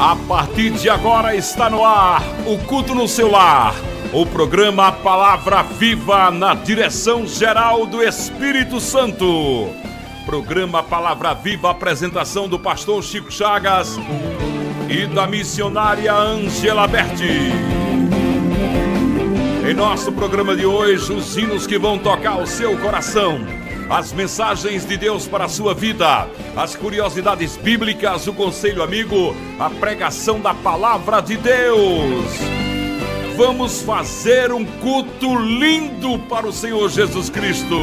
A partir de agora está no ar o culto no celular. O programa Palavra Viva na direção geral do Espírito Santo. Programa Palavra Viva, apresentação do pastor Chico Chagas e da missionária Angela Berti. Em nosso programa de hoje, os hinos que vão tocar o seu coração as mensagens de Deus para a sua vida, as curiosidades bíblicas, o conselho amigo, a pregação da palavra de Deus. Vamos fazer um culto lindo para o Senhor Jesus Cristo.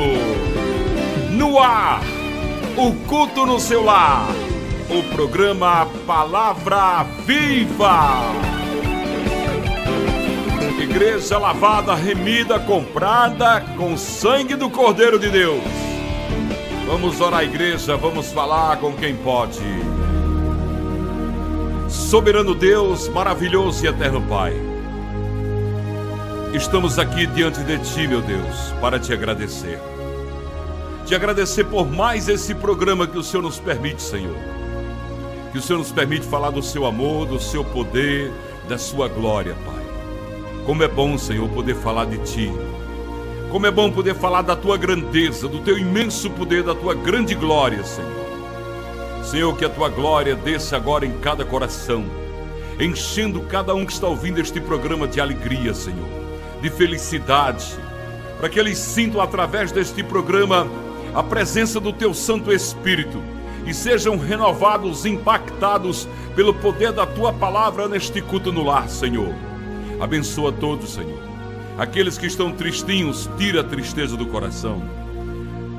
No ar, o culto no seu lar, o programa Palavra Viva. Igreja lavada, remida, comprada com sangue do Cordeiro de Deus Vamos orar a igreja, vamos falar com quem pode. Soberano Deus, maravilhoso e eterno Pai. Estamos aqui diante de Ti, meu Deus, para te agradecer. Te agradecer por mais esse programa que o Senhor nos permite, Senhor. Que o Senhor nos permite falar do Seu amor, do Seu poder, da Sua glória, Pai. Como é bom, Senhor, poder falar de Ti como é bom poder falar da tua grandeza, do teu imenso poder, da tua grande glória, Senhor. Senhor, que a tua glória desça agora em cada coração, enchendo cada um que está ouvindo este programa de alegria, Senhor, de felicidade, para que eles sintam através deste programa a presença do teu Santo Espírito e sejam renovados, impactados pelo poder da tua palavra neste culto no lar, Senhor. Abençoa todos, Senhor Aqueles que estão tristinhos, tira a tristeza do coração.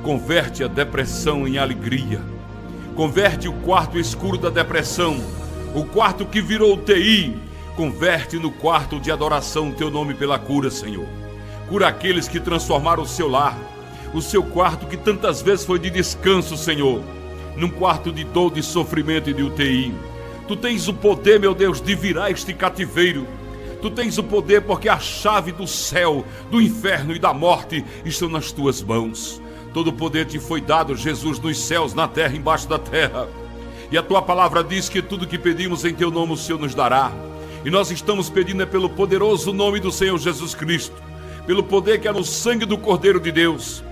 Converte a depressão em alegria. Converte o quarto escuro da depressão, o quarto que virou TI, converte no quarto de adoração teu nome pela cura, Senhor. Cura aqueles que transformaram o seu lar, o seu quarto que tantas vezes foi de descanso, Senhor, num quarto de dor, de sofrimento e de UTI. Tu tens o poder, meu Deus, de virar este cativeiro Tu tens o poder porque a chave do céu, do inferno e da morte estão nas tuas mãos. Todo o poder te foi dado, Jesus, nos céus, na terra, embaixo da terra. E a tua palavra diz que tudo que pedimos em teu nome o Senhor nos dará. E nós estamos pedindo é pelo poderoso nome do Senhor Jesus Cristo, pelo poder que é no sangue do Cordeiro de Deus,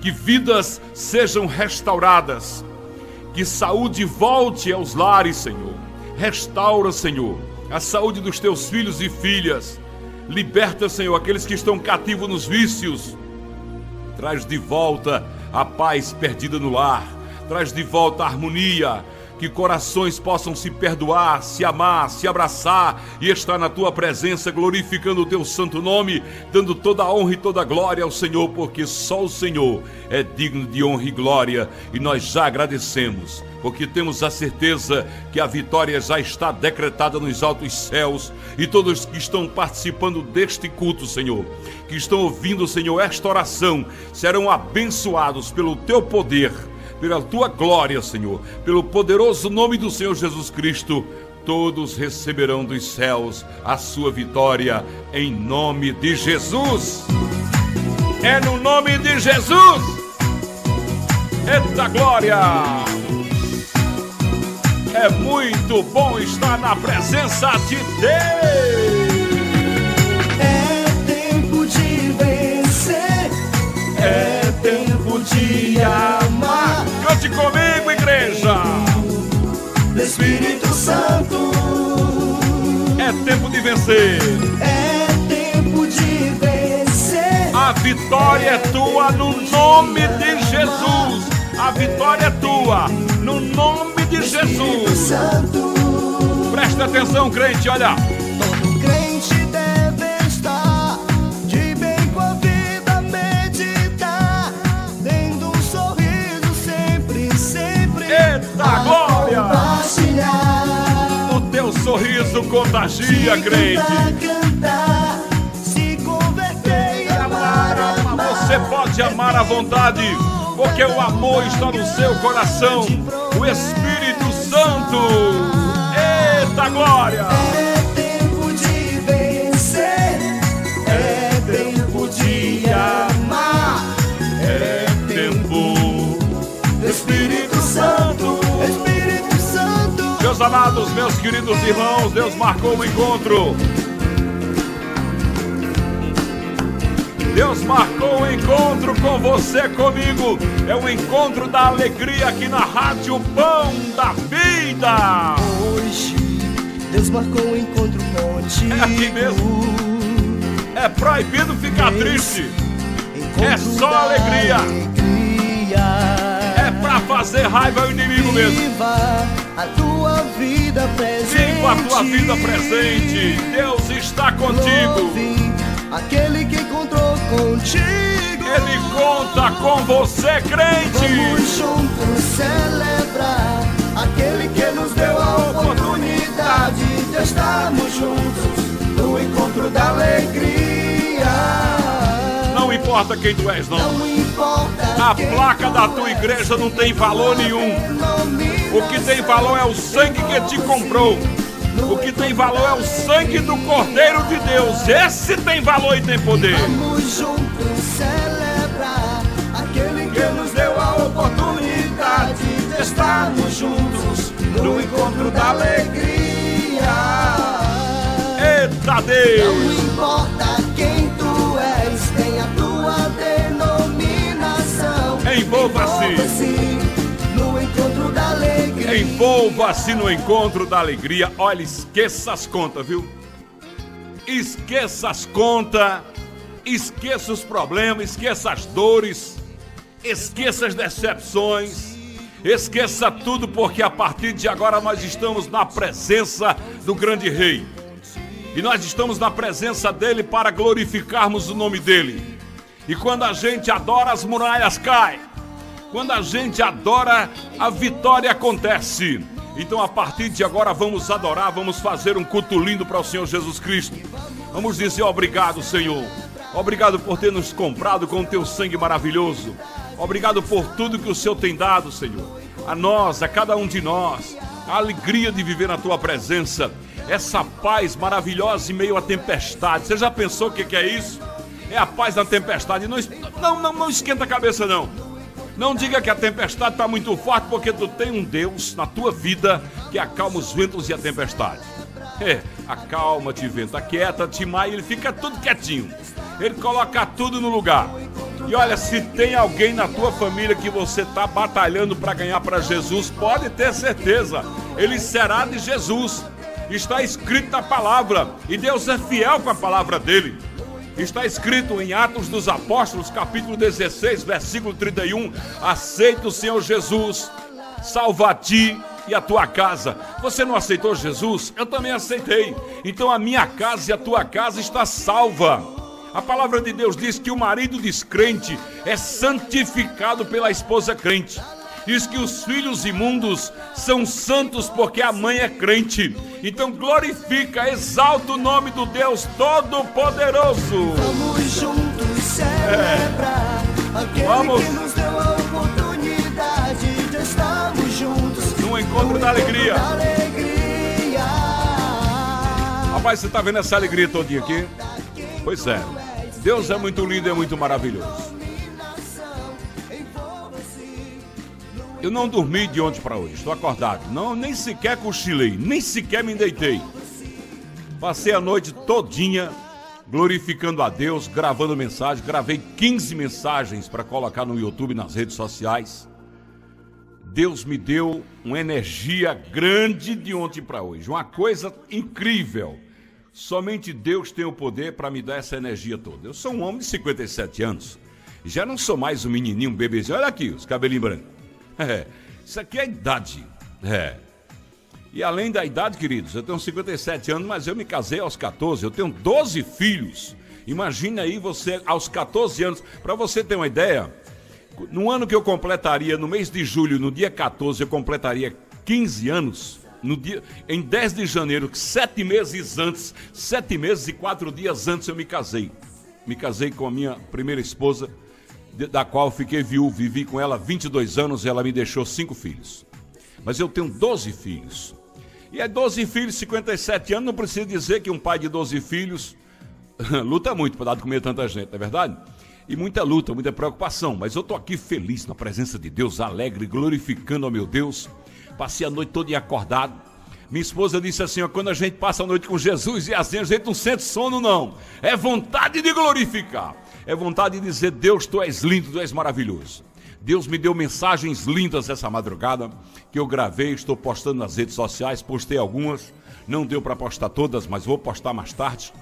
que vidas sejam restauradas, que saúde volte aos lares, Senhor. Restaura, Senhor a saúde dos teus filhos e filhas. Liberta, Senhor, aqueles que estão cativos nos vícios. Traz de volta a paz perdida no lar. Traz de volta a harmonia, que corações possam se perdoar, se amar, se abraçar e estar na tua presença, glorificando o teu santo nome, dando toda a honra e toda a glória ao Senhor, porque só o Senhor é digno de honra e glória, e nós já agradecemos, porque temos a certeza que a vitória já está decretada nos altos céus, e todos que estão participando deste culto, Senhor, que estão ouvindo, Senhor, esta oração, serão abençoados pelo teu poder pela tua glória, Senhor, pelo poderoso nome do Senhor Jesus Cristo, todos receberão dos céus a sua vitória em nome de Jesus. É no nome de Jesus. Eita glória! É muito bom estar na presença de Deus. É tempo de vencer. É tempo de Espírito Santo. É tempo de vencer. É tempo de vencer. A vitória é tua no nome de Jesus. A vitória é tua no nome de Jesus. Santo. Presta atenção, crente, olha. Contagia, Se crente. cantar, cantar, se converter e amar, amar. Você pode amar à vontade, porque o amor está no seu coração. O Espírito Santo. Eita glória! Amados, meus queridos irmãos, Deus marcou um encontro. Deus marcou um encontro com você, comigo. É o um encontro da alegria aqui na Rádio Pão da Vida. Hoje, Deus marcou um encontro contigo. É aqui mesmo. É proibido ficar triste. É só alegria. alegria. É pra fazer raiva ao inimigo mesmo. A tua vida presente. Viva a tua vida presente. Deus está contigo. Louve aquele que encontrou contigo. Ele conta com você, crente. Vamos juntos celebrar aquele que nos deu a oportunidade de estarmos juntos no encontro da alegria. Não importa quem tu és, não. Não importa A placa da tu tua igreja não tem valor nenhum. O que tem valor é o sangue que te comprou. O que tem valor é o sangue do Cordeiro de Deus. Esse tem valor e tem poder. Vamos juntos celebrar aquele que nos deu a oportunidade de estarmos juntos no encontro da alegria. Eita Deus! Não importa quem tu és, tem a tua denominação. Envolva-se. Envolva-se Envolva-se no encontro da alegria. Olha, esqueça as contas, viu? Esqueça as contas. Esqueça os problemas, esqueça as dores. Esqueça as decepções. Esqueça tudo, porque a partir de agora nós estamos na presença do grande rei. E nós estamos na presença dele para glorificarmos o nome dele. E quando a gente adora, as muralhas caem. Quando a gente adora, a vitória acontece. Então, a partir de agora, vamos adorar, vamos fazer um culto lindo para o Senhor Jesus Cristo. Vamos dizer obrigado, Senhor. Obrigado por ter nos comprado com o teu sangue maravilhoso. Obrigado por tudo que o Senhor tem dado, Senhor. A nós, a cada um de nós, a alegria de viver na tua presença, essa paz maravilhosa em meio à tempestade. Você já pensou o que é isso? É a paz na tempestade. Não, não, não, não esquenta a cabeça, não. Não diga que a tempestade está muito forte, porque tu tem um Deus na tua vida que acalma os ventos e a tempestade. É, acalma-te, vento, aquieta-te, mas ele fica tudo quietinho. Ele coloca tudo no lugar. E olha, se tem alguém na tua família que você está batalhando para ganhar para Jesus, pode ter certeza, ele será de Jesus. Está escrito na palavra, e Deus é fiel com a palavra dele. Está escrito em Atos dos Apóstolos, capítulo 16, versículo 31. Aceita o Senhor Jesus, salva a ti e a tua casa. Você não aceitou Jesus? Eu também aceitei. Então a minha casa e a tua casa está salva. A palavra de Deus diz que o marido descrente é santificado pela esposa crente. Diz que os filhos imundos são santos porque a mãe é crente. Então glorifica, exalta o nome do Deus Todo-Poderoso. Vamos juntos celebrar aquele Vamos. que nos deu a oportunidade de estarmos juntos No encontro da alegria. da alegria. Rapaz, você tá vendo essa alegria todinha aqui? Pois é. Deus é muito lindo e é muito maravilhoso. Eu não dormi de ontem para hoje, estou acordado. Não, nem sequer cochilei, nem sequer me deitei. Passei a noite todinha glorificando a Deus, gravando mensagens. Gravei 15 mensagens para colocar no YouTube, nas redes sociais. Deus me deu uma energia grande de ontem para hoje, uma coisa incrível. Somente Deus tem o poder para me dar essa energia toda. Eu sou um homem de 57 anos. Já não sou mais um menininho, um bebezinho. Olha aqui, os cabelinhos brancos. É, isso aqui é idade. É. E além da idade, queridos, eu tenho 57 anos, mas eu me casei aos 14. Eu tenho 12 filhos. Imagina aí você aos 14 anos. Para você ter uma ideia, no ano que eu completaria, no mês de julho, no dia 14, eu completaria 15 anos. No dia, em 10 de janeiro, sete meses antes, sete meses e quatro dias antes eu me casei. Me casei com a minha primeira esposa, da qual fiquei viúvo, vivi com ela 22 anos e ela me deixou cinco filhos. Mas eu tenho 12 filhos. E é 12 filhos, 57 anos, não precisa dizer que um pai de 12 filhos luta muito para dar de comer tanta gente, não é verdade? E muita luta, muita preocupação, mas eu tô aqui feliz na presença de Deus, alegre, glorificando ao meu Deus. Passei a noite toda acordado, Minha esposa disse assim: ó, quando a gente passa a noite com Jesus e assim, a gente não sente sono, não. É vontade de glorificar. É vontade de dizer: Deus, tu és lindo, tu és maravilhoso. Deus me deu mensagens lindas essa madrugada que eu gravei, estou postando nas redes sociais, postei algumas, não deu para postar todas, mas vou postar mais tarde.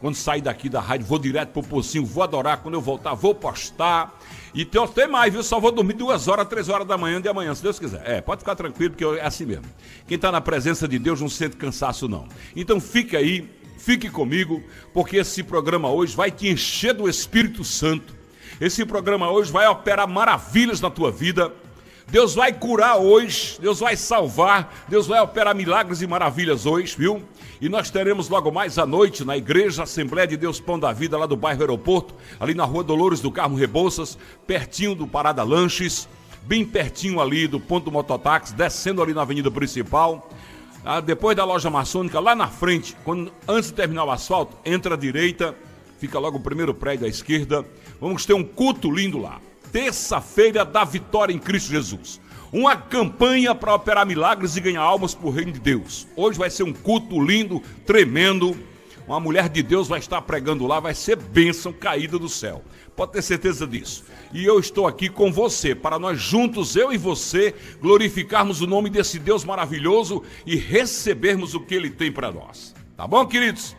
Quando sair daqui da rádio, vou direto pro pocinho, vou adorar. Quando eu voltar, vou postar. E tem, tem mais, viu? Só vou dormir duas horas, três horas da manhã de amanhã, se Deus quiser. É, pode ficar tranquilo, porque é assim mesmo. Quem está na presença de Deus não sente cansaço, não. Então fique aí, fique comigo, porque esse programa hoje vai te encher do Espírito Santo. Esse programa hoje vai operar maravilhas na tua vida. Deus vai curar hoje, Deus vai salvar, Deus vai operar milagres e maravilhas hoje, viu? E nós teremos logo mais à noite na Igreja Assembleia de Deus Pão da Vida, lá do bairro Aeroporto, ali na rua Dolores do Carmo Rebouças, pertinho do Parada Lanches, bem pertinho ali do ponto do mototáxi, descendo ali na avenida principal. Ah, depois da loja maçônica, lá na frente, quando, antes de terminar o asfalto, entra à direita, fica logo o primeiro prédio à esquerda. Vamos ter um culto lindo lá. Terça-feira da vitória em Cristo Jesus uma campanha para operar milagres e ganhar almas para o reino de Deus. Hoje vai ser um culto lindo, tremendo. Uma mulher de Deus vai estar pregando lá, vai ser bênção caída do céu. Pode ter certeza disso. E eu estou aqui com você, para nós juntos, eu e você, glorificarmos o nome desse Deus maravilhoso e recebermos o que ele tem para nós. Tá bom, queridos?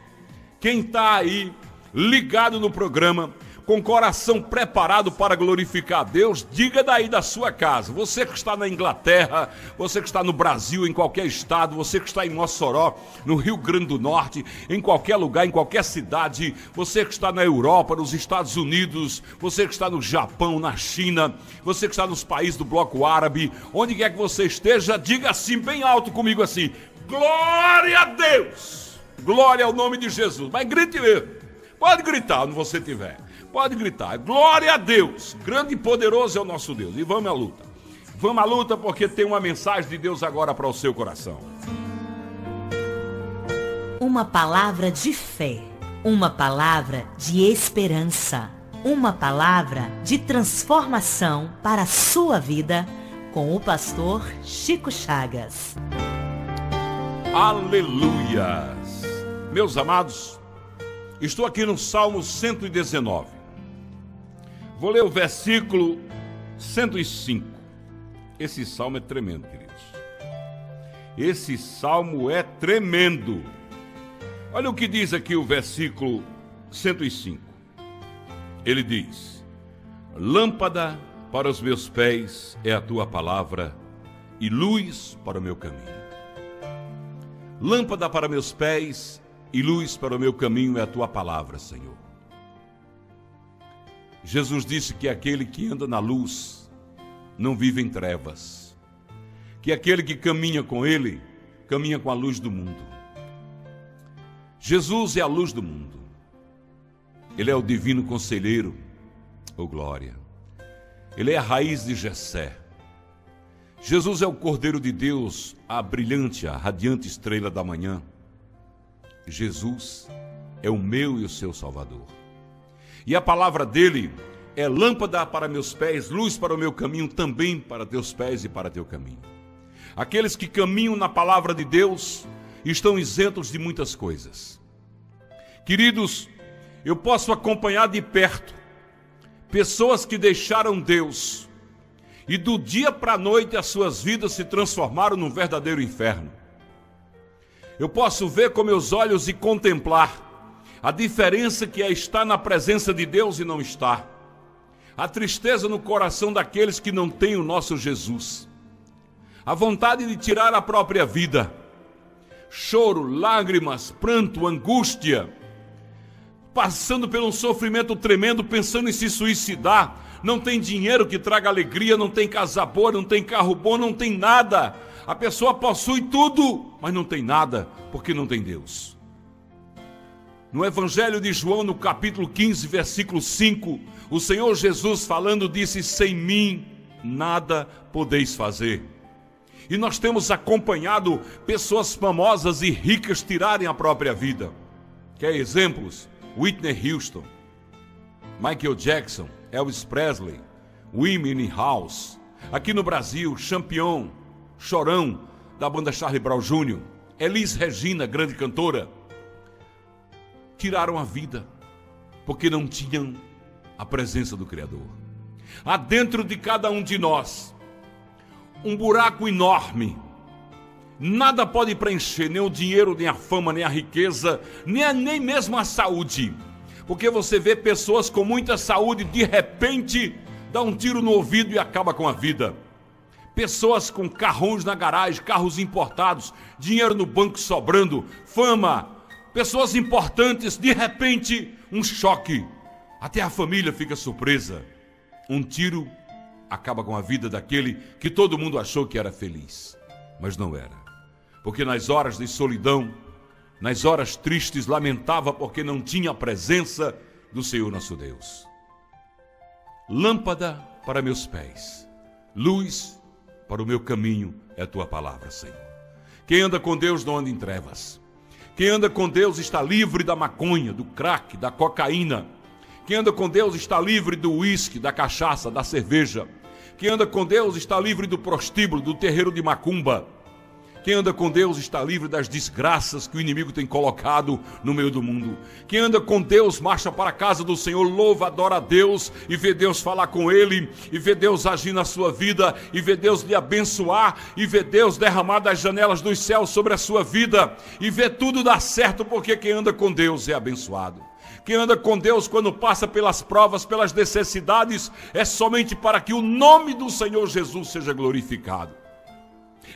Quem está aí ligado no programa, com coração preparado para glorificar a Deus, diga daí da sua casa. Você que está na Inglaterra, você que está no Brasil, em qualquer estado, você que está em Mossoró, no Rio Grande do Norte, em qualquer lugar, em qualquer cidade, você que está na Europa, nos Estados Unidos, você que está no Japão, na China, você que está nos países do bloco árabe, onde quer que você esteja, diga assim bem alto comigo assim: Glória a Deus! Glória ao nome de Jesus. Mas grite mesmo. Pode gritar onde você estiver. Pode gritar. Glória a Deus. Grande e poderoso é o nosso Deus. E vamos à luta. Vamos à luta porque tem uma mensagem de Deus agora para o seu coração. Uma palavra de fé. Uma palavra de esperança. Uma palavra de transformação para a sua vida com o pastor Chico Chagas. Aleluias! Meus amados, estou aqui no Salmo 119. Vou ler o versículo 105. Esse salmo é tremendo, queridos. Esse salmo é tremendo. Olha o que diz aqui o versículo 105. Ele diz: Lâmpada para os meus pés é a tua palavra e luz para o meu caminho. Lâmpada para meus pés e luz para o meu caminho é a tua palavra, Senhor. Jesus disse que aquele que anda na luz não vive em trevas, que aquele que caminha com ele caminha com a luz do mundo. Jesus é a luz do mundo. Ele é o divino conselheiro, oh glória. Ele é a raiz de Jessé. Jesus é o Cordeiro de Deus, a brilhante, a radiante estrela da manhã. Jesus é o meu e o seu Salvador. E a palavra dele é lâmpada para meus pés, luz para o meu caminho, também para teus pés e para teu caminho. Aqueles que caminham na palavra de Deus estão isentos de muitas coisas. Queridos, eu posso acompanhar de perto pessoas que deixaram Deus e do dia para a noite as suas vidas se transformaram num verdadeiro inferno. Eu posso ver com meus olhos e contemplar a diferença que é estar na presença de Deus e não estar. A tristeza no coração daqueles que não têm o nosso Jesus. A vontade de tirar a própria vida. Choro, lágrimas, pranto, angústia. Passando por um sofrimento tremendo, pensando em se suicidar. Não tem dinheiro que traga alegria, não tem casa boa, não tem carro bom, não tem nada. A pessoa possui tudo, mas não tem nada, porque não tem Deus. No Evangelho de João, no capítulo 15, versículo 5, o Senhor Jesus falando disse: Sem mim nada podeis fazer. E nós temos acompanhado pessoas famosas e ricas tirarem a própria vida. Quer exemplos? Whitney Houston, Michael Jackson, Elvis Presley, Women House. Aqui no Brasil, Champion, Chorão, da banda Charlie Brown Jr., Elis Regina, grande cantora, tiraram a vida porque não tinham a presença do Criador. Há dentro de cada um de nós um buraco enorme. Nada pode preencher, nem o dinheiro, nem a fama, nem a riqueza, nem, a, nem mesmo a saúde. Porque você vê pessoas com muita saúde, de repente, dá um tiro no ouvido e acaba com a vida. Pessoas com carrões na garagem, carros importados, dinheiro no banco sobrando, fama, pessoas importantes, de repente, um choque. Até a família fica surpresa. Um tiro acaba com a vida daquele que todo mundo achou que era feliz, mas não era. Porque nas horas de solidão, nas horas tristes, lamentava porque não tinha a presença do Senhor nosso Deus. Lâmpada para meus pés, luz para o meu caminho é a tua palavra, Senhor. Quem anda com Deus não anda em trevas. Quem anda com Deus está livre da maconha, do crack, da cocaína. Quem anda com Deus está livre do uísque, da cachaça, da cerveja. Quem anda com Deus está livre do prostíbulo, do terreiro de macumba. Quem anda com Deus está livre das desgraças que o inimigo tem colocado no meio do mundo. Quem anda com Deus marcha para a casa do Senhor, louva, adora a Deus e vê Deus falar com ele, e vê Deus agir na sua vida, e vê Deus lhe abençoar, e vê Deus derramar das janelas dos céus sobre a sua vida, e vê tudo dar certo, porque quem anda com Deus é abençoado. Quem anda com Deus quando passa pelas provas, pelas necessidades, é somente para que o nome do Senhor Jesus seja glorificado.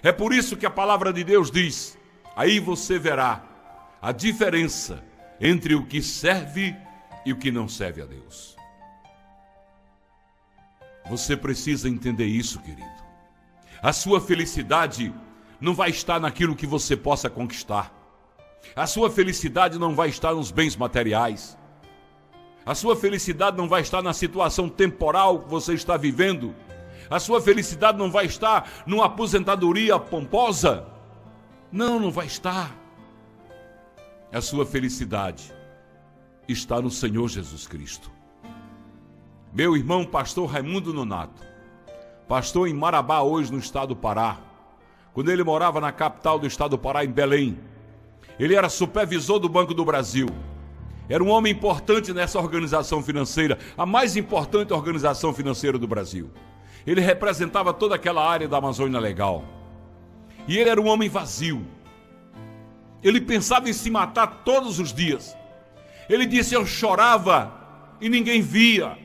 É por isso que a palavra de Deus diz: aí você verá a diferença entre o que serve e o que não serve a Deus. Você precisa entender isso, querido. A sua felicidade não vai estar naquilo que você possa conquistar. A sua felicidade não vai estar nos bens materiais. A sua felicidade não vai estar na situação temporal que você está vivendo. A sua felicidade não vai estar numa aposentadoria pomposa. Não, não vai estar. A sua felicidade está no Senhor Jesus Cristo. Meu irmão, pastor Raimundo Nonato, pastor em Marabá, hoje no estado do Pará, quando ele morava na capital do estado do Pará, em Belém, ele era supervisor do Banco do Brasil. Era um homem importante nessa organização financeira, a mais importante organização financeira do Brasil. Ele representava toda aquela área da Amazônia Legal. E ele era um homem vazio. Ele pensava em se matar todos os dias. Ele disse: Eu chorava e ninguém via.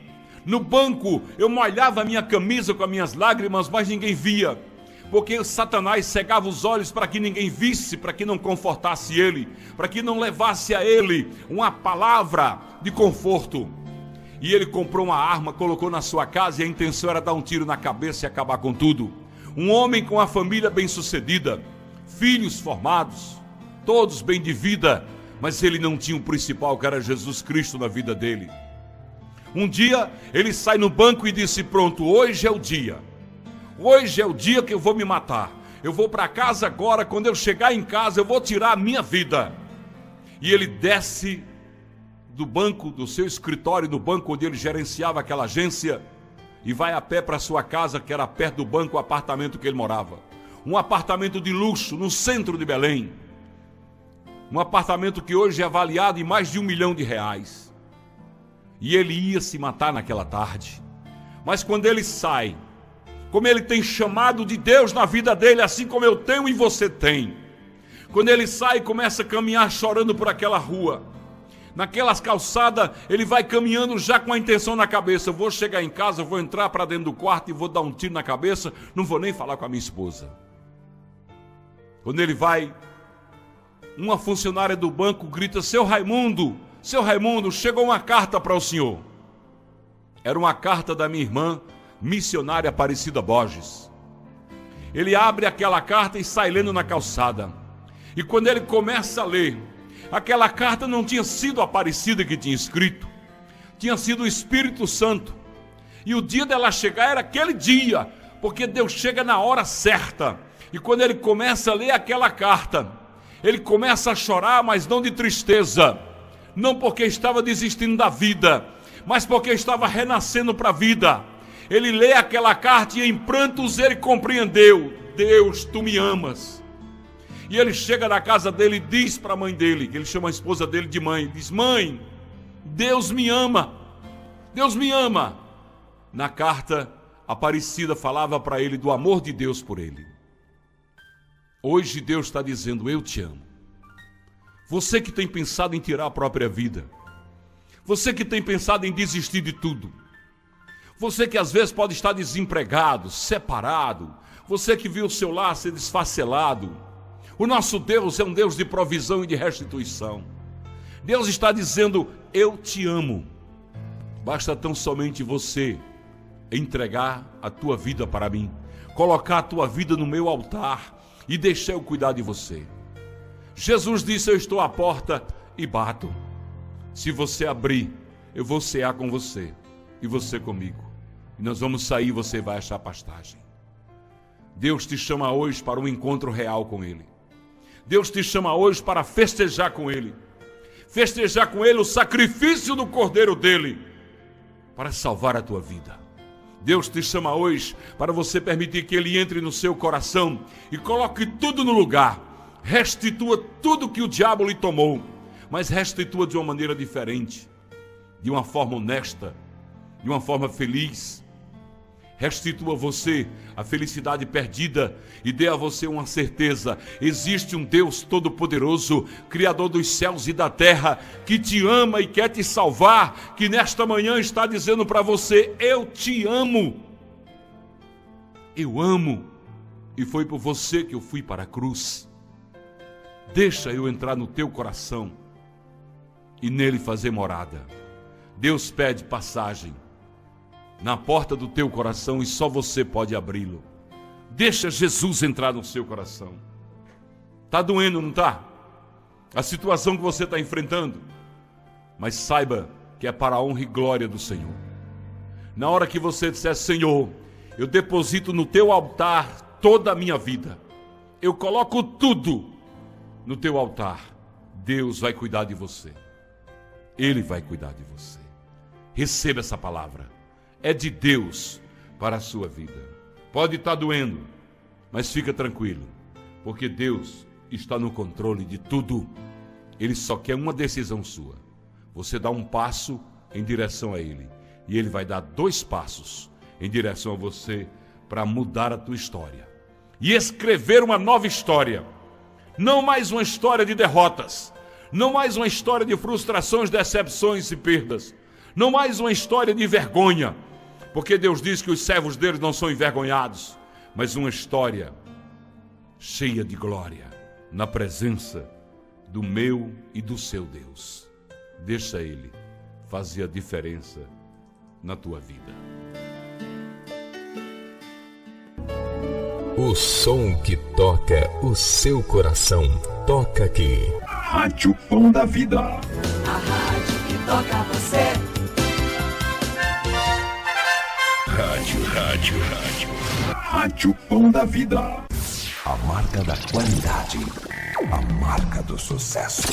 No banco eu molhava a minha camisa com as minhas lágrimas, mas ninguém via. Porque Satanás cegava os olhos para que ninguém visse, para que não confortasse ele, para que não levasse a ele uma palavra de conforto. E ele comprou uma arma, colocou na sua casa e a intenção era dar um tiro na cabeça e acabar com tudo. Um homem com uma família bem-sucedida, filhos formados, todos bem de vida, mas ele não tinha o principal, que era Jesus Cristo na vida dele. Um dia ele sai no banco e disse: Pronto, hoje é o dia. Hoje é o dia que eu vou me matar. Eu vou para casa agora. Quando eu chegar em casa, eu vou tirar a minha vida. E ele desce do banco, do seu escritório, no banco onde ele gerenciava aquela agência, e vai a pé para sua casa, que era perto do banco, o apartamento que ele morava. Um apartamento de luxo no centro de Belém. Um apartamento que hoje é avaliado em mais de um milhão de reais. E ele ia se matar naquela tarde. Mas quando ele sai, como ele tem chamado de Deus na vida dele, assim como eu tenho e você tem. Quando ele sai e começa a caminhar chorando por aquela rua, naquelas calçadas, ele vai caminhando já com a intenção na cabeça: vou chegar em casa, vou entrar para dentro do quarto e vou dar um tiro na cabeça, não vou nem falar com a minha esposa. Quando ele vai, uma funcionária do banco grita: Seu Raimundo, seu Raimundo, chegou uma carta para o senhor. Era uma carta da minha irmã, missionária Aparecida Borges. Ele abre aquela carta e sai lendo na calçada. E quando ele começa a ler, Aquela carta não tinha sido Aparecida que tinha escrito, tinha sido o Espírito Santo. E o dia dela chegar era aquele dia, porque Deus chega na hora certa. E quando ele começa a ler aquela carta, ele começa a chorar, mas não de tristeza, não porque estava desistindo da vida, mas porque estava renascendo para a vida. Ele lê aquela carta e em prantos ele compreendeu: Deus, tu me amas. E ele chega na casa dele e diz para a mãe dele, que ele chama a esposa dele de mãe, diz: "Mãe, Deus me ama. Deus me ama." Na carta, Aparecida falava para ele do amor de Deus por ele. Hoje Deus está dizendo: Eu te amo. Você que tem pensado em tirar a própria vida, você que tem pensado em desistir de tudo, você que às vezes pode estar desempregado, separado, você que viu o seu lar ser desfacelado. O nosso Deus é um Deus de provisão e de restituição. Deus está dizendo: Eu te amo. Basta tão somente você entregar a tua vida para mim, colocar a tua vida no meu altar e deixar eu cuidar de você. Jesus disse: Eu estou à porta e bato. Se você abrir, eu vou cear com você e você comigo. E nós vamos sair você vai achar pastagem. Deus te chama hoje para um encontro real com Ele. Deus te chama hoje para festejar com Ele. Festejar com Ele o sacrifício do Cordeiro dele para salvar a tua vida. Deus te chama hoje para você permitir que Ele entre no seu coração e coloque tudo no lugar. Restitua tudo que o diabo lhe tomou, mas restitua de uma maneira diferente, de uma forma honesta, de uma forma feliz. Restitua a você a felicidade perdida e dê a você uma certeza: existe um Deus Todo-Poderoso, Criador dos céus e da terra, que te ama e quer te salvar, que nesta manhã está dizendo para você: Eu te amo. Eu amo. E foi por você que eu fui para a cruz. Deixa eu entrar no teu coração e nele fazer morada. Deus pede passagem na porta do teu coração e só você pode abri-lo. Deixa Jesus entrar no seu coração. Tá doendo, não tá? A situação que você está enfrentando. Mas saiba que é para a honra e glória do Senhor. Na hora que você disser, Senhor, eu deposito no teu altar toda a minha vida. Eu coloco tudo no teu altar. Deus vai cuidar de você. Ele vai cuidar de você. Receba essa palavra é de Deus para a sua vida. Pode estar doendo, mas fica tranquilo, porque Deus está no controle de tudo. Ele só quer uma decisão sua. Você dá um passo em direção a Ele, e Ele vai dar dois passos em direção a você para mudar a tua história e escrever uma nova história. Não mais uma história de derrotas, não mais uma história de frustrações, decepções e perdas, não mais uma história de vergonha, porque Deus diz que os servos dele não são envergonhados, mas uma história cheia de glória na presença do meu e do seu Deus. Deixa ele fazer a diferença na tua vida. O som que toca o seu coração toca aqui. Rádio Pão da Vida. A rádio que toca você. Rádio, rádio, rádio. Rádio Pão da Vida. A marca da qualidade. A marca do sucesso.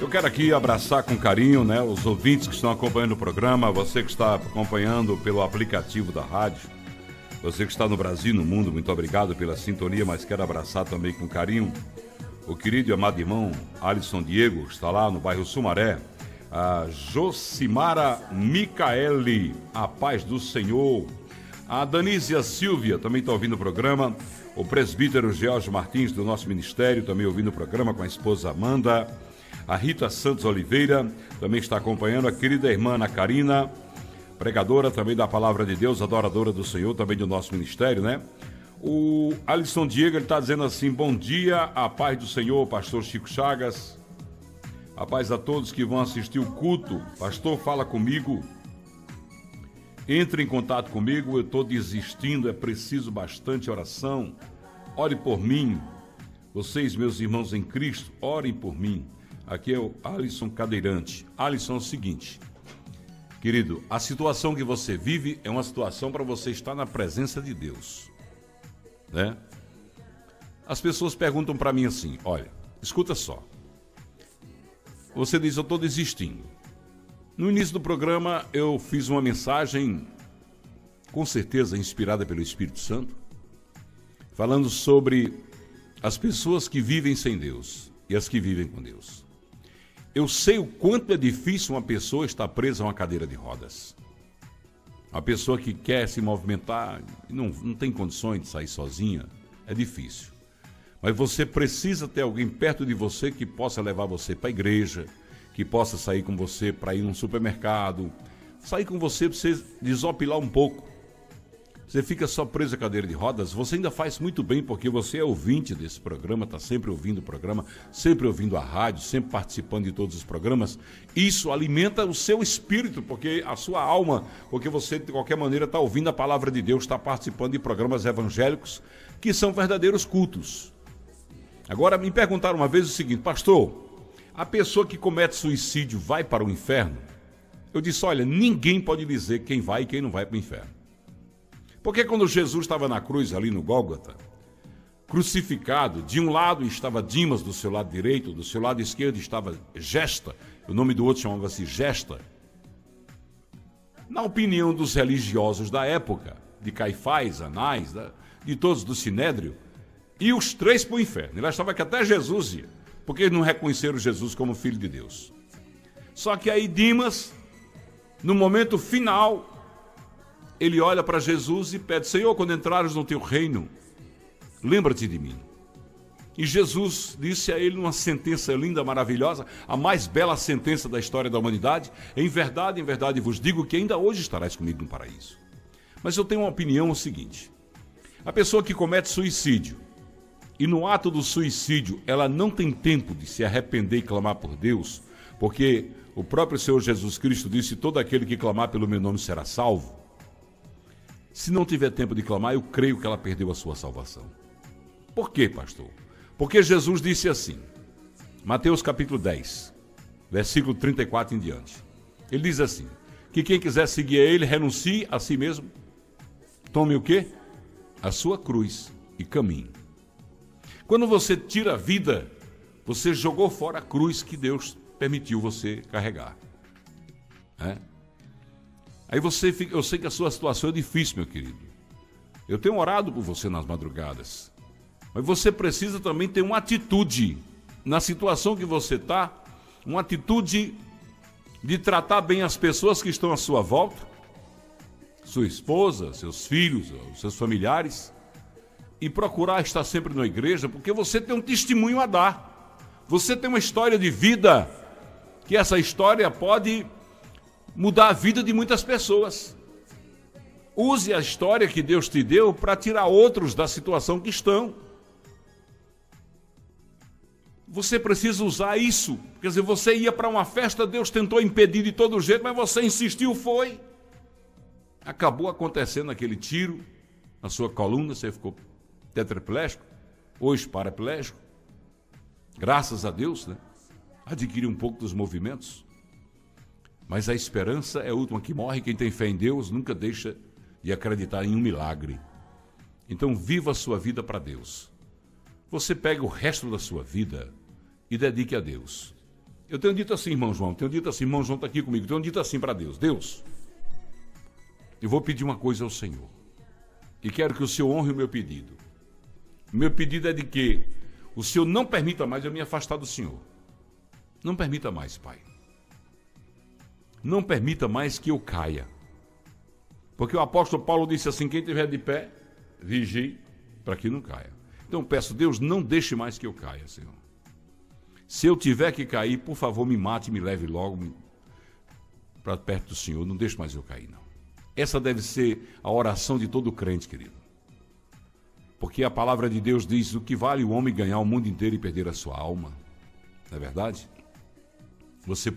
Eu quero aqui abraçar com carinho, né, os ouvintes que estão acompanhando o programa, você que está acompanhando pelo aplicativo da rádio, você que está no Brasil, no mundo, muito obrigado pela sintonia, mas quero abraçar também com carinho o querido e amado irmão Alisson Diego, que está lá no bairro Sumaré, a Josimara Micaeli, a paz do Senhor, a Danísia Silvia também está ouvindo o programa. O presbítero George Martins, do nosso ministério, também ouvindo o programa com a esposa Amanda. A Rita Santos Oliveira também está acompanhando. A querida irmã Ana Karina, pregadora também da Palavra de Deus, adoradora do Senhor, também do nosso ministério, né? O Alisson Diego está dizendo assim: Bom dia, a paz do Senhor, pastor Chico Chagas. A paz a todos que vão assistir o culto. Pastor, fala comigo. Entre em contato comigo, eu estou desistindo, é preciso bastante oração. Ore por mim. Vocês, meus irmãos em Cristo, orem por mim. Aqui é o Alisson Cadeirante. Alisson é o seguinte, querido, a situação que você vive é uma situação para você estar na presença de Deus. Né? As pessoas perguntam para mim assim: olha, escuta só. Você diz, eu estou desistindo. No início do programa, eu fiz uma mensagem, com certeza inspirada pelo Espírito Santo, falando sobre as pessoas que vivem sem Deus e as que vivem com Deus. Eu sei o quanto é difícil uma pessoa estar presa a uma cadeira de rodas. Uma pessoa que quer se movimentar e não, não tem condições de sair sozinha, é difícil. Mas você precisa ter alguém perto de você que possa levar você para a igreja, que possa sair com você para ir num supermercado, sair com você para você desopilar um pouco você fica só preso à cadeira de rodas, você ainda faz muito bem porque você é ouvinte desse programa, está sempre ouvindo o programa, sempre ouvindo a rádio, sempre participando de todos os programas. Isso alimenta o seu espírito, porque a sua alma, porque você de qualquer maneira está ouvindo a palavra de Deus, está participando de programas evangélicos que são verdadeiros cultos. Agora, me perguntaram uma vez o seguinte, pastor, a pessoa que comete suicídio vai para o inferno? Eu disse, olha, ninguém pode dizer quem vai e quem não vai para o inferno. Porque quando Jesus estava na cruz ali no Gólgota, crucificado, de um lado estava Dimas do seu lado direito, do seu lado esquerdo estava Gesta, o nome do outro chamava-se Gesta. Na opinião dos religiosos da época, de Caifás, Anás, de todos do Sinédrio, e os três para o inferno. Ele achava que até Jesus ia, porque não reconheceram Jesus como filho de Deus. Só que aí Dimas, no momento final, ele olha para Jesus e pede: Senhor, quando entrares no teu reino, lembra-te de mim. E Jesus disse a ele uma sentença linda, maravilhosa, a mais bela sentença da história da humanidade: Em verdade, em verdade vos digo que ainda hoje estarás comigo no paraíso. Mas eu tenho uma opinião o seguinte: a pessoa que comete suicídio e no ato do suicídio ela não tem tempo de se arrepender e clamar por Deus, porque o próprio Senhor Jesus Cristo disse: Todo aquele que clamar pelo meu nome será salvo. Se não tiver tempo de clamar, eu creio que ela perdeu a sua salvação. Por quê, pastor? Porque Jesus disse assim, Mateus capítulo 10, versículo 34 em diante. Ele diz assim: que quem quiser seguir a ele, renuncie a si mesmo, tome o quê? A sua cruz e caminhe. Quando você tira a vida, você jogou fora a cruz que Deus permitiu você carregar. É? Aí você fica, eu sei que a sua situação é difícil, meu querido. Eu tenho orado por você nas madrugadas. Mas você precisa também ter uma atitude na situação que você está, uma atitude de tratar bem as pessoas que estão à sua volta, sua esposa, seus filhos, seus familiares, e procurar estar sempre na igreja, porque você tem um testemunho a dar. Você tem uma história de vida, que essa história pode mudar a vida de muitas pessoas. Use a história que Deus te deu para tirar outros da situação que estão. Você precisa usar isso. Quer dizer, você ia para uma festa, Deus tentou impedir de todo jeito, mas você insistiu, foi. Acabou acontecendo aquele tiro na sua coluna, você ficou tetraplégico, hoje paraplégico. Graças a Deus, né? Adquiriu um pouco dos movimentos. Mas a esperança é a última que morre. Quem tem fé em Deus nunca deixa de acreditar em um milagre. Então, viva a sua vida para Deus. Você pega o resto da sua vida e dedique a Deus. Eu tenho dito assim, irmão João, tenho dito assim, irmão João está aqui comigo, tenho dito assim para Deus: Deus, eu vou pedir uma coisa ao Senhor. E quero que o Senhor honre o meu pedido. Meu pedido é de que o Senhor não permita mais eu me afastar do Senhor. Não permita mais, Pai. Não permita mais que eu caia. Porque o apóstolo Paulo disse assim: quem estiver de pé, vigie para que não caia. Então peço, Deus, não deixe mais que eu caia, Senhor. Se eu tiver que cair, por favor, me mate e me leve logo para perto do Senhor. Não deixe mais eu cair, não. Essa deve ser a oração de todo crente, querido. Porque a palavra de Deus diz: o que vale o homem ganhar o mundo inteiro e perder a sua alma? Não é verdade? Você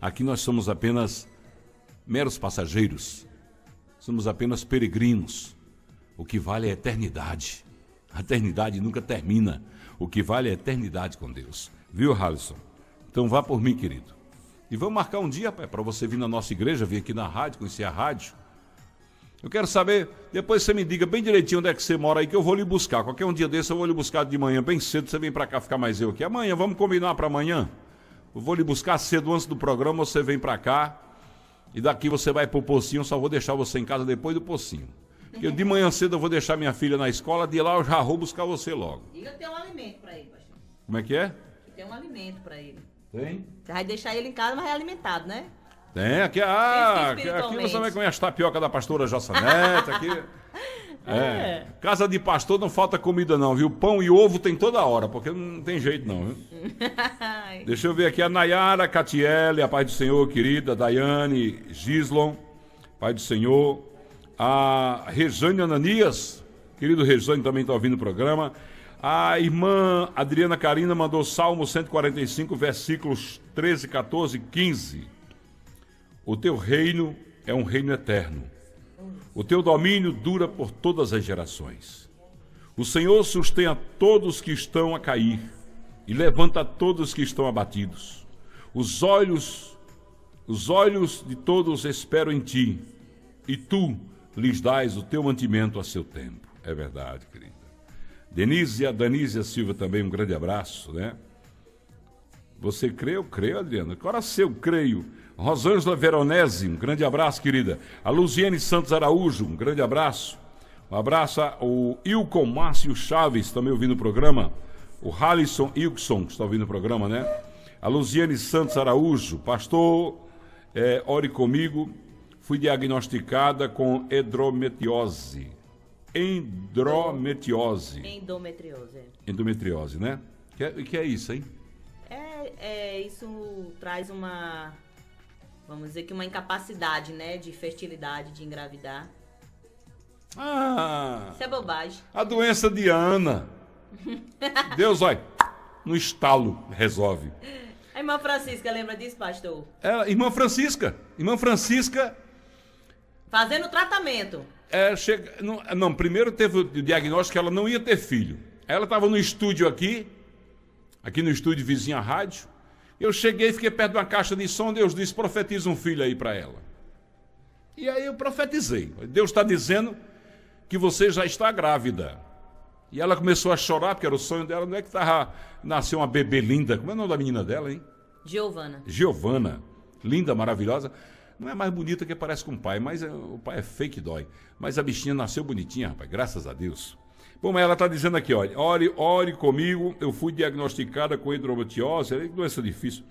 Aqui nós somos apenas meros passageiros, somos apenas peregrinos. O que vale é a eternidade. A eternidade nunca termina. O que vale é a eternidade com Deus. Viu, Harrison? Então vá por mim, querido. E vamos marcar um dia, para você vir na nossa igreja, vir aqui na rádio, conhecer a rádio. Eu quero saber, depois você me diga bem direitinho onde é que você mora aí, que eu vou lhe buscar. Qualquer um dia desse eu vou lhe buscar de manhã, bem cedo, você vem para cá ficar mais eu aqui. Amanhã, vamos combinar para amanhã? Eu vou lhe buscar cedo antes do programa, você vem para cá. E daqui você vai pro pocinho, eu só vou deixar você em casa depois do pocinho. Que de manhã cedo eu vou deixar minha filha na escola, de lá eu já vou buscar você logo. Diga que tem um alimento pra ele, pastor. Como é que é? Que tem um alimento pra ele. Tem? Você vai deixar ele em casa, mas é alimentado, né? Tem, aqui, ah, aqui, você vai comer as tapioca da pastora Jossanete, aqui. É. Casa de pastor não falta comida não, viu? Pão e ovo tem toda hora, porque não tem jeito não, viu? Deixa eu ver aqui a Nayara Catiele, a paz do Senhor, querida, Daiane Gislon, paz do Senhor. A Rejane Ananias, querido Rejane também está ouvindo o programa. A irmã Adriana Carina mandou Salmo 145, versículos 13, 14 e 15. O teu reino é um reino eterno. O teu domínio dura por todas as gerações. O Senhor sustém a todos que estão a cair e levanta todos que estão abatidos. Os olhos, os olhos de todos esperam em ti, e tu lhes dás o teu mantimento a seu tempo. É verdade, querida. Denise a Danísia Silva também um grande abraço, né? Você crê? Eu creio, Adriana. Agora se eu creio. Rosângela Veronese, um grande abraço, querida. A Luziane Santos Araújo, um grande abraço. Um abraço ao Ilcon Márcio Chaves, também ouvindo o programa. O Halisson Ilkson, que está ouvindo o programa, né? A Luziane Santos Araújo, pastor, é, ore comigo. Fui diagnosticada com. Endrometiose. Endometriose. Endometriose, né? O que, é, que é isso, hein? É, é, isso traz uma, vamos dizer que uma incapacidade, né, de fertilidade, de engravidar. Ah, Isso é bobagem. a doença de Ana. Deus, vai, no estalo, resolve. A irmã Francisca lembra disso, pastor? Ela, irmã Francisca, irmã Francisca, Fazendo tratamento. é, chega, não, não, primeiro teve o diagnóstico que ela não ia ter filho. Ela estava no estúdio aqui, aqui no estúdio vizinho à rádio. Eu cheguei, fiquei perto de uma caixa de som, Deus disse, profetiza um filho aí para ela. E aí eu profetizei. Deus está dizendo que você já está grávida. E ela começou a chorar, porque era o sonho dela, não é que tava, nasceu uma bebê linda. Como é o nome da menina dela, hein? Giovana. Giovana, linda, maravilhosa. Não é mais bonita que parece com o pai, mas é- o pai é fake dói. Mas a bichinha nasceu bonitinha, rapaz, graças a Deus. Bom, ela está dizendo aqui, olha, ore, ore comigo, eu fui diagnosticada com endometriose, é doença difícil.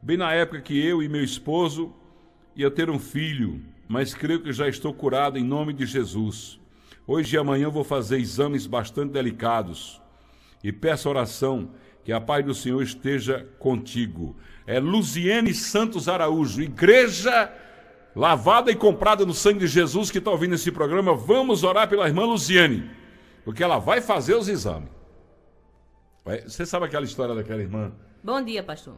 Bem na época que eu e meu esposo ia ter um filho, mas creio que já estou curado em nome de Jesus. Hoje e amanhã vou fazer exames bastante delicados e peço oração que a paz do Senhor esteja contigo. É Luziene Santos Araújo, igreja lavada e comprada no sangue de Jesus que está ouvindo esse programa. Vamos orar pela irmã Luziene, porque ela vai fazer os exames. Você sabe aquela história daquela irmã? Bom dia, pastor.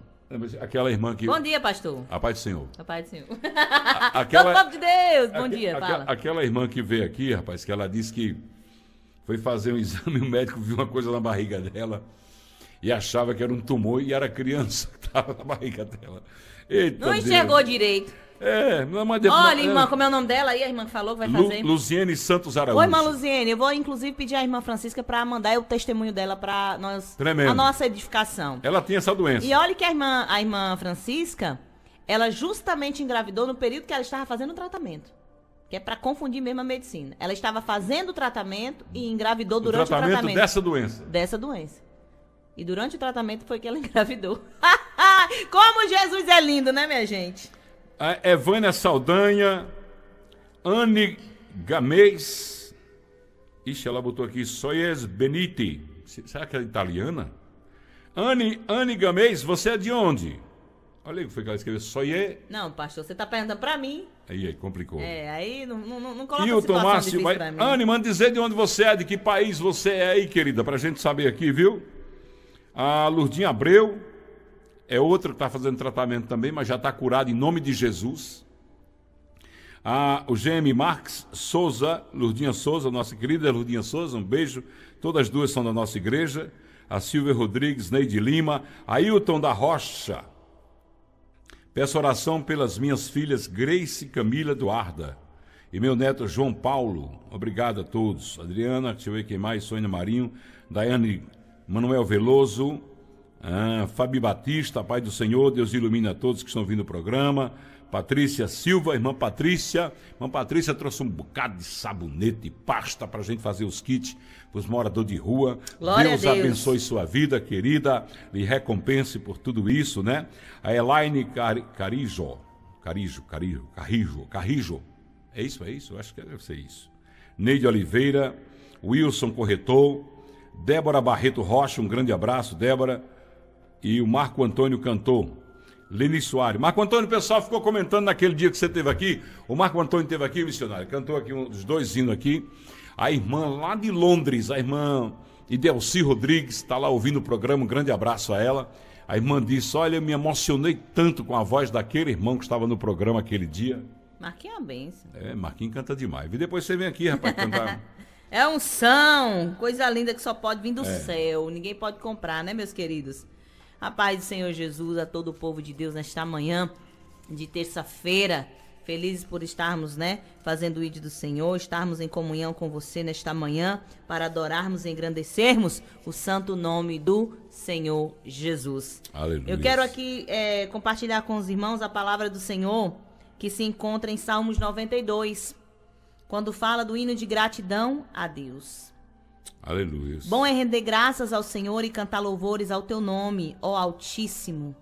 Aquela irmã que. Bom dia, pastor. A paz do Senhor. Papai do Senhor. Aquela, Povo de Deus, bom Aque- dia, fala. Aquela irmã que veio aqui, rapaz, que ela disse que foi fazer um exame e o médico viu uma coisa na barriga dela e achava que era um tumor e era criança que estava na barriga dela. Eita Não Deus. enxergou direito. É, não, mas depois. Olha, irmã, como é o nome dela aí? A irmã que falou que vai Lu, fazer. Luziene Santos Araújo. Oi, irmã Luziene, eu vou inclusive pedir à irmã Francisca para mandar o testemunho dela para nós, Tremendo. a nossa edificação. Ela tinha essa doença. E olha que a irmã, a irmã Francisca, ela justamente engravidou no período que ela estava fazendo o tratamento. Que é para confundir mesmo a medicina. Ela estava fazendo o tratamento e engravidou o durante tratamento, o tratamento dessa doença. dessa doença. E durante o tratamento foi que ela engravidou. Como Jesus é lindo, né, minha gente? A Evânia Saldanha, Anne Gamês. Ixi, ela botou aqui Soyes Benite. Será que é italiana? Anne, Anne Gamês, você é de onde? Olha aí o que foi que ela escreveu. Soyes. Não, pastor, você tá perguntando pra mim. Aí, aí, complicou. É, aí não, não, não coloca situação Márcio, difícil vai... Anne, manda dizer de onde você é, de que país você é aí, querida, pra gente saber aqui, viu? A Lurdinha Abreu é outra que está fazendo tratamento também, mas já está curada em nome de Jesus. A, o GM Marques Souza, Lurdinha Souza, nossa querida Lurdinha Souza, um beijo. Todas duas são da nossa igreja. A Silvia Rodrigues, Neide Lima, Ailton da Rocha. Peço oração pelas minhas filhas Grace e Camila Eduarda e meu neto João Paulo. Obrigado a todos. Adriana, deixa eu ver quem mais, Sônia Marinho, Daiane Manuel Veloso, Ah, Fabi Batista, Pai do Senhor, Deus ilumina a todos que estão vindo no programa. Patrícia Silva, irmã Patrícia. Irmã Patrícia trouxe um bocado de sabonete e pasta para a gente fazer os kits para os moradores de rua. Glória Deus, Deus. abençoe sua vida, querida. Lhe recompense por tudo isso, né? A Elaine Car Carijo. Carijo, Carijo, Carrijo, Carrijo. É isso, é isso? Eu acho que deve ser isso. Neide Oliveira, Wilson Corretor, Débora Barreto Rocha, um grande abraço, Débora. E o Marco Antônio Cantor. Leni Soares. Marco Antônio, o pessoal ficou comentando naquele dia que você esteve aqui. O Marco Antônio esteve aqui, missionário. Cantou aqui um dos dois hinos aqui. A irmã lá de Londres, a irmã Idelci Rodrigues, está lá ouvindo o programa. Um grande abraço a ela. A irmã disse: Olha, eu me emocionei tanto com a voz daquele irmão que estava no programa aquele dia. Marquinhos é uma benção. É, Marquinhos canta demais. E depois você vem aqui, rapaz, cantar. É um são, coisa linda que só pode vir do É. céu. Ninguém pode comprar, né, meus queridos? A paz do Senhor Jesus a todo o povo de Deus nesta manhã de terça-feira. Felizes por estarmos, né, fazendo o ID do Senhor, estarmos em comunhão com você nesta manhã para adorarmos e engrandecermos o santo nome do Senhor Jesus. Aleluia. Eu quero aqui é, compartilhar com os irmãos a palavra do Senhor que se encontra em Salmos 92, quando fala do hino de gratidão a Deus. Aleluia. Bom é render graças ao Senhor e cantar louvores ao teu nome, ó Altíssimo.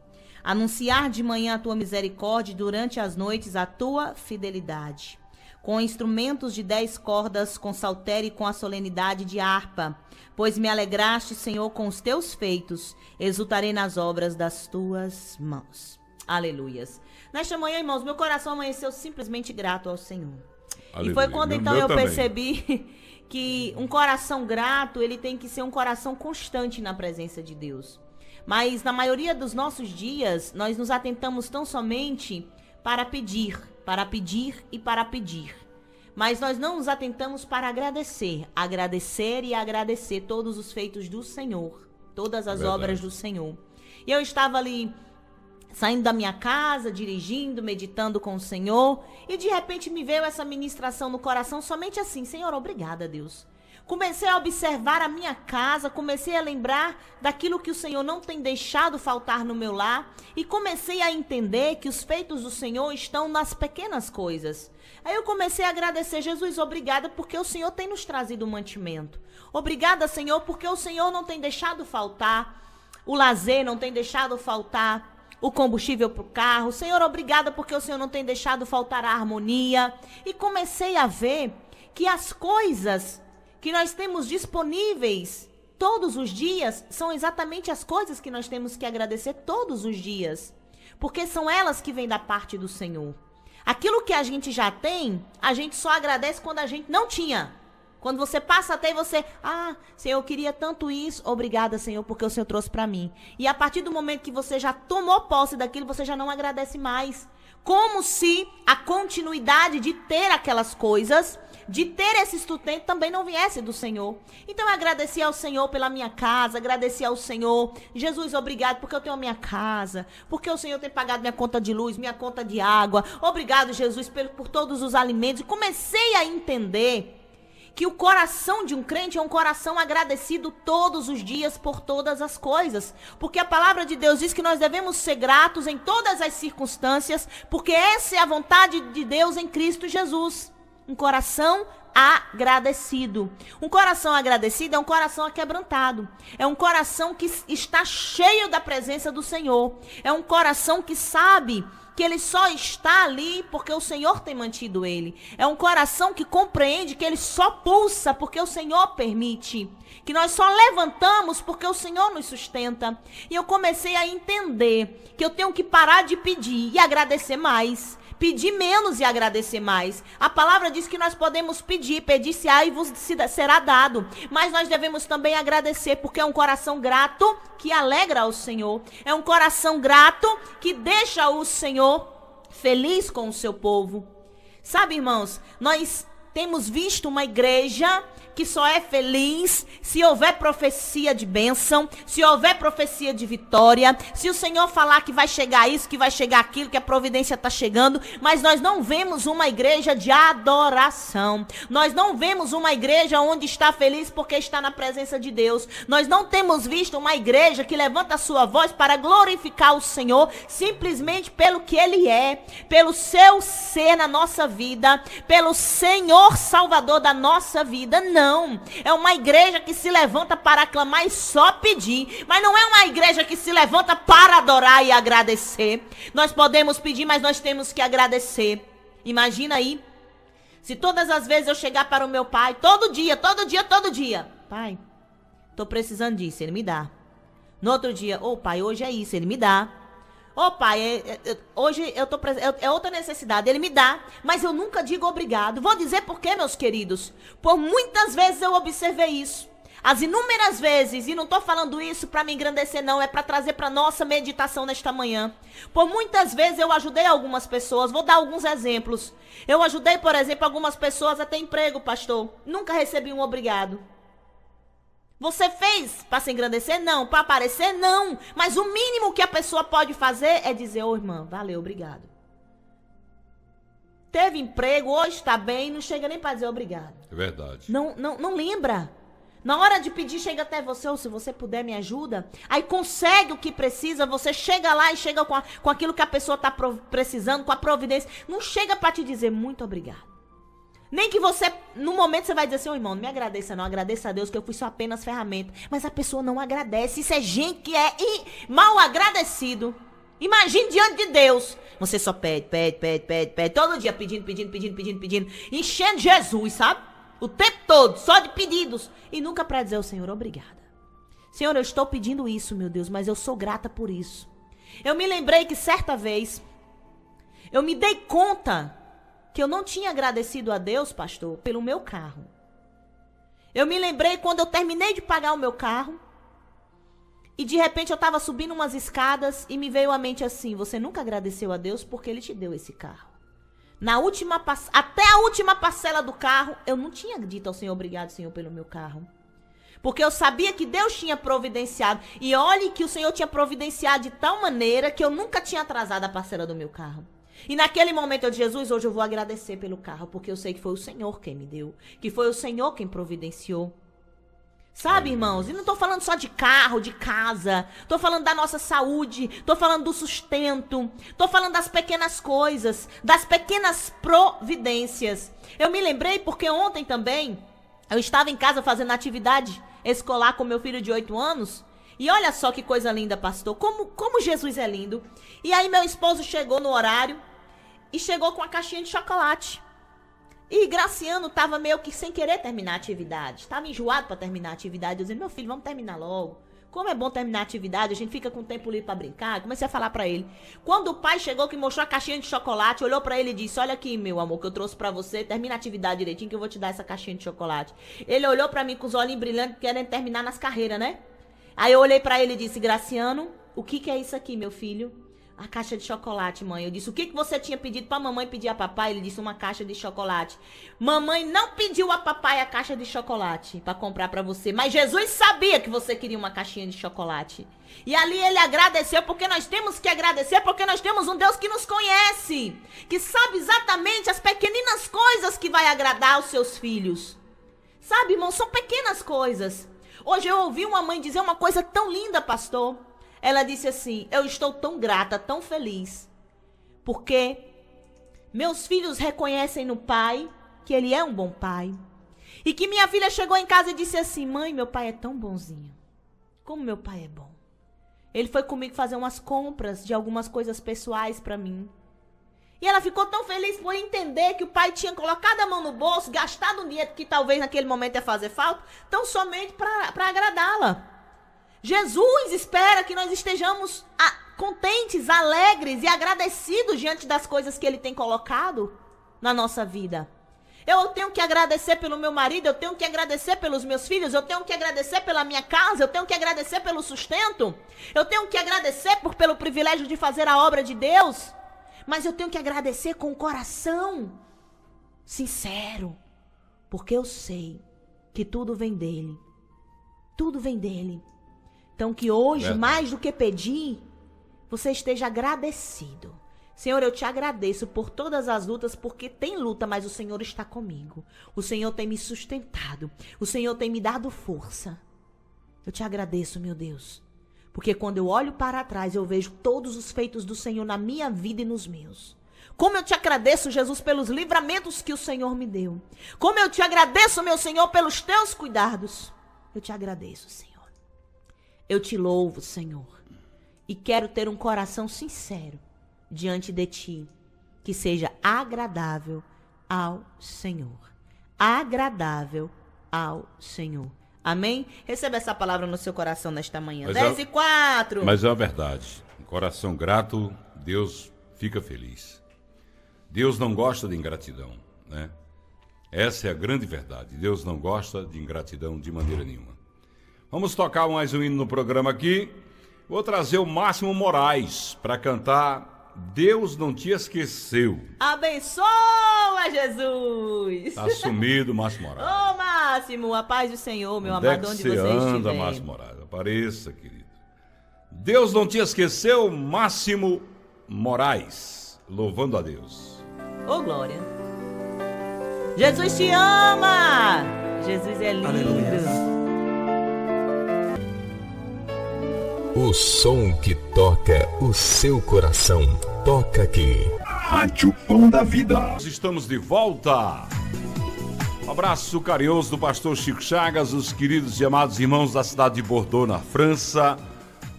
Anunciar de manhã a tua misericórdia e durante as noites a tua fidelidade. Com instrumentos de dez cordas, com saltério e com a solenidade de harpa. Pois me alegraste, Senhor, com os teus feitos. Exultarei nas obras das tuas mãos. Aleluias. Nesta manhã, irmãos, meu coração amanheceu simplesmente grato ao Senhor. E Aleluia. foi quando Meu- então meu eu também. percebi que um coração grato, ele tem que ser um coração constante na presença de Deus. Mas na maioria dos nossos dias, nós nos atentamos tão somente para pedir, para pedir e para pedir. Mas nós não nos atentamos para agradecer, agradecer e agradecer todos os feitos do Senhor, todas as Verdade. obras do Senhor. E eu estava ali saindo da minha casa, dirigindo, meditando com o Senhor, e de repente me veio essa ministração no coração somente assim: Senhor, obrigada, Deus. Comecei a observar a minha casa, comecei a lembrar daquilo que o Senhor não tem deixado faltar no meu lar, e comecei a entender que os feitos do Senhor estão nas pequenas coisas. Aí eu comecei a agradecer, Jesus, obrigada porque o Senhor tem nos trazido mantimento. Obrigada, Senhor, porque o Senhor não tem deixado faltar o lazer, não tem deixado faltar o combustível para o carro. Senhor, obrigada porque o Senhor não tem deixado faltar a harmonia. E comecei a ver que as coisas que nós temos disponíveis todos os dias são exatamente as coisas que nós temos que agradecer todos os dias. Porque são elas que vêm da parte do Senhor. Aquilo que a gente já tem, a gente só agradece quando a gente não tinha. Quando você passa até e você, ah, Senhor, eu queria tanto isso, obrigada, Senhor, porque o Senhor trouxe para mim. E a partir do momento que você já tomou posse daquilo, você já não agradece mais. Como se a continuidade de ter aquelas coisas, de ter esse sustento também não viesse do Senhor. Então eu agradeci ao Senhor pela minha casa, agradeci ao Senhor. Jesus, obrigado porque eu tenho a minha casa, porque o Senhor tem pagado minha conta de luz, minha conta de água. Obrigado, Jesus, por, por todos os alimentos. Comecei a entender que o coração de um crente é um coração agradecido todos os dias por todas as coisas. Porque a palavra de Deus diz que nós devemos ser gratos em todas as circunstâncias, porque essa é a vontade de Deus em Cristo Jesus. Um coração agradecido. Um coração agradecido é um coração aquebrantado. É um coração que está cheio da presença do Senhor. É um coração que sabe que ele só está ali porque o Senhor tem mantido ele. É um coração que compreende que ele só pulsa porque o Senhor permite. Que nós só levantamos porque o Senhor nos sustenta. E eu comecei a entender que eu tenho que parar de pedir e agradecer mais. Pedir menos e agradecer mais. A palavra diz que nós podemos pedir, pedir se há e vos se- será dado. Mas nós devemos também agradecer, porque é um coração grato que alegra ao Senhor. É um coração grato que deixa o Senhor feliz com o seu povo. Sabe, irmãos, nós temos visto uma igreja que só é feliz se houver profecia de bênção, se houver profecia de vitória, se o Senhor falar que vai chegar isso, que vai chegar aquilo, que a providência está chegando, mas nós não vemos uma igreja de adoração. Nós não vemos uma igreja onde está feliz porque está na presença de Deus. Nós não temos visto uma igreja que levanta a sua voz para glorificar o Senhor simplesmente pelo que ele é, pelo seu ser na nossa vida, pelo Senhor Salvador da nossa vida. Não. É uma igreja que se levanta para aclamar e só pedir. Mas não é uma igreja que se levanta para adorar e agradecer. Nós podemos pedir, mas nós temos que agradecer. Imagina aí. Se todas as vezes eu chegar para o meu pai, todo dia, todo dia, todo dia. Pai, tô precisando disso, ele me dá. No outro dia, ô oh, pai, hoje é isso, ele me dá. Ô oh, pai, é, é, hoje eu tô é outra necessidade, ele me dá, mas eu nunca digo obrigado. Vou dizer por quê, meus queridos? Por muitas vezes eu observei isso. As inúmeras vezes, e não estou falando isso para me engrandecer, não, é para trazer para nossa meditação nesta manhã. Por muitas vezes eu ajudei algumas pessoas, vou dar alguns exemplos. Eu ajudei, por exemplo, algumas pessoas a ter emprego, pastor. Nunca recebi um obrigado. Você fez para se engrandecer? Não. Para aparecer? Não. Mas o mínimo que a pessoa pode fazer é dizer: Ô oh, irmã, valeu, obrigado. Teve emprego, hoje está bem, não chega nem para dizer obrigado. É verdade. Não, não, não lembra. Na hora de pedir, chega até você, ou se você puder, me ajuda. Aí consegue o que precisa, você chega lá e chega com, a, com aquilo que a pessoa está precisando, com a providência. Não chega para te dizer muito obrigado. Nem que você, no momento, você vai dizer assim, ô oh, irmão, não me agradeça não, agradeça a Deus que eu fui só apenas ferramenta. Mas a pessoa não agradece. Isso é gente que é mal agradecido. Imagine diante de Deus. Você só pede, pede, pede, pede, pede. Todo dia pedindo, pedindo, pedindo, pedindo, pedindo. Enchendo Jesus, sabe? O tempo todo, só de pedidos. E nunca para dizer ao Senhor, obrigada. Senhor, eu estou pedindo isso, meu Deus, mas eu sou grata por isso. Eu me lembrei que certa vez, eu me dei conta que eu não tinha agradecido a Deus, pastor, pelo meu carro. Eu me lembrei quando eu terminei de pagar o meu carro. E de repente eu estava subindo umas escadas e me veio à mente assim: você nunca agradeceu a Deus porque ele te deu esse carro. Na última até a última parcela do carro, eu não tinha dito ao Senhor obrigado, Senhor, pelo meu carro. Porque eu sabia que Deus tinha providenciado. E olhe que o Senhor tinha providenciado de tal maneira que eu nunca tinha atrasado a parcela do meu carro. E naquele momento eu disse, Jesus, hoje eu vou agradecer pelo carro, porque eu sei que foi o Senhor quem me deu, que foi o Senhor quem providenciou. Sabe, irmãos? E não estou falando só de carro, de casa. Estou falando da nossa saúde. Estou falando do sustento. Estou falando das pequenas coisas, das pequenas providências. Eu me lembrei porque ontem também eu estava em casa fazendo atividade escolar com meu filho de 8 anos. E olha só que coisa linda, pastor. Como, como Jesus é lindo. E aí meu esposo chegou no horário e chegou com a caixinha de chocolate. E Graciano tava meio que sem querer terminar a atividade. Tava enjoado para terminar a atividade. Eu meu filho, vamos terminar logo. Como é bom terminar a atividade, a gente fica com tempo livre para brincar. Comecei a falar para ele. Quando o pai chegou que mostrou a caixinha de chocolate, olhou para ele e disse: "Olha aqui, meu amor, que eu trouxe para você. Termina a atividade direitinho que eu vou te dar essa caixinha de chocolate". Ele olhou para mim com os olhinhos brilhantes, querendo terminar nas carreiras, né? Aí eu olhei para ele e disse: "Graciano, o que que é isso aqui, meu filho?" A caixa de chocolate, mãe. Eu disse: O que, que você tinha pedido pra mamãe pedir a papai? Ele disse: Uma caixa de chocolate. Mamãe não pediu a papai a caixa de chocolate para comprar para você. Mas Jesus sabia que você queria uma caixinha de chocolate. E ali ele agradeceu, porque nós temos que agradecer, porque nós temos um Deus que nos conhece, que sabe exatamente as pequeninas coisas que vai agradar aos seus filhos. Sabe, irmão, são pequenas coisas. Hoje eu ouvi uma mãe dizer uma coisa tão linda, pastor. Ela disse assim: Eu estou tão grata, tão feliz, porque meus filhos reconhecem no pai que ele é um bom pai. E que minha filha chegou em casa e disse assim: Mãe, meu pai é tão bonzinho. Como meu pai é bom. Ele foi comigo fazer umas compras de algumas coisas pessoais para mim. E ela ficou tão feliz por entender que o pai tinha colocado a mão no bolso, gastado um dinheiro que talvez naquele momento ia fazer falta, tão somente para agradá-la. Jesus espera que nós estejamos contentes, alegres e agradecidos diante das coisas que ele tem colocado na nossa vida. Eu tenho que agradecer pelo meu marido, eu tenho que agradecer pelos meus filhos, eu tenho que agradecer pela minha casa, eu tenho que agradecer pelo sustento, eu tenho que agradecer por, pelo privilégio de fazer a obra de Deus, mas eu tenho que agradecer com o coração sincero, porque eu sei que tudo vem dele. Tudo vem dele. Então que hoje, Verdade. mais do que pedir, você esteja agradecido. Senhor, eu te agradeço por todas as lutas, porque tem luta, mas o Senhor está comigo. O Senhor tem me sustentado. O Senhor tem me dado força. Eu te agradeço, meu Deus. Porque quando eu olho para trás, eu vejo todos os feitos do Senhor na minha vida e nos meus. Como eu te agradeço, Jesus, pelos livramentos que o Senhor me deu. Como eu te agradeço, meu Senhor, pelos teus cuidados. Eu te agradeço, Senhor. Eu te louvo, Senhor. E quero ter um coração sincero diante de ti, que seja agradável ao Senhor. Agradável ao Senhor. Amém? Receba essa palavra no seu coração nesta manhã. Mas 10 é- e 4. Mas é uma verdade. Um coração grato, Deus fica feliz. Deus não gosta de ingratidão, né? Essa é a grande verdade. Deus não gosta de ingratidão de maneira nenhuma. Vamos tocar mais um hino no programa aqui. Vou trazer o Máximo Moraes para cantar Deus não te esqueceu. Abençoa, Jesus! Tá sumido, Máximo Moraes. Ô, Máximo, a paz do Senhor, meu Onde é amado, que onde você você anda, estiver. Máximo Moraes? Apareça, querido. Deus não te esqueceu, Máximo Moraes. Louvando a Deus. Ô, glória. Jesus te ama! Jesus é lindo. O som que toca o seu coração. Toca aqui. Rádio Pão da Vida. Nós estamos de volta. Um abraço carinhoso do pastor Chico Chagas, os queridos e amados irmãos da cidade de Bordeaux, na França.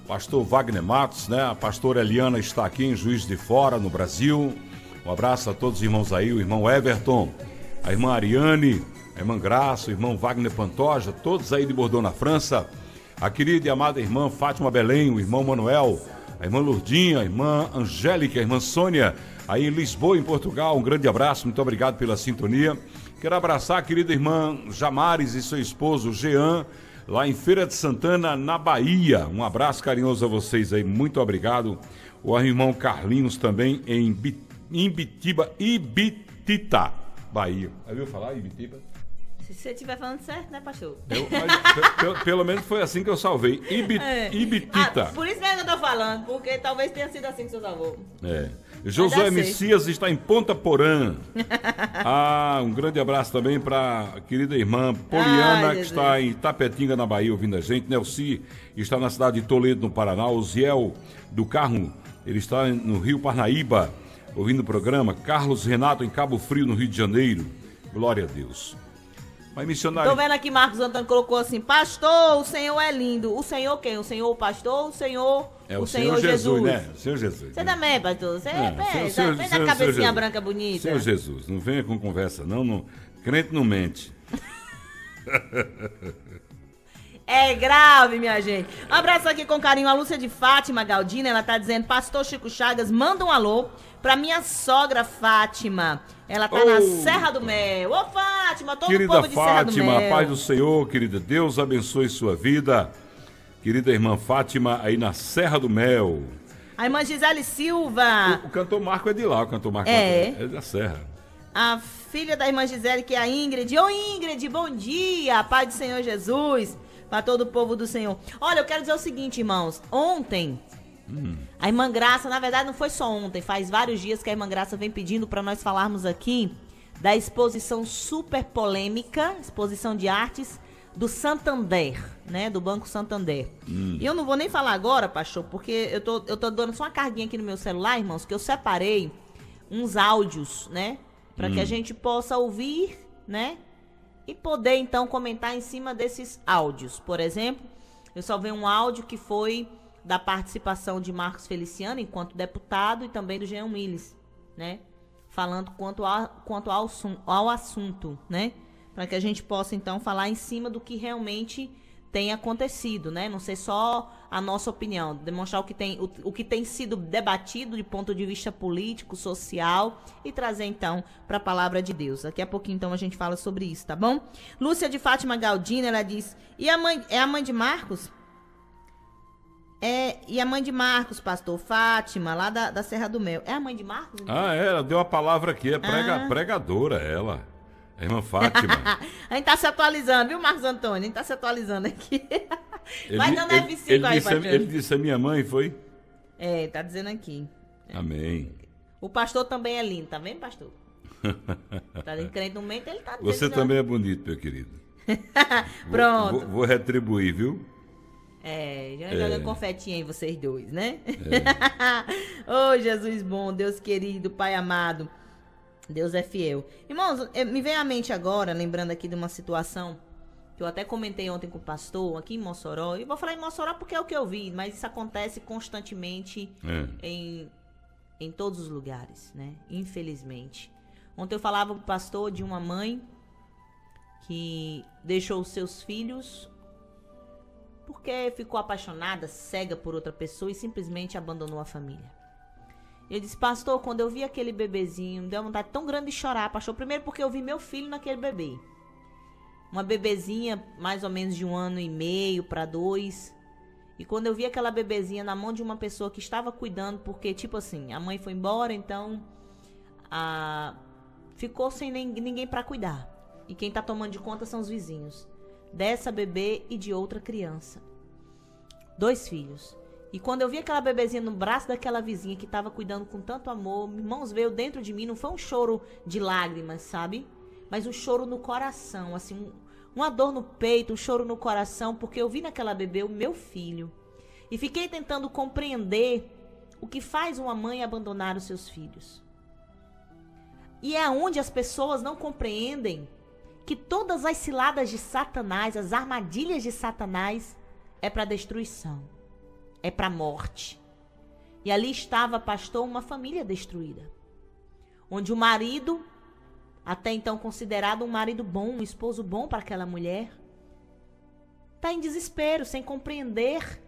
Pastor Wagner Matos, né? A pastora Eliana está aqui em Juiz de Fora, no Brasil. Um abraço a todos os irmãos aí, o irmão Everton, a irmã Ariane, a irmã Graça, o irmão Wagner Pantoja, todos aí de Bordeaux, na França. A querida e amada irmã Fátima Belém, o irmão Manuel, a irmã Lourdinha, a irmã Angélica, a irmã Sônia, aí em Lisboa, em Portugal. Um grande abraço, muito obrigado pela sintonia. Quero abraçar a querida irmã Jamares e seu esposo Jean, lá em Feira de Santana, na Bahia. Um abraço carinhoso a vocês aí, muito obrigado. O irmão Carlinhos também em Bi- Imbitiba, Ibitita, Bahia. Já viu falar Ibitiba? Se você estiver falando certo, né, pastor? Eu- mas pe- pe- pelo menos foi assim que eu salvei. Ibi, É. Ibitita. Ah, por isso mesmo que eu tô falando, porque talvez tenha sido assim que você salvou. É. Josué. Messias está em Ponta Porã. Ah, um grande abraço também para a querida irmã Poliana, Ai, que está em Tapetinga, na Bahia, ouvindo a gente. Nelci está na cidade de Toledo, no Paraná. O Ziel do Carro, ele está no Rio Parnaíba, ouvindo o programa. Carlos Renato, em Cabo Frio, no Rio de Janeiro. Glória a Deus. Mas missionário. Tô vendo aqui Marcos Antônio colocou assim: Pastor, o Senhor é lindo. O Senhor quem? O Senhor o pastor? O Senhor. É o, Senhor, Jesus, né? O Senhor Jesus. Você né? também, pastor. Você é, Senhor- é, Senhor- vem Senhor- da cabecinha Senhor- branca bonita. Senhor Jesus, não venha com conversa, não. não crente não mente. É grave, minha gente. Um abraço aqui com carinho a Lúcia de Fátima Galdina. Ela tá dizendo: Pastor Chico Chagas, manda um alô pra minha sogra Fátima. Ela tá na Oh. Serra do Mel. Ô, Fátima, todo o querida povo de Serra do Fátima, Mel. paz do Senhor, querida, Deus abençoe sua vida. Querida irmã Fátima, aí na Serra do Mel. A irmã Gisele Silva. O cantor Marco é de lá, o cantor Marco É. é da Serra. A filha da irmã Gisele, que é a Ingrid. Ô, Ingrid, bom dia. Paz do Senhor Jesus. Pra todo o povo do Senhor. Olha, eu quero dizer o seguinte, irmãos. Ontem, a irmã Graça, na verdade, não foi só ontem. Faz vários dias que a irmã Graça vem pedindo pra nós falarmos aqui da exposição super polêmica, exposição de artes do Santander, né? Do Banco Santander. E eu não vou nem falar agora, pastor, porque eu tô, eu tô dando só uma carguinha aqui no meu celular, irmãos, que eu separei uns áudios, né? Pra que a gente possa ouvir, né? E poder então comentar em cima desses áudios. Por exemplo, eu só vi um áudio que foi da participação de Marcos Feliciano enquanto deputado e também do Jean Willis, né? Falando quanto, a, quanto ao, ao assunto, né? Para que a gente possa então falar em cima do que realmente tem acontecido, né? Não ser só a nossa opinião, demonstrar o que tem, o, o que tem sido debatido de ponto de vista político, social e trazer então para a palavra de Deus. Daqui a pouquinho então a gente fala sobre isso, tá bom? Lúcia de Fátima Galdina, ela diz: "E a mãe é a mãe de Marcos?" É, e a mãe de Marcos, pastor Fátima, lá da, da Serra do Mel. É a mãe de Marcos? Ah, é, ela deu a palavra aqui, é prega- Ah. pregadora ela. A irmã Fátima. a gente tá se atualizando, viu, Marcos Antônio? A gente tá se atualizando aqui. Vai dando ele, F5 ele aí, disse, ele disse a minha mãe, foi? É, tá dizendo aqui. Amém. O pastor também é lindo, tá vendo, pastor? Tá em crente no meio, ele tá dizendo. Você já. também é bonito, meu querido. Vou- Pronto. Vou, vou retribuir, viu? É, já É. joga confetinha em vocês dois, né? Ô, Jesus bom, Deus querido, Pai amado. Deus é fiel. Irmãos, eh, me vem à mente agora, lembrando aqui de uma situação que eu até comentei ontem com o pastor aqui em Mossoró. E vou falar em Mossoró porque é o que eu vi, mas isso acontece constantemente É. em, em todos os lugares, né? Infelizmente. Ontem eu falava pro pastor de uma mãe que deixou os seus filhos porque ficou apaixonada, cega por outra pessoa e simplesmente abandonou a família. Eu disse, pastor, quando eu vi aquele bebezinho, me deu uma vontade tão grande de chorar, pastor. Primeiro porque eu vi meu filho naquele bebê. Uma bebezinha, mais ou menos de um ano e meio para dois. E quando eu vi aquela bebezinha na mão de uma pessoa que estava cuidando, porque, tipo assim, a mãe foi embora, então a... ficou sem nem- ninguém para cuidar. E quem tá tomando de conta são os vizinhos. Dessa bebê e de outra criança. Dois filhos. E quando eu vi aquela bebezinha no braço daquela vizinha que estava cuidando com tanto amor, irmãos, veio dentro de mim, não foi um choro de lágrimas, sabe? Mas um choro no coração, assim, um- uma dor no peito, um choro no coração, porque eu vi naquela bebê o meu filho. E fiquei tentando compreender o que faz uma mãe abandonar os seus filhos. E é onde as pessoas não compreendem que todas as ciladas de Satanás, as armadilhas de Satanás, é para destruição, é para morte. E ali estava, pastor, uma família destruída, onde o marido, até então considerado um marido bom, um esposo bom para aquela mulher, está em desespero, sem compreender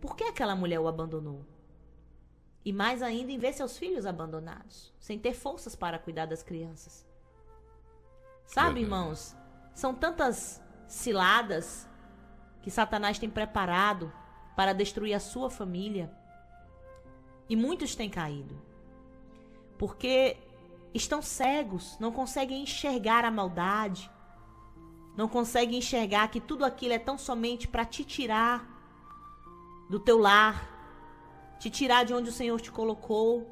por que aquela mulher o abandonou. E mais ainda em ver seus filhos abandonados, sem ter forças para cuidar das crianças. Sabe, Verdade. irmãos? São tantas ciladas que Satanás tem preparado para destruir a sua família. E muitos têm caído. Porque estão cegos, não conseguem enxergar a maldade. Não conseguem enxergar que tudo aquilo é tão somente para te tirar do teu lar, te tirar de onde o Senhor te colocou.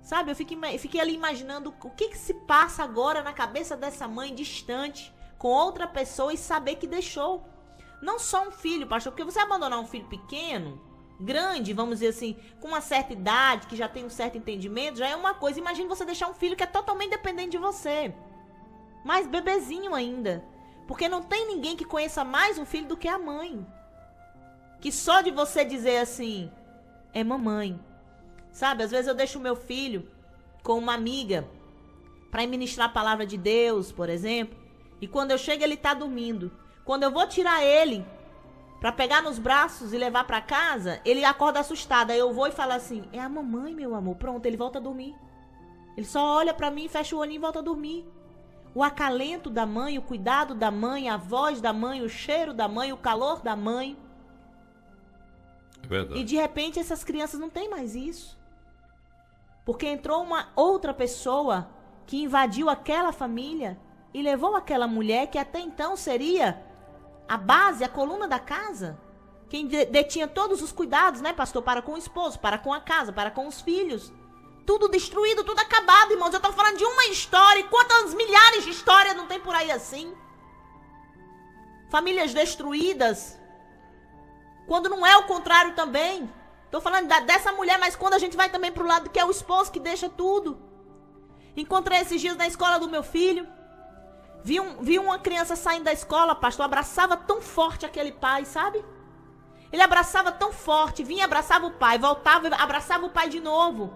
Sabe, eu fiquei, fiquei ali imaginando o que, que se passa agora na cabeça dessa mãe distante com outra pessoa e saber que deixou. Não só um filho, pastor, porque você abandonar um filho pequeno, grande, vamos dizer assim, com uma certa idade, que já tem um certo entendimento, já é uma coisa. Imagine você deixar um filho que é totalmente dependente de você. Mais bebezinho ainda. Porque não tem ninguém que conheça mais um filho do que a mãe. Que só de você dizer assim, é mamãe. Sabe, às vezes eu deixo o meu filho com uma amiga para ministrar a palavra de Deus, por exemplo, e quando eu chego ele tá dormindo. Quando eu vou tirar ele para pegar nos braços e levar para casa, ele acorda assustado. Aí eu vou e falo assim: "É a mamãe, meu amor". Pronto, ele volta a dormir. Ele só olha para mim, fecha o olhinho e volta a dormir. O acalento da mãe, o cuidado da mãe, a voz da mãe, o cheiro da mãe, o calor da mãe. Verdade. E de repente essas crianças não têm mais isso. Porque entrou uma outra pessoa que invadiu aquela família e levou aquela mulher que até então seria a base, a coluna da casa. Quem de- detinha todos os cuidados, né, pastor? Para com o esposo, para com a casa, para com os filhos. Tudo destruído, tudo acabado, irmãos. Eu tô falando de uma história. Quantas milhares de histórias não tem por aí assim? Famílias destruídas, quando não é o contrário também. Tô falando da- dessa mulher, mas quando a gente vai também pro lado que é o esposo que deixa tudo. Encontrei esses dias na escola do meu filho. Vi, um, vi uma criança saindo da escola, pastor, abraçava tão forte aquele pai, sabe? Ele abraçava tão forte, vinha, abraçava o pai, voltava, abraçava o pai de novo.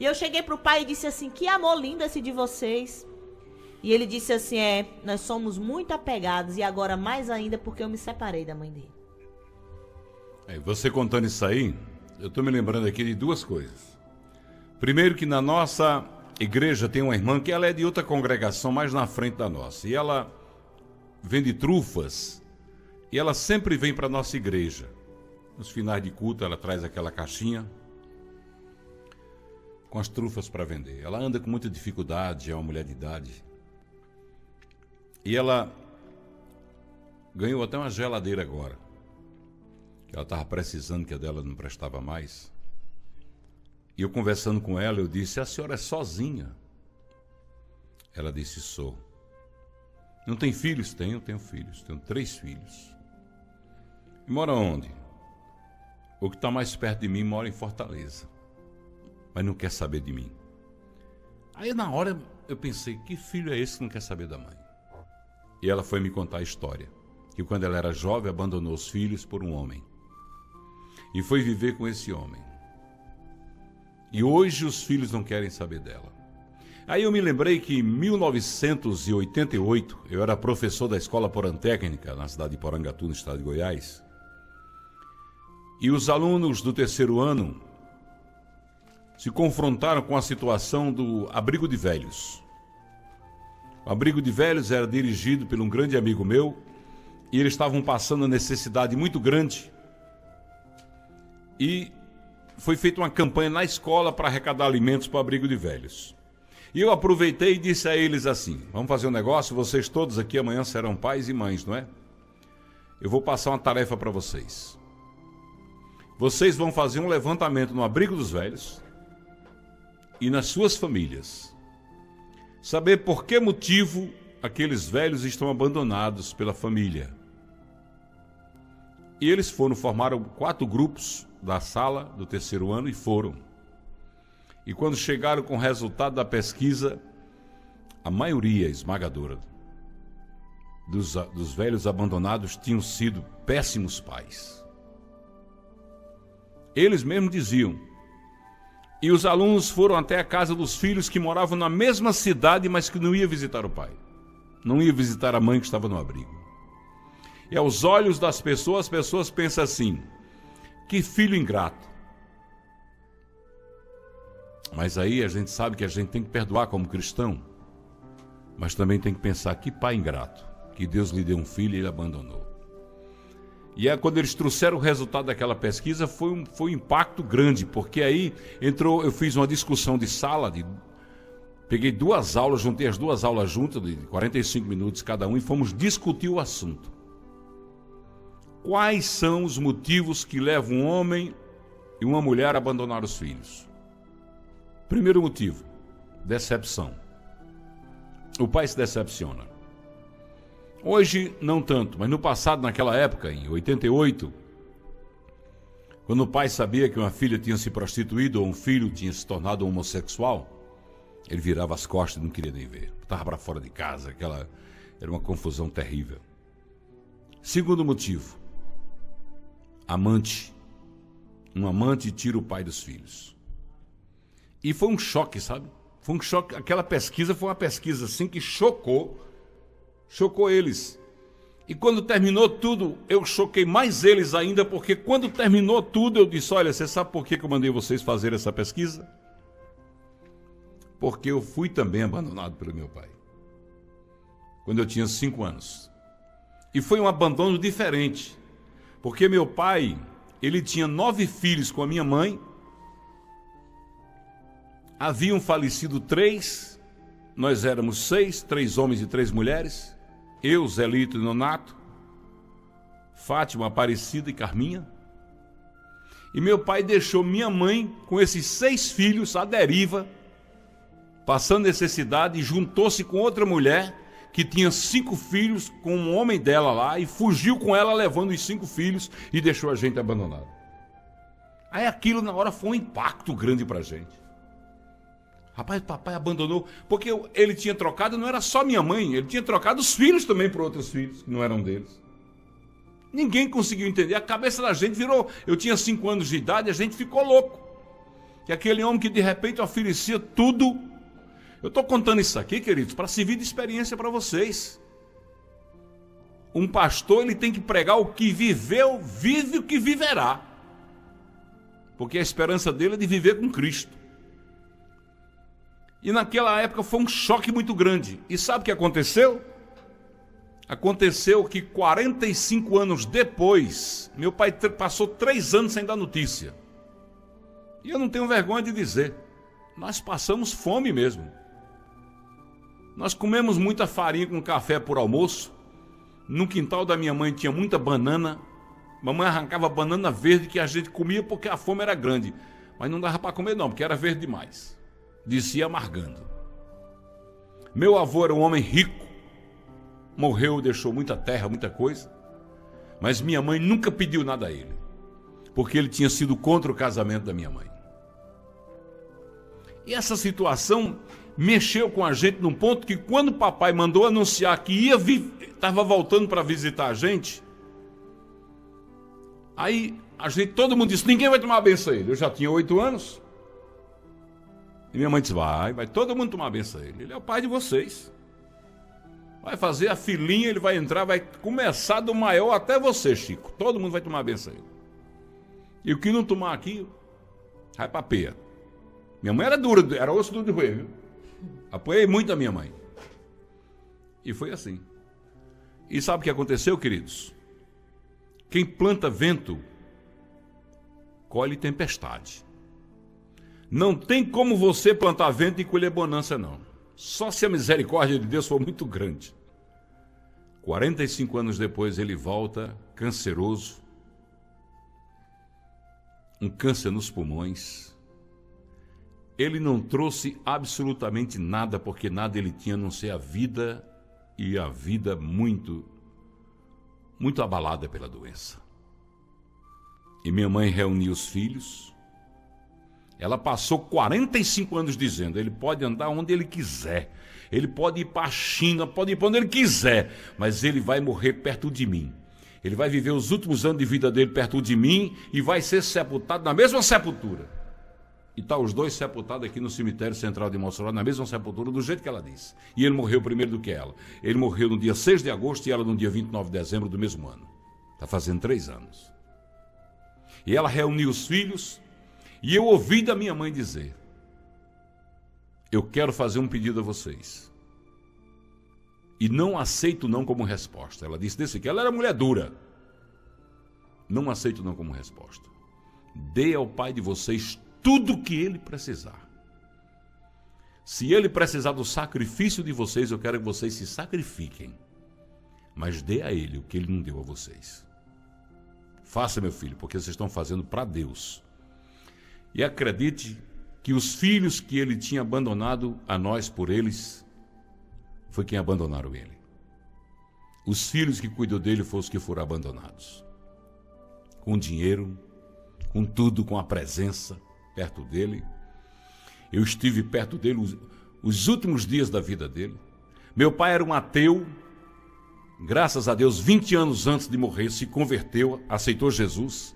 E eu cheguei pro pai e disse assim: Que amor lindo esse de vocês. E ele disse assim: É, nós somos muito apegados e agora mais ainda porque eu me separei da mãe dele. É, você contando isso aí, eu estou me lembrando aqui de duas coisas. Primeiro que na nossa igreja tem uma irmã que ela é de outra congregação mais na frente da nossa. E ela vende trufas e ela sempre vem para nossa igreja. Nos finais de culto ela traz aquela caixinha. com as trufas para vender. Ela anda com muita dificuldade, é uma mulher de idade. E ela ganhou até uma geladeira agora. Que ela estava precisando, que a dela não prestava mais. E eu conversando com ela, eu disse: A senhora é sozinha? Ela disse: Sou. Não tem filhos? Tenho, tenho filhos. Tenho três filhos. E mora onde? O que está mais perto de mim mora em Fortaleza. Mas não quer saber de mim. Aí na hora eu pensei: que filho é esse que não quer saber da mãe? E ela foi me contar a história. Que quando ela era jovem abandonou os filhos por um homem. E foi viver com esse homem. E hoje os filhos não querem saber dela. Aí eu me lembrei que em 1988 eu era professor da Escola Porantécnica na cidade de Porangatu, no estado de Goiás. E os alunos do terceiro ano se confrontaram com a situação do abrigo de velhos. O abrigo de velhos era dirigido por um grande amigo meu e eles estavam passando uma necessidade muito grande. E foi feita uma campanha na escola para arrecadar alimentos para abrigo de velhos. E eu aproveitei e disse a eles assim: Vamos fazer um negócio, vocês todos aqui amanhã serão pais e mães, não é? Eu vou passar uma tarefa para vocês. Vocês vão fazer um levantamento no abrigo dos velhos e nas suas famílias. Saber por que motivo aqueles velhos estão abandonados pela família. E eles foram, formaram quatro grupos da sala do terceiro ano e foram. E quando chegaram com o resultado da pesquisa, a maioria esmagadora dos, dos velhos abandonados tinham sido péssimos pais. Eles mesmos diziam. E os alunos foram até a casa dos filhos que moravam na mesma cidade, mas que não ia visitar o pai. Não ia visitar a mãe que estava no abrigo. E aos olhos das pessoas, as pessoas pensam assim: que filho ingrato. Mas aí a gente sabe que a gente tem que perdoar como cristão, mas também tem que pensar que pai ingrato, que Deus lhe deu um filho e ele abandonou. E é quando eles trouxeram o resultado daquela pesquisa, foi um, foi um impacto grande, porque aí entrou, eu fiz uma discussão de sala, de, peguei duas aulas, juntei as duas aulas juntas, de 45 minutos cada um, e fomos discutir o assunto. Quais são os motivos que levam um homem e uma mulher a abandonar os filhos? Primeiro motivo: decepção. O pai se decepciona. Hoje, não tanto, mas no passado, naquela época, em 88, quando o pai sabia que uma filha tinha se prostituído ou um filho tinha se tornado homossexual, ele virava as costas e não queria nem ver. Estava para fora de casa, aquela era uma confusão terrível. Segundo motivo, amante. Um amante tira o pai dos filhos. E foi um choque, sabe? Foi um choque. Aquela pesquisa foi uma pesquisa assim que chocou, chocou eles. E quando terminou tudo, eu choquei mais eles ainda, porque quando terminou tudo, eu disse: Olha, você sabe por que eu mandei vocês fazer essa pesquisa? Porque eu fui também abandonado pelo meu pai. Quando eu tinha cinco anos. E foi um abandono diferente. Porque meu pai, ele tinha nove filhos com a minha mãe Haviam falecido três, nós éramos seis, três homens e três mulheres. Eu, Zelito e Nonato, Fátima, Aparecida e Carminha. E meu pai deixou minha mãe com esses seis filhos à deriva, passando necessidade, e juntou-se com outra mulher que tinha cinco filhos com um homem dela lá e fugiu com ela levando os cinco filhos e deixou a gente abandonado. Aí aquilo na hora foi um impacto grande para a gente. Rapaz, papai abandonou. Porque ele tinha trocado, não era só minha mãe, ele tinha trocado os filhos também por outros filhos, que não eram deles. Ninguém conseguiu entender. A cabeça da gente virou. Eu tinha cinco anos de idade, a gente ficou louco. Que aquele homem que de repente oferecia tudo. Eu estou contando isso aqui, queridos, para servir de experiência para vocês. Um pastor ele tem que pregar o que viveu, vive o que viverá. Porque a esperança dele é de viver com Cristo. E naquela época foi um choque muito grande. E sabe o que aconteceu? Aconteceu que 45 anos depois, meu pai passou três anos sem dar notícia. E eu não tenho vergonha de dizer. nós passamos fome mesmo. Nós comemos muita farinha com café por almoço. No quintal da minha mãe tinha muita banana. Mamãe arrancava banana verde que a gente comia porque a fome era grande. Mas não dava para comer não, porque era verde demais. Descia amargando. Meu avô era um homem rico. Morreu, deixou muita terra, muita coisa. Mas minha mãe nunca pediu nada a ele. Porque ele tinha sido contra o casamento da minha mãe. E essa situação mexeu com a gente num ponto que quando o papai mandou anunciar que ia estava voltando para visitar a gente, aí a gente, todo mundo disse, ninguém vai tomar a benção a ele. Eu já tinha oito anos. E minha mãe disse, vai, vai todo mundo tomar a benção a ele. Ele é o pai de vocês. Vai fazer a filhinha, ele vai entrar, vai começar do maior até você, Chico. Todo mundo vai tomar a benção a ele. E o que não tomar aqui, vai pra peia. Minha mãe era dura, era osso duro de roer, viu? Apoiei muito a minha mãe. E foi assim. E sabe o que aconteceu, queridos? Quem planta vento, colhe tempestade. Não tem como você plantar vento e colher bonança, não. Só se a misericórdia de Deus for muito grande. 45 anos depois ele volta canceroso, um câncer nos pulmões, ele não trouxe absolutamente nada, porque nada ele tinha a não ser a vida e a vida muito, muito abalada pela doença. E minha mãe reuniu os filhos. Ela passou 45 anos dizendo: ele pode andar onde ele quiser, ele pode ir para a China, pode ir para onde ele quiser, mas ele vai morrer perto de mim. Ele vai viver os últimos anos de vida dele perto de mim e vai ser sepultado na mesma sepultura. E está os dois sepultados aqui no cemitério central de Mossoró, na mesma sepultura, do jeito que ela disse. E ele morreu primeiro do que ela. Ele morreu no dia 6 de agosto e ela no dia 29 de dezembro do mesmo ano. Está fazendo três anos. E ela reuniu os filhos e eu ouvi da minha mãe dizer: Eu quero fazer um pedido a vocês. E não aceito não como resposta. Ela disse desse que ela era mulher dura. Não aceito não como resposta. Dê ao pai de vocês tudo que ele precisar. Se ele precisar do sacrifício de vocês, eu quero que vocês se sacrifiquem. Mas dê a ele o que ele não deu a vocês. Faça, meu filho, porque vocês estão fazendo para Deus. E acredite que os filhos que ele tinha abandonado a nós por eles, foi quem abandonaram ele. Os filhos que cuidou dele foram os que foram abandonados. Com dinheiro, com tudo, com a presença perto dele. Eu estive perto dele os, os últimos dias da vida dele. Meu pai era um ateu, graças a Deus, 20 anos antes de morrer, se converteu, aceitou Jesus.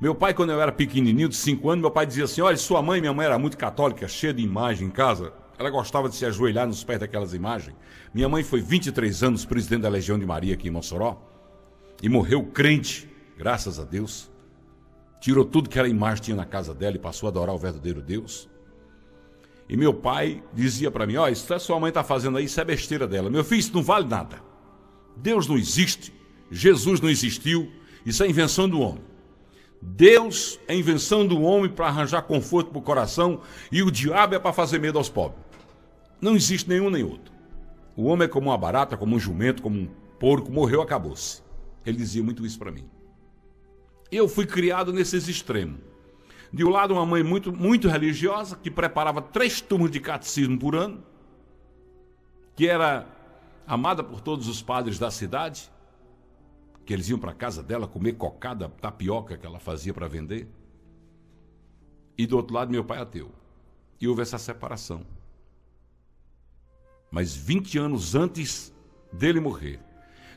Meu pai, quando eu era pequenininho, de 5 anos, meu pai dizia assim: Olha, sua mãe, minha mãe era muito católica, cheia de imagem em casa. Ela gostava de se ajoelhar nos pés daquelas imagens. Minha mãe foi 23 anos presidente da Legião de Maria aqui em Mossoró e morreu crente, graças a Deus tirou tudo que era imagem tinha na casa dela e passou a adorar o verdadeiro Deus. E meu pai dizia para mim: Ó, oh, isso que sua mãe está fazendo aí, isso é besteira dela. Meu filho, isso não vale nada. Deus não existe, Jesus não existiu, isso é invenção do homem. Deus é invenção do homem para arranjar conforto para o coração e o diabo é para fazer medo aos pobres. Não existe nenhum nem outro. O homem é como uma barata, como um jumento, como um porco, morreu, acabou-se. Ele dizia muito isso para mim. Eu fui criado nesses extremos. De um lado, uma mãe muito, muito religiosa, que preparava três turmas de catecismo por ano, que era amada por todos os padres da cidade, que eles iam para casa dela comer cocada, tapioca que ela fazia para vender. E do outro lado, meu pai ateu. E houve essa separação. Mas 20 anos antes dele morrer,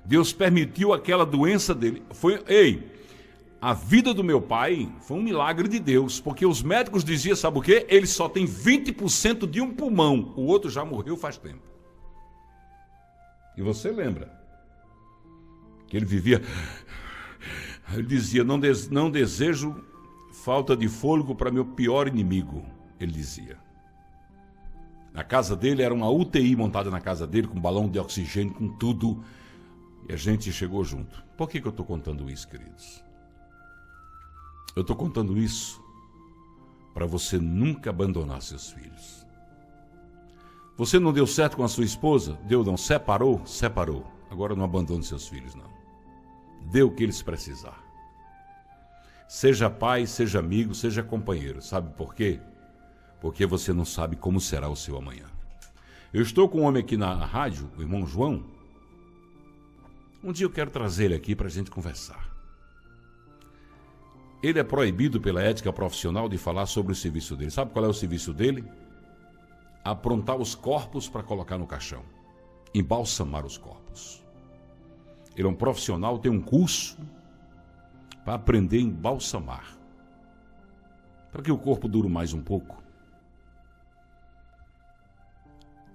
Deus permitiu aquela doença dele. Foi, ei, a vida do meu pai foi um milagre de Deus, porque os médicos diziam, sabe o quê? Ele só tem 20% de um pulmão, o outro já morreu faz tempo. E você lembra que ele vivia. Ele dizia: Não, des, não desejo falta de fôlego para meu pior inimigo. Ele dizia. Na casa dele era uma UTI montada na casa dele, com balão de oxigênio, com tudo. E a gente chegou junto. Por que, que eu estou contando isso, queridos? Eu estou contando isso para você nunca abandonar seus filhos. Você não deu certo com a sua esposa? Deu não? Separou? Separou. Agora não abandone seus filhos, não. Dê o que eles precisar. Seja pai, seja amigo, seja companheiro. Sabe por quê? Porque você não sabe como será o seu amanhã. Eu estou com um homem aqui na rádio, o irmão João. Um dia eu quero trazer ele aqui para a gente conversar. Ele é proibido pela ética profissional de falar sobre o serviço dele. Sabe qual é o serviço dele? Aprontar os corpos para colocar no caixão, embalsamar os corpos. Ele é um profissional, tem um curso para aprender a embalsamar, para que o corpo dure mais um pouco.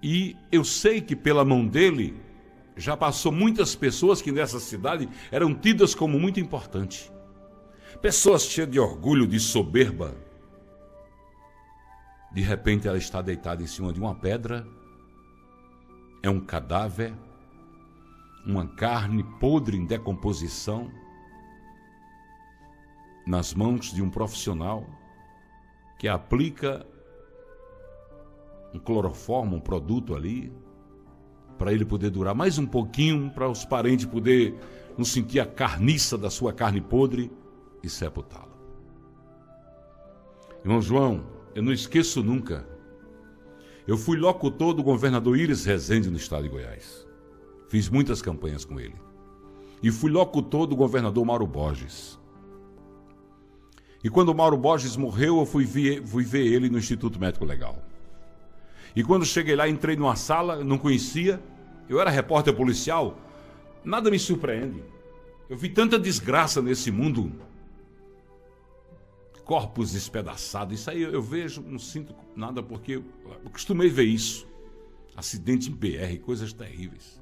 E eu sei que pela mão dele já passou muitas pessoas que nessa cidade eram tidas como muito importantes. Pessoas cheias de orgulho, de soberba. De repente ela está deitada em cima de uma pedra, é um cadáver, uma carne podre em decomposição, nas mãos de um profissional que aplica um cloroformo, um produto ali, para ele poder durar. Mais um pouquinho, para os parentes poder não sentir a carniça da sua carne podre e sepultá-la. Irmão João, eu não esqueço nunca. Eu fui locutor do governador Iris Rezende no estado de Goiás. Fiz muitas campanhas com ele. E fui locutor do governador Mauro Borges. E quando o Mauro Borges morreu, eu fui fui ver ele no Instituto Médico Legal. E quando cheguei lá, entrei numa sala, não conhecia, eu era repórter policial, nada me surpreende. Eu vi tanta desgraça nesse mundo. Corpos despedaçados, isso aí eu vejo, não sinto nada porque eu costumei ver isso. Acidente em BR, coisas terríveis.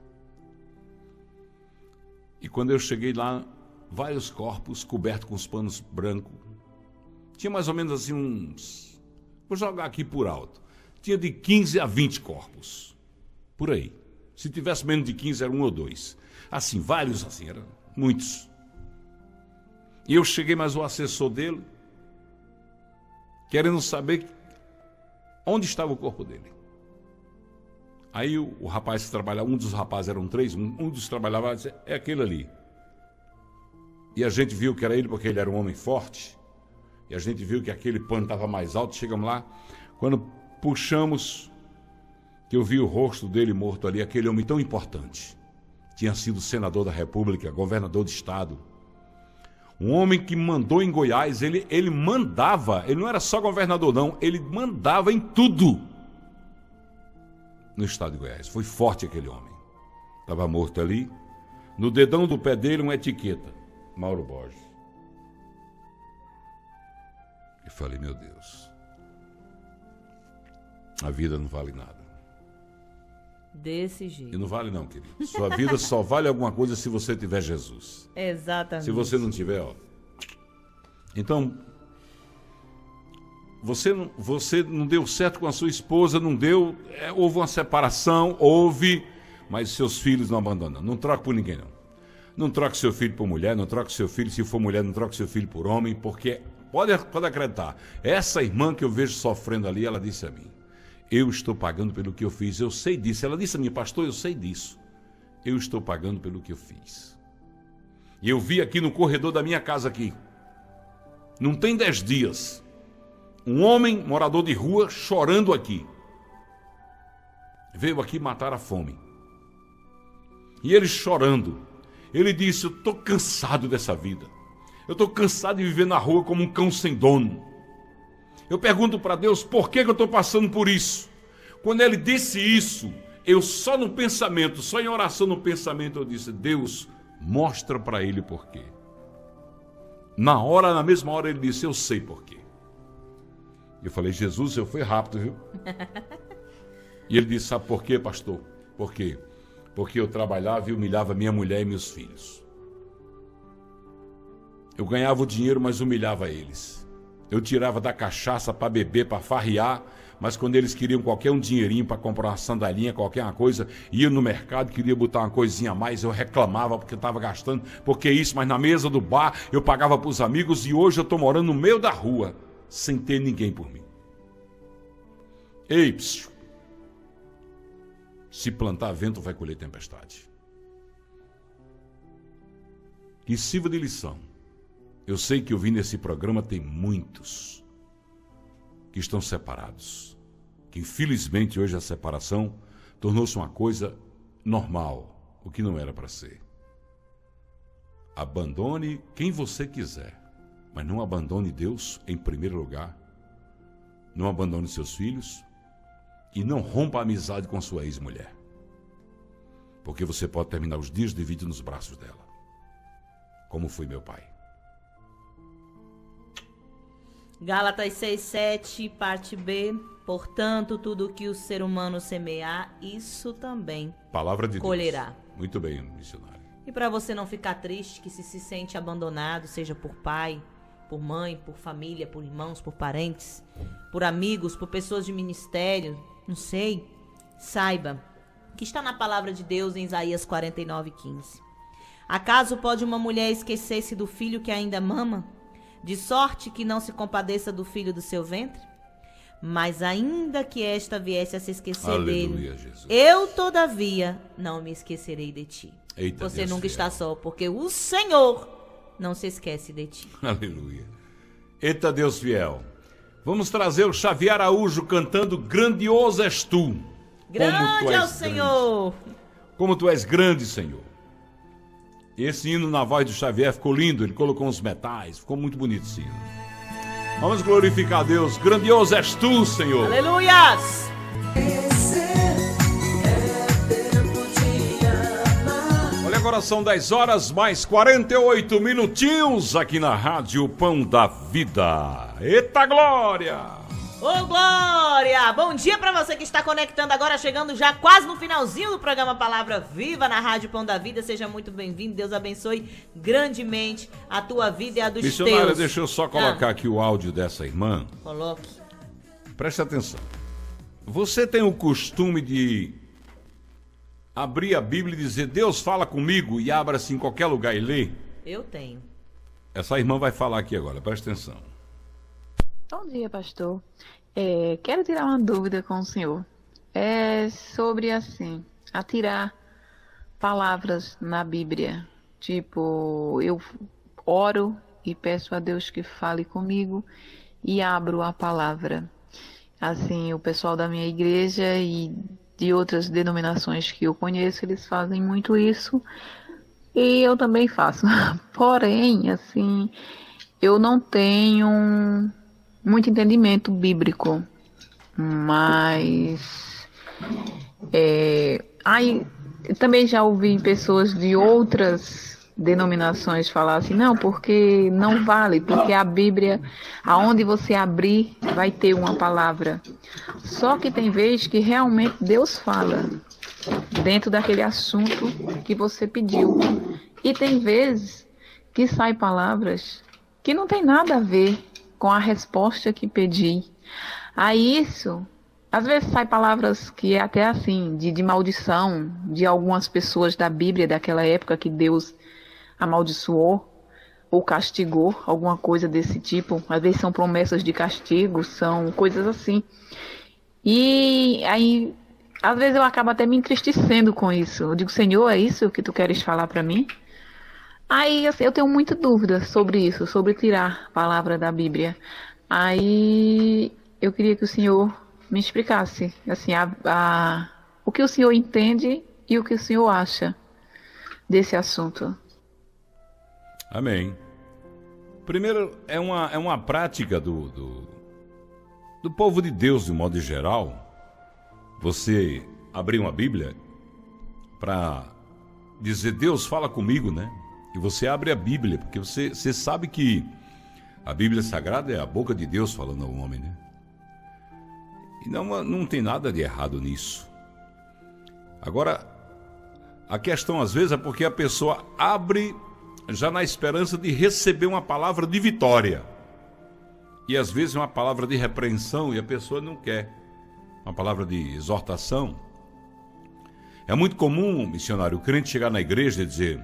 E quando eu cheguei lá, vários corpos cobertos com os panos brancos. Tinha mais ou menos assim uns. Vou jogar aqui por alto tinha de 15 a 20 corpos. Por aí. Se tivesse menos de 15, era um ou dois. Assim, vários assim, eram muitos. E eu cheguei mais o assessor dele, querendo saber onde estava o corpo dele. Aí o, o rapaz que trabalhava, um dos rapazes eram três, um, um dos trabalhava, disse, é aquele ali. E a gente viu que era ele porque ele era um homem forte. E a gente viu que aquele pano estava mais alto. Chegamos lá, quando puxamos, que eu vi o rosto dele morto ali, aquele homem tão importante. Tinha sido senador da República, governador de Estado. Um homem que mandou em Goiás, ele, ele mandava, ele não era só governador, não, ele mandava em tudo no estado de Goiás. Foi forte aquele homem. Estava morto ali. No dedão do pé dele, uma etiqueta: Mauro Borges. E falei, meu Deus. A vida não vale nada. Desse jeito. E não vale não, querido. Sua vida só vale alguma coisa se você tiver Jesus. Exatamente. Se você não tiver, ó. Então, você não, você não deu certo com a sua esposa, não deu, é, houve uma separação, houve, mas seus filhos não abandonam. Não troque por ninguém, não. Não troque seu filho por mulher, não troque seu filho, se for mulher, não troque seu filho por homem, porque, pode, pode acreditar, essa irmã que eu vejo sofrendo ali, ela disse a mim, eu estou pagando pelo que eu fiz. Eu sei disso. Ela disse a mim, pastor, eu sei disso. Eu estou pagando pelo que eu fiz. E eu vi aqui no corredor da minha casa aqui. Não tem dez dias. Um homem morador de rua chorando aqui. Veio aqui matar a fome. E ele chorando. Ele disse: Eu estou cansado dessa vida. Eu estou cansado de viver na rua como um cão sem dono. Eu pergunto para Deus por que, que eu estou passando por isso. Quando ele disse isso, eu só no pensamento, só em oração no pensamento, eu disse: Deus, mostra para ele por quê. Na hora, na mesma hora, ele disse: Eu sei por quê. Eu falei: Jesus, eu fui rápido, viu? e ele disse: Sabe por quê, pastor? Por quê? Porque eu trabalhava e humilhava minha mulher e meus filhos. Eu ganhava o dinheiro, mas humilhava eles. Eu tirava da cachaça para beber, para farrear, mas quando eles queriam qualquer um dinheirinho para comprar uma sandalinha, qualquer uma coisa, ia no mercado, queria botar uma coisinha a mais, eu reclamava porque estava gastando, porque isso, mas na mesa do bar eu pagava para os amigos e hoje eu estou morando no meio da rua. sem ter ninguém por mim. Ei, psiu. se plantar vento, vai colher tempestade. Que sirva de lição. Eu sei que ouvindo esse programa tem muitos que estão separados. Que infelizmente hoje a separação tornou-se uma coisa normal, o que não era para ser. Abandone quem você quiser, mas não abandone Deus em primeiro lugar. Não abandone seus filhos e não rompa a amizade com sua ex-mulher. Porque você pode terminar os dias de vida nos braços dela como foi meu pai. Gálatas 6:7, parte B. Portanto, tudo que o ser humano semear, isso também Palavra de colherá. Deus. Muito bem, missionário. E para você não ficar triste, que se se sente abandonado, seja por pai, por mãe, por família, por irmãos, por parentes, por amigos, por pessoas de ministério, não sei, saiba que está na palavra de Deus em Isaías 49:15. Acaso pode uma mulher esquecer-se do filho que ainda mama, de sorte que não se compadeça do filho do seu ventre? Mas ainda que esta viesse a se esquecer Aleluia, dele, Jesus. eu todavia não me esquecerei de ti. Eita, Você Deus nunca fiel. está só, porque o Senhor não se esquece de ti. Aleluia. Eita Deus fiel. Vamos trazer o Xavier Araújo cantando Grandioso és tu. Grande é o Senhor! Como tu és grande, Senhor. Esse hino na voz do Xavier ficou lindo, ele colocou uns metais, ficou muito bonito esse hino. Vamos glorificar a Deus. Grandioso és tu, Senhor. Aleluias! Olha agora são 10 horas mais 48 minutinhos aqui na Rádio Pão da Vida. Eita glória! Ô Glória! Bom dia pra você que está conectando agora, chegando já quase no finalzinho do programa Palavra Viva na Rádio Pão da Vida. Seja muito bem-vindo. Deus abençoe grandemente a tua vida e a dos Missionária, teus. deixa eu só colocar Ah, aqui o áudio dessa irmã. coloque. Preste atenção. Você tem o costume de abrir a Bíblia e dizer Deus fala comigo e abra-se em qualquer lugar e lê? Eu tenho. Essa irmã vai falar aqui agora, preste atenção. Bom dia, pastor. É, quero tirar uma dúvida com o senhor. É sobre, assim, atirar palavras na Bíblia. Tipo, eu oro e peço a Deus que fale comigo e abro a palavra. Assim, o pessoal da minha igreja e de outras denominações que eu conheço, eles fazem muito isso. E eu também faço. Porém, assim, eu não tenho muito entendimento bíblico, mas é, aí também já ouvi pessoas de outras denominações falar assim, não, porque não vale, porque a Bíblia, aonde você abrir, vai ter uma palavra. Só que tem vezes que realmente Deus fala dentro daquele assunto que você pediu. E tem vezes que sai palavras que não tem nada a ver com a resposta que pedi. A isso, às vezes sai palavras que é até assim, de, de maldição de algumas pessoas da Bíblia daquela época que Deus amaldiçoou ou castigou, alguma coisa desse tipo. Às vezes são promessas de castigo, são coisas assim. E aí, às vezes eu acabo até me entristecendo com isso. Eu digo, Senhor, é isso que tu queres falar para mim? Aí assim, eu tenho muita dúvida sobre isso, sobre tirar a palavra da Bíblia. Aí eu queria que o senhor me explicasse, assim, a, a- o que o senhor entende e o que o senhor acha desse assunto. Amém. Primeiro, é uma, é uma prática do, do, do povo de Deus, de modo geral, você abrir uma Bíblia para dizer, Deus fala comigo, né? E você abre a Bíblia, porque você, você sabe que a Bíblia Sagrada é a boca de Deus falando ao homem, né? E não, não tem nada de errado nisso. Agora, a questão às vezes é porque a pessoa abre já na esperança de receber uma palavra de vitória. E às vezes uma palavra de repreensão e a pessoa não quer. Uma palavra de exortação. É muito comum, missionário, o crente chegar na igreja e dizer: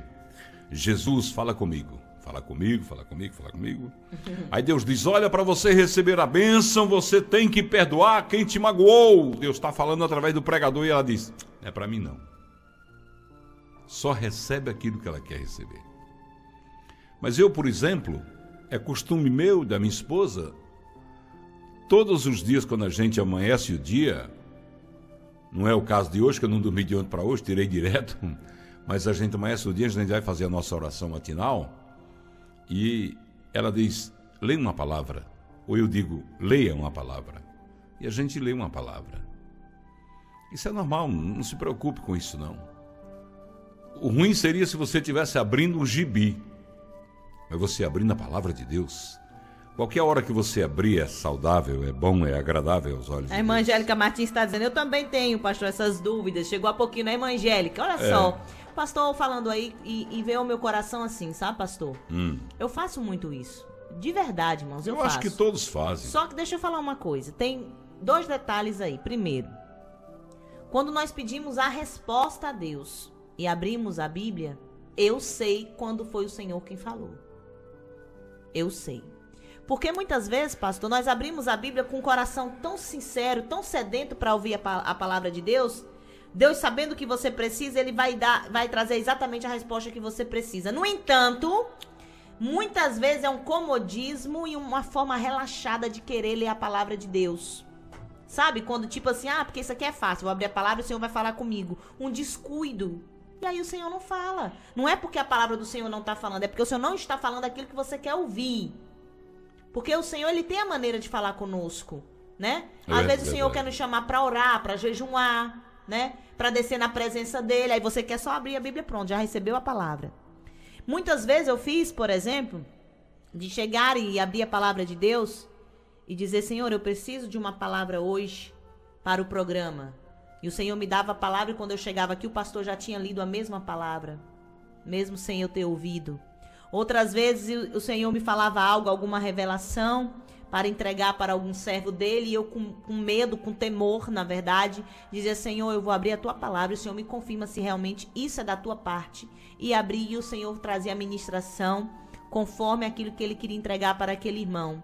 Jesus, fala comigo. Fala comigo, fala comigo, fala comigo. Aí Deus diz: Olha, para você receber a bênção, você tem que perdoar quem te magoou. Deus está falando através do pregador e ela diz: é para mim não. Só recebe aquilo que ela quer receber. Mas eu, por exemplo, é costume meu da minha esposa, todos os dias quando a gente amanhece o dia, não é o caso de hoje, que eu não dormi de ontem para hoje, tirei direto, mas a gente amanhece o dia, a gente vai fazer a nossa oração matinal e ela diz: leia uma palavra. Ou eu digo: leia uma palavra. E a gente lê uma palavra. Isso é normal, não se preocupe com isso não. O ruim seria se você estivesse abrindo um gibi, mas você abrindo a palavra de Deus. Qualquer hora que você abrir é saudável, é bom, é agradável aos olhos. A irmã Angélica Martins está dizendo, eu também tenho, pastor, essas dúvidas. Chegou há pouquinho, né, irmã Angélica? Olha é. só, pastor falando aí e, e veio ao meu coração assim, sabe, pastor? Hum. Eu faço muito isso. De verdade, irmãos, eu, eu faço. acho que todos fazem. Só que deixa eu falar uma coisa. Tem dois detalhes aí. Primeiro, quando nós pedimos a resposta a Deus e abrimos a Bíblia, eu sei quando foi o Senhor quem falou. Eu sei. Porque muitas vezes, pastor, nós abrimos a Bíblia com um coração tão sincero, tão sedento para ouvir a, palavra de Deus. Deus, sabendo o que você precisa, ele vai dar, vai trazer exatamente a resposta que você precisa. No entanto, muitas vezes é um comodismo e uma forma relaxada de querer ler a palavra de Deus. Sabe? Quando tipo assim, ah, porque isso aqui é fácil, vou abrir a palavra e o Senhor vai falar comigo. Um descuido. E aí o Senhor não fala. Não é porque a palavra do Senhor não está falando, é porque o Senhor não está falando aquilo que você quer ouvir. Porque o Senhor, ele tem a maneira de falar conosco, né? Às é, vezes o Senhor quer nos chamar para orar, para jejuar, né? Para descer na presença dele. Aí você quer só abrir a Bíblia pronto, já recebeu a palavra. Muitas vezes eu fiz, por exemplo, de chegar e abrir a palavra de Deus e dizer: Senhor, eu preciso de uma palavra hoje para o programa. E o Senhor me dava a palavra e quando eu chegava aqui, o pastor já tinha lido a mesma palavra, mesmo sem eu ter ouvido. Outras vezes o Senhor me falava algo, alguma revelação para entregar para algum servo dele, e eu com, com, medo, com temor, na verdade, dizia: Senhor, eu vou abrir a tua palavra, o Senhor me confirma se realmente isso é da tua parte. E abri, e o Senhor trazia a ministração conforme aquilo que ele queria entregar para aquele irmão.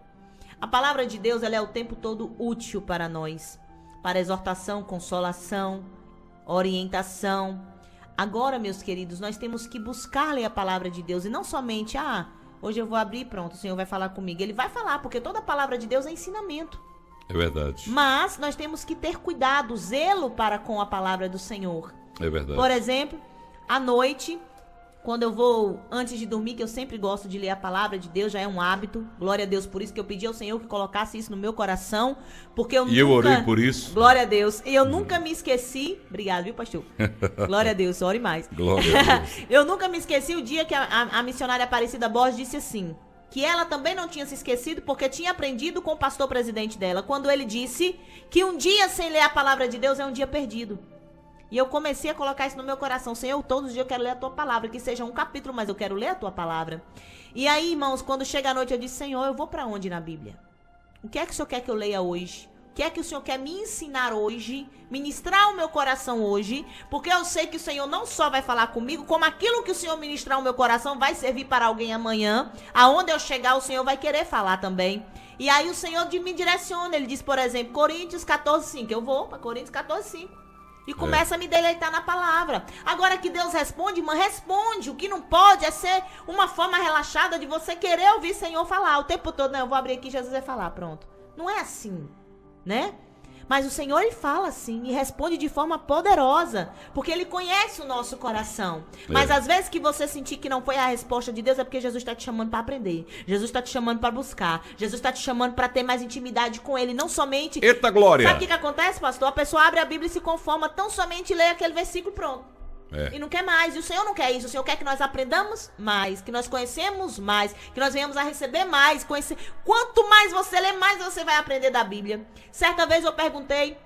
A palavra de Deus ela é o tempo todo útil para nós, para exortação, consolação, orientação, Agora, meus queridos, nós temos que buscar ler a palavra de Deus e não somente, ah, hoje eu vou abrir pronto, o Senhor vai falar comigo. Ele vai falar, porque toda a palavra de Deus é ensinamento. É verdade. Mas nós temos que ter cuidado, zelo para com a palavra do Senhor. É verdade. Por exemplo, à noite, quando eu vou, antes de dormir, que eu sempre gosto de ler a palavra de Deus, já é um hábito. Glória a Deus por isso, que eu pedi ao Senhor que colocasse isso no meu coração. Porque eu e nunca... eu orei por isso. Glória a Deus. E eu nunca me esqueci. Obrigado, viu, pastor? Glória a Deus, ore mais. Glória a Deus. eu nunca me esqueci o dia que a, a, a missionária Aparecida Borges disse assim: que ela também não tinha se esquecido porque tinha aprendido com o pastor presidente dela, quando ele disse que um dia sem ler a palavra de Deus é um dia perdido. E eu comecei a colocar isso no meu coração. Senhor, todos os dias eu quero ler a tua palavra. Que seja um capítulo, mas eu quero ler a tua palavra. E aí, irmãos, quando chega a noite, eu disse: Senhor, eu vou para onde na Bíblia? O que é que o Senhor quer que eu leia hoje? O que é que o Senhor quer me ensinar hoje? Ministrar o meu coração hoje? Porque eu sei que o Senhor não só vai falar comigo, como aquilo que o Senhor ministrar o meu coração vai servir para alguém amanhã. Aonde eu chegar, o Senhor vai querer falar também. E aí o Senhor me direciona. Ele diz, por exemplo, Coríntios 14, 5. Eu vou para Coríntios 14, 5. E começa é. a me deleitar na palavra. Agora que Deus responde, irmã, responde. O que não pode é ser uma forma relaxada de você querer ouvir o Senhor falar o tempo todo. Não, eu vou abrir aqui, Jesus vai falar, pronto. Não é assim, né? Mas o Senhor ele fala assim e responde de forma poderosa, porque ele conhece o nosso coração. É. Mas às vezes que você sentir que não foi a resposta de Deus é porque Jesus está te chamando para aprender. Jesus está te chamando para buscar. Jesus está te chamando para ter mais intimidade com ele, não somente. Eita glória! Sabe o que, que acontece, pastor? A pessoa abre a Bíblia e se conforma tão somente lê aquele versículo pronto. É. E não quer mais. E o Senhor não quer isso. O Senhor quer que nós aprendamos mais, que nós conhecemos mais, que nós venhamos a receber mais, conhecer. Quanto mais você lê, mais você vai aprender da Bíblia. Certa vez eu perguntei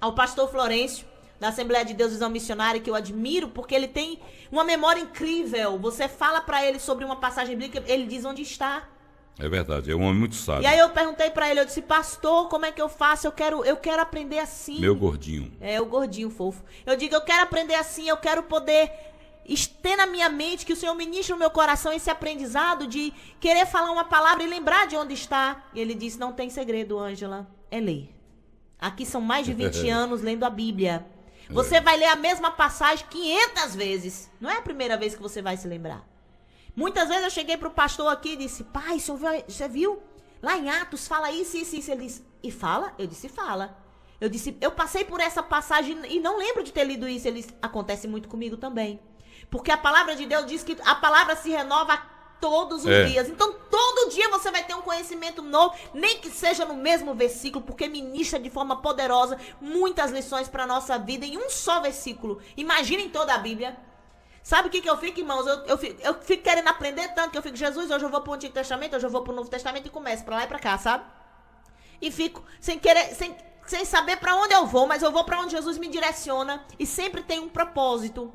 ao pastor Florencio, da Assembleia de Deus Visão Missionária, que eu admiro, porque ele tem uma memória incrível. Você fala para ele sobre uma passagem bíblica, ele diz onde está. É verdade, é um homem muito sábio. E aí eu perguntei para ele, eu disse, pastor, como é que eu faço? Eu quero, eu quero aprender assim. Meu gordinho. É, o gordinho fofo. Eu digo, eu quero aprender assim, eu quero poder ter na minha mente, que o Senhor ministre no meu coração esse aprendizado de querer falar uma palavra e lembrar de onde está. E ele disse: Não tem segredo, Ângela, é ler. Aqui são mais de 20 anos lendo a Bíblia. Você vai ler a mesma passagem 500 vezes. Não é a primeira vez que você vai se lembrar. Muitas vezes eu cheguei pro pastor aqui e disse: Pai, você viu? Lá em Atos fala isso, isso, isso. Ele disse: E fala? Eu disse: Fala. Eu disse: Eu passei por essa passagem e não lembro de ter lido isso. Ele disse: Acontece muito comigo também. Porque a palavra de Deus diz que a palavra se renova todos os é. dias. Então, todo dia você vai ter um conhecimento novo, nem que seja no mesmo versículo, porque ministra de forma poderosa muitas lições para nossa vida em um só versículo. Imaginem toda a Bíblia. Sabe o que, que eu fico, irmãos? Eu, eu, fico, eu fico querendo aprender tanto que eu fico, Jesus, hoje eu vou para o Antigo Testamento, hoje eu vou para o Novo Testamento e começo para lá e para cá, sabe? E fico sem querer, sem, sem saber para onde eu vou, mas eu vou para onde Jesus me direciona e sempre tem um propósito.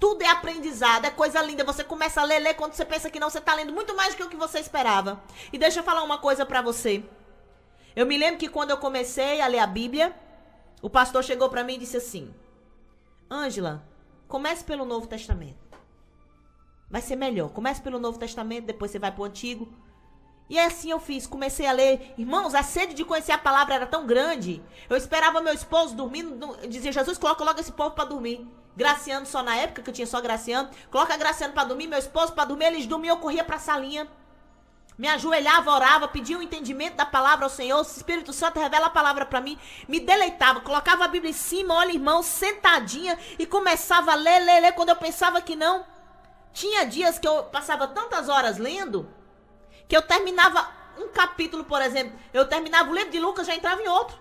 Tudo é aprendizado, é coisa linda. Você começa a ler, ler quando você pensa que não, você está lendo muito mais do que o que você esperava. E deixa eu falar uma coisa para você. Eu me lembro que quando eu comecei a ler a Bíblia, o pastor chegou para mim e disse assim: Ângela, comece pelo Novo Testamento. Vai ser melhor. Comece pelo Novo Testamento, depois você vai para o Antigo. E é assim eu fiz, comecei a ler. Irmãos, a sede de conhecer a palavra era tão grande. Eu esperava meu esposo dormindo, dizia, Jesus, coloca logo esse povo para dormir. Graciano só na época, que eu tinha só Graciano. Coloca Graciano para dormir, meu esposo para dormir. Eles dormiam, eu corria pra salinha. Me ajoelhava, orava, pedia o um entendimento da palavra ao Senhor. O Espírito Santo revela a palavra para mim. Me deleitava, colocava a Bíblia em cima, olha, irmão, sentadinha e começava a ler, ler, ler. Quando eu pensava que não. Tinha dias que eu passava tantas horas lendo que eu terminava um capítulo, por exemplo. Eu terminava o livro de Lucas, já entrava em outro.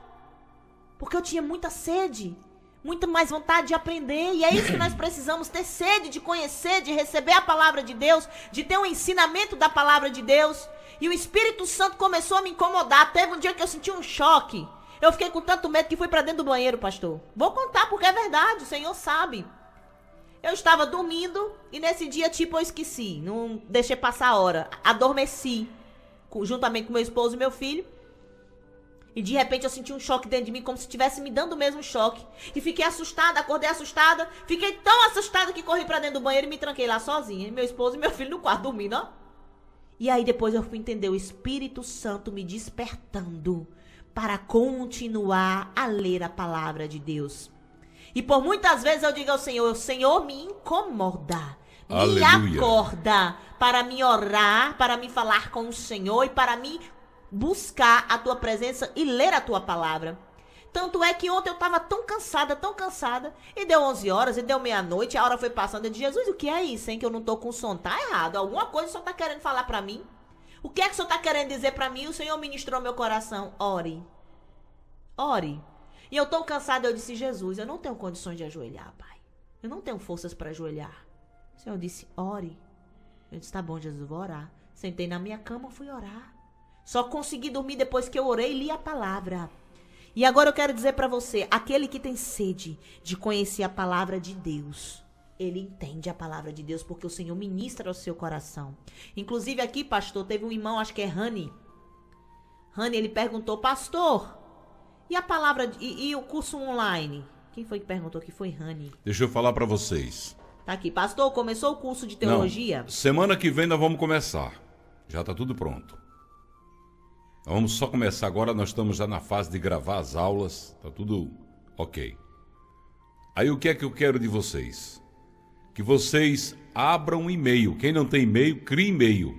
Porque eu tinha muita sede muito mais vontade de aprender. E é isso que nós precisamos ter sede de conhecer, de receber a palavra de Deus, de ter um ensinamento da palavra de Deus. E o Espírito Santo começou a me incomodar. Teve um dia que eu senti um choque. Eu fiquei com tanto medo que fui para dentro do banheiro, pastor. Vou contar porque é verdade, o Senhor sabe. Eu estava dormindo e nesse dia, tipo, eu esqueci. Não deixei passar a hora. Adormeci. Juntamente com meu esposo e meu filho. E de repente eu senti um choque dentro de mim, como se estivesse me dando o mesmo choque. E fiquei assustada, acordei assustada. Fiquei tão assustada que corri para dentro do banheiro e me tranquei lá sozinha. E meu esposo e meu filho no quarto dormindo, ó. E aí depois eu fui entender o Espírito Santo me despertando para continuar a ler a palavra de Deus. E por muitas vezes eu digo ao Senhor, o Senhor me incomoda. Me acorda para me orar, para me falar com o Senhor e para me buscar a tua presença e ler a tua palavra. Tanto é que ontem eu estava tão cansada, tão cansada, e deu 11 horas, e deu meia-noite, a hora foi passando, eu disse, Jesus, o que é isso, hein, que eu não tô com som? Tá errado, alguma coisa Senhor tá querendo falar para mim? O que é que o Senhor tá querendo dizer para mim? O Senhor ministrou meu coração, ore, ore. E eu tão cansada, eu disse, Jesus, eu não tenho condições de ajoelhar, Pai. Eu não tenho forças para ajoelhar. O Senhor disse, ore. Eu disse, tá bom, Jesus, vou orar. Sentei na minha cama, fui orar. Só consegui dormir depois que eu orei e li a palavra. E agora eu quero dizer para você, aquele que tem sede de conhecer a palavra de Deus, ele entende a palavra de Deus porque o Senhor ministra ao seu coração. Inclusive aqui, pastor, teve um irmão, acho que é Rani. Rani, ele perguntou, pastor, e a palavra e, e o curso online? Quem foi que perguntou que foi Rani? Deixa eu falar para vocês. Tá aqui, pastor, começou o curso de teologia? Não, semana que vem nós vamos começar. Já tá tudo pronto. Vamos só começar agora, nós estamos já na fase de gravar as aulas, tá tudo ok. Aí o que é que eu quero de vocês? Que vocês abram um e-mail. Quem não tem e-mail, crie e-mail.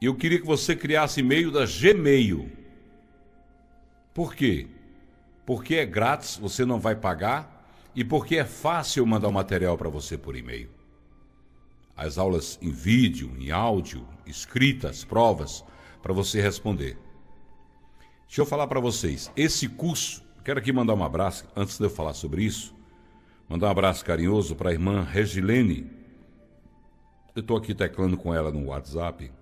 Eu queria que você criasse e-mail da Gmail. Por quê? Porque é grátis, você não vai pagar e porque é fácil mandar o material para você por e-mail. As aulas em vídeo, em áudio, escritas, provas, para você responder. Deixa eu falar para vocês, esse curso, quero aqui mandar um abraço, antes de eu falar sobre isso, mandar um abraço carinhoso para a irmã Regilene. Eu estou aqui teclando com ela no WhatsApp.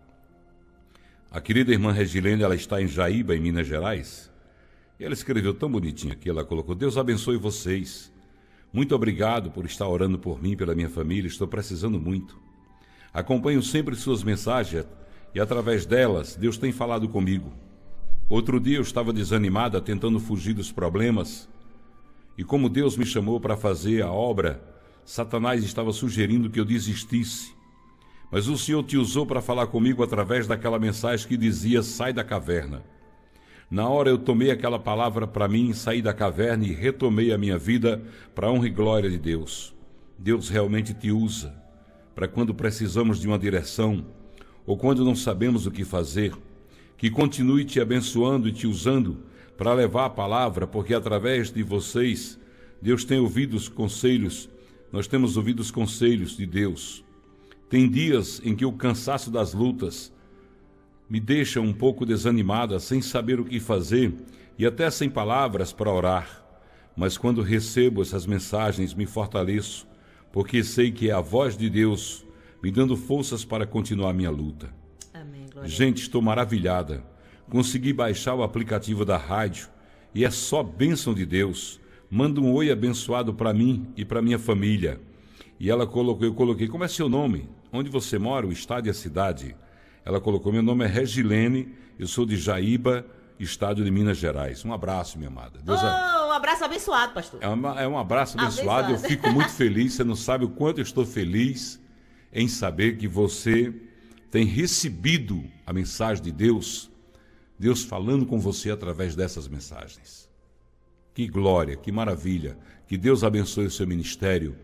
A querida irmã Regilene, ela está em Jaíba, em Minas Gerais. E ela escreveu tão bonitinho aqui, ela colocou: Deus abençoe vocês. Muito obrigado por estar orando por mim, pela minha família, estou precisando muito. Acompanho sempre suas mensagens e através delas Deus tem falado comigo. Outro dia eu estava desanimada, tentando fugir dos problemas, e como Deus me chamou para fazer a obra, Satanás estava sugerindo que eu desistisse. Mas o Senhor te usou para falar comigo através daquela mensagem que dizia: sai da caverna. Na hora eu tomei aquela palavra para mim, saí da caverna e retomei a minha vida para a honra e glória de Deus. Deus realmente te usa para quando precisamos de uma direção ou quando não sabemos o que fazer, que continue te abençoando e te usando para levar a palavra, porque através de vocês Deus tem ouvido os conselhos, nós temos ouvido os conselhos de Deus. Tem dias em que o cansaço das lutas me deixa um pouco desanimada, sem saber o que fazer e até sem palavras para orar. Mas quando recebo essas mensagens, me fortaleço, porque sei que é a voz de Deus me dando forças para continuar minha luta. Amém, Gente, estou maravilhada. Consegui baixar o aplicativo da rádio e é só bênção de Deus. Manda um oi abençoado para mim e para minha família. E ela colocou, eu coloquei, como é seu nome? Onde você mora? O estado e a cidade? Ela colocou, meu nome é Regilene, eu sou de Jaíba, estado de Minas Gerais. Um abraço, minha amada. Deus oh, um abraço abençoado, pastor. É, uma, é um abraço abençoado, abençoado. eu fico muito feliz, você não sabe o quanto eu estou feliz em saber que você tem recebido a mensagem de Deus, Deus falando com você através dessas mensagens. Que glória, que maravilha. Que Deus abençoe o seu ministério.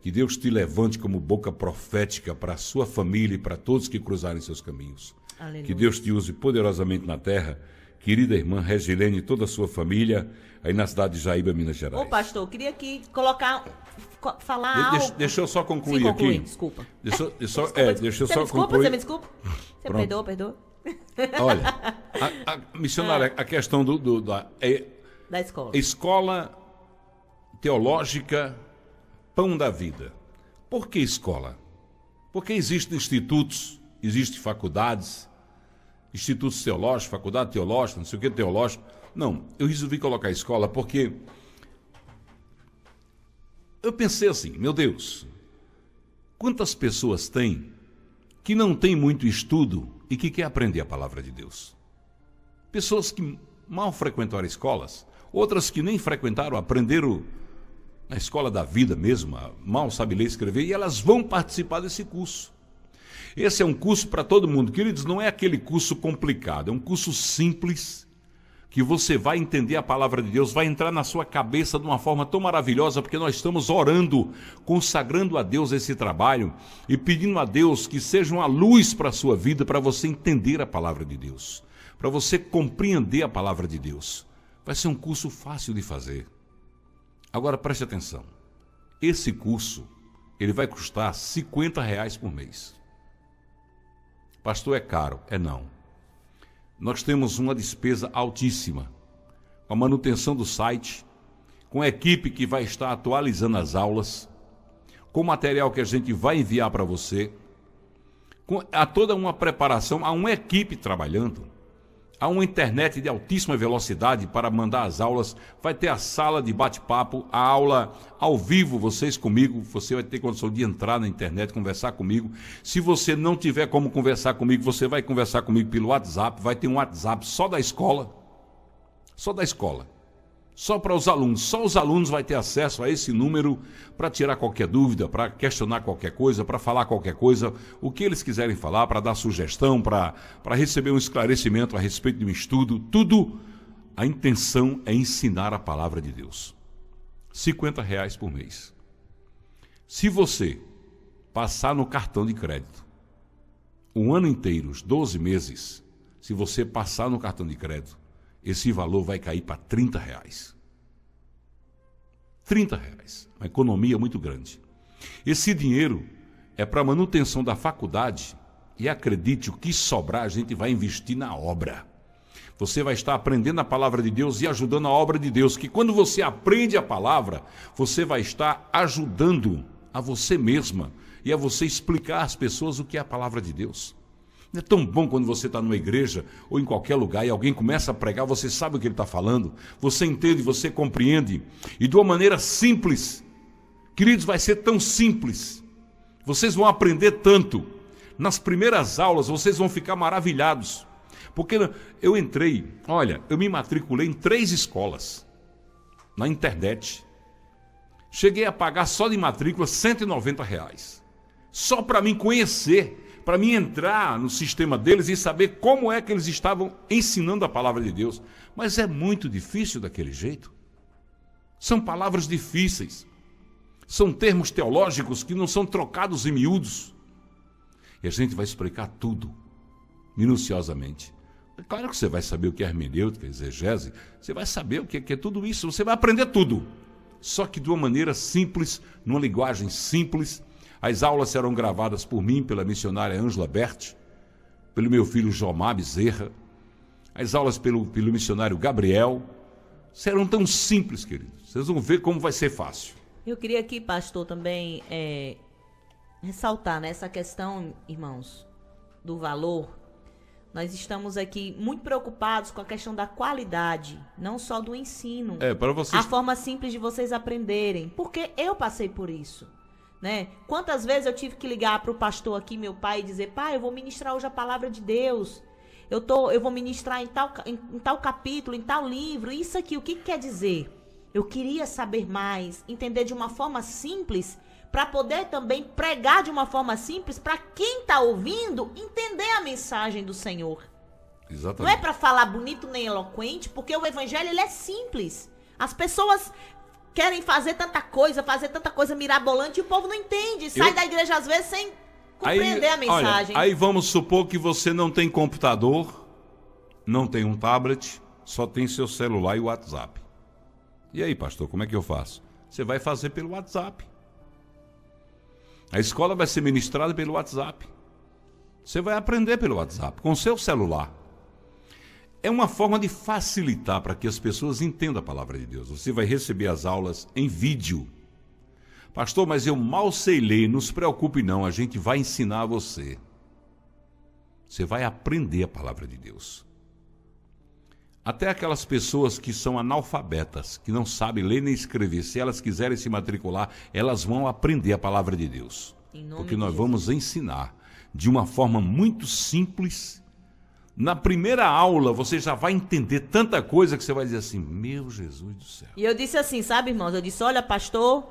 Que Deus te levante como boca profética para a sua família e para todos que cruzarem seus caminhos. Aleluia. Que Deus te use poderosamente na terra. Querida irmã Regilene e toda a sua família, aí na cidade de Jaíba, Minas Gerais. Ô, pastor, eu queria aqui colocar falar de, algo. Deixa, deixa, eu só concluir Sim, conclui, aqui. Desculpa. Deixa, deixa, desculpa, é, deixa eu só desculpa, concluir. Você me desculpa? Você Pronto. perdoa, perdoa? Olha, a, a missionária, é. a questão do, do da, é, da escola. Escola teológica Pão da Vida. Por que escola? Porque existem institutos, existem faculdades, institutos teológicos, faculdade teológica, não sei o que teológico. Não, eu resolvi colocar escola porque eu pensei assim, meu Deus, quantas pessoas tem que não tem muito estudo e que quer aprender a palavra de Deus? Pessoas que mal frequentaram escolas, outras que nem frequentaram, aprenderam na escola da vida mesmo, mal sabe ler e escrever, e elas vão participar desse curso. Esse é um curso para todo mundo, queridos, não é aquele curso complicado, é um curso simples que você vai entender a palavra de Deus, vai entrar na sua cabeça de uma forma tão maravilhosa, porque nós estamos orando, consagrando a Deus esse trabalho e pedindo a Deus que seja uma luz para a sua vida, para você entender a palavra de Deus, para você compreender a palavra de Deus. Vai ser um curso fácil de fazer. Agora preste atenção. Esse curso, ele vai custar 50 reais por mês. Pastor, é caro? É não nós temos uma despesa altíssima com a manutenção do site, com a equipe que vai estar atualizando as aulas, com o material que a gente vai enviar para você, com a toda uma preparação, há uma equipe trabalhando. Há uma internet de altíssima velocidade para mandar as aulas. Vai ter a sala de bate-papo, a aula ao vivo, vocês comigo. Você vai ter condição de entrar na internet, conversar comigo. Se você não tiver como conversar comigo, você vai conversar comigo pelo WhatsApp. Vai ter um WhatsApp só da escola. Só da escola só para os alunos. Só os alunos vão ter acesso a esse número para tirar qualquer dúvida, para questionar qualquer coisa, para falar qualquer coisa, o que eles quiserem falar, para dar sugestão, para receber um esclarecimento a respeito de um estudo. Tudo, a intenção é ensinar a palavra de Deus. 50 reais por mês. Se você passar no cartão de crédito um ano inteiro, os 12 meses, se você passar no cartão de crédito, esse valor vai cair para 30 reais. 30 reais. Uma economia muito grande. Esse dinheiro é para manutenção da faculdade e acredite, o que sobrar a gente vai investir na obra. Você vai estar aprendendo a palavra de Deus e ajudando a obra de Deus, que quando você aprende a palavra, você vai estar ajudando a você mesma e a você explicar às pessoas o que é a palavra de Deus. É tão bom quando você está numa igreja ou em qualquer lugar e alguém começa a pregar, você sabe o que ele está falando, você entende, você compreende, e de uma maneira simples. Queridos, vai ser tão simples. Vocês vão aprender tanto. Nas primeiras aulas, vocês vão ficar maravilhados. Porque eu entrei, olha, eu me matriculei em três escolas na internet. Cheguei a pagar só de matrícula 190 reais. Só para mim conhecer, para mim entrar no sistema deles e saber como é que eles estavam ensinando a palavra de Deus. Mas é muito difícil daquele jeito. São palavras difíceis. São termos teológicos que não são trocados em miúdos. E a gente vai explicar tudo, minuciosamente. É claro que você vai saber o que é hermenêutica, exegese, você vai saber o que é, tudo isso, você vai aprender tudo. Só que de uma maneira simples, numa linguagem simples. As aulas serão gravadas por mim, pela missionária Ângela Berti, pelo meu filho Jomar Bezerra, as aulas pelo, pelo missionário Gabriel. Serão tão simples, queridos. Vocês vão ver como vai ser fácil. Eu queria aqui, pastor, também é, ressaltar nessa questão, irmãos, do valor. Nós estamos aqui muito preocupados com a questão da qualidade, não só do ensino. É, para vocês. A forma simples de vocês aprenderem. Porque eu passei por isso. Né? Quantas vezes eu tive que ligar para o pastor aqui, meu pai, e dizer: pai, eu vou ministrar hoje a palavra de Deus. Eu, tô, eu vou ministrar em tal, em, em tal capítulo, em tal livro. Isso aqui, o que, que quer dizer? Eu queria saber mais, entender de uma forma simples, para poder também pregar de uma forma simples, para quem está ouvindo entender a mensagem do Senhor. Exatamente. Não é para falar bonito nem eloquente, porque o evangelho ele é simples. As pessoas querem fazer tanta coisa, fazer tanta coisa mirabolante e o povo não entende. Sai Eu... da igreja às vezes sem compreender aí, a mensagem. Olha, aí vamos supor que você não tem computador, não tem um tablet, só tem seu celular e WhatsApp. E aí, pastor, como é que eu faço? Você vai fazer pelo WhatsApp. A escola vai ser ministrada pelo WhatsApp. Você vai aprender pelo WhatsApp, com o seu celular. É uma forma de facilitar para que as pessoas entendam a palavra de Deus. Você vai receber as aulas em vídeo. Pastor, mas eu mal sei ler, não se preocupe não, a gente vai ensinar você. Você vai aprender a palavra de Deus. Até aquelas pessoas que são analfabetas, que não sabem ler nem escrever, se elas quiserem se matricular, elas vão aprender a palavra de Deus. Porque nós vamos ensinar de uma forma muito simples. Na primeira aula, você já vai entender tanta coisa que você vai dizer assim: Meu Jesus do céu. E eu disse assim, sabe, irmãos? Eu disse: Olha, pastor,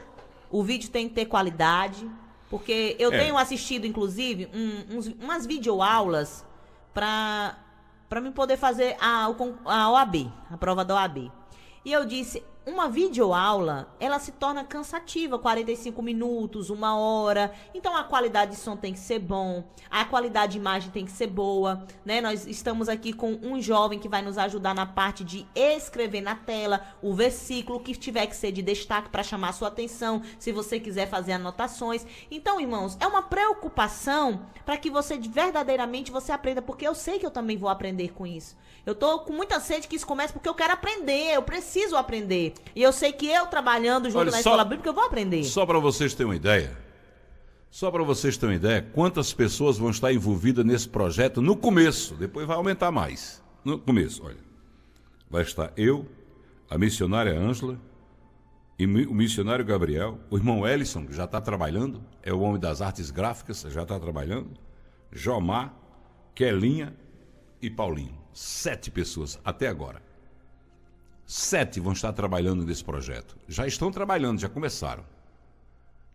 o vídeo tem que ter qualidade. Porque eu é. tenho assistido, inclusive, um, uns, umas videoaulas para para mim poder fazer a, a OAB, a prova da OAB. E eu disse, uma videoaula, ela se torna cansativa, 45 minutos, uma hora. Então a qualidade de som tem que ser bom, a qualidade de imagem tem que ser boa, né? Nós estamos aqui com um jovem que vai nos ajudar na parte de escrever na tela o versículo que tiver que ser de destaque para chamar sua atenção, se você quiser fazer anotações. Então, irmãos, é uma preocupação para que você verdadeiramente você aprenda, porque eu sei que eu também vou aprender com isso. Eu tô com muita sede que isso comece porque eu quero aprender, eu preciso aprender. E eu sei que eu trabalhando junto Olha, na só, escola bíblica eu vou aprender. Só para vocês terem uma ideia, só para vocês terem uma ideia, quantas pessoas vão estar envolvidas nesse projeto no começo, depois vai aumentar mais. No começo, olha. Vai estar eu, a missionária Ângela, e o missionário Gabriel, o irmão Ellison, que já está trabalhando, é o homem das artes gráficas, já está trabalhando, Jomar, Kelinha e Paulinho. Sete pessoas até agora. Sete vão estar trabalhando nesse projeto. Já estão trabalhando, já começaram.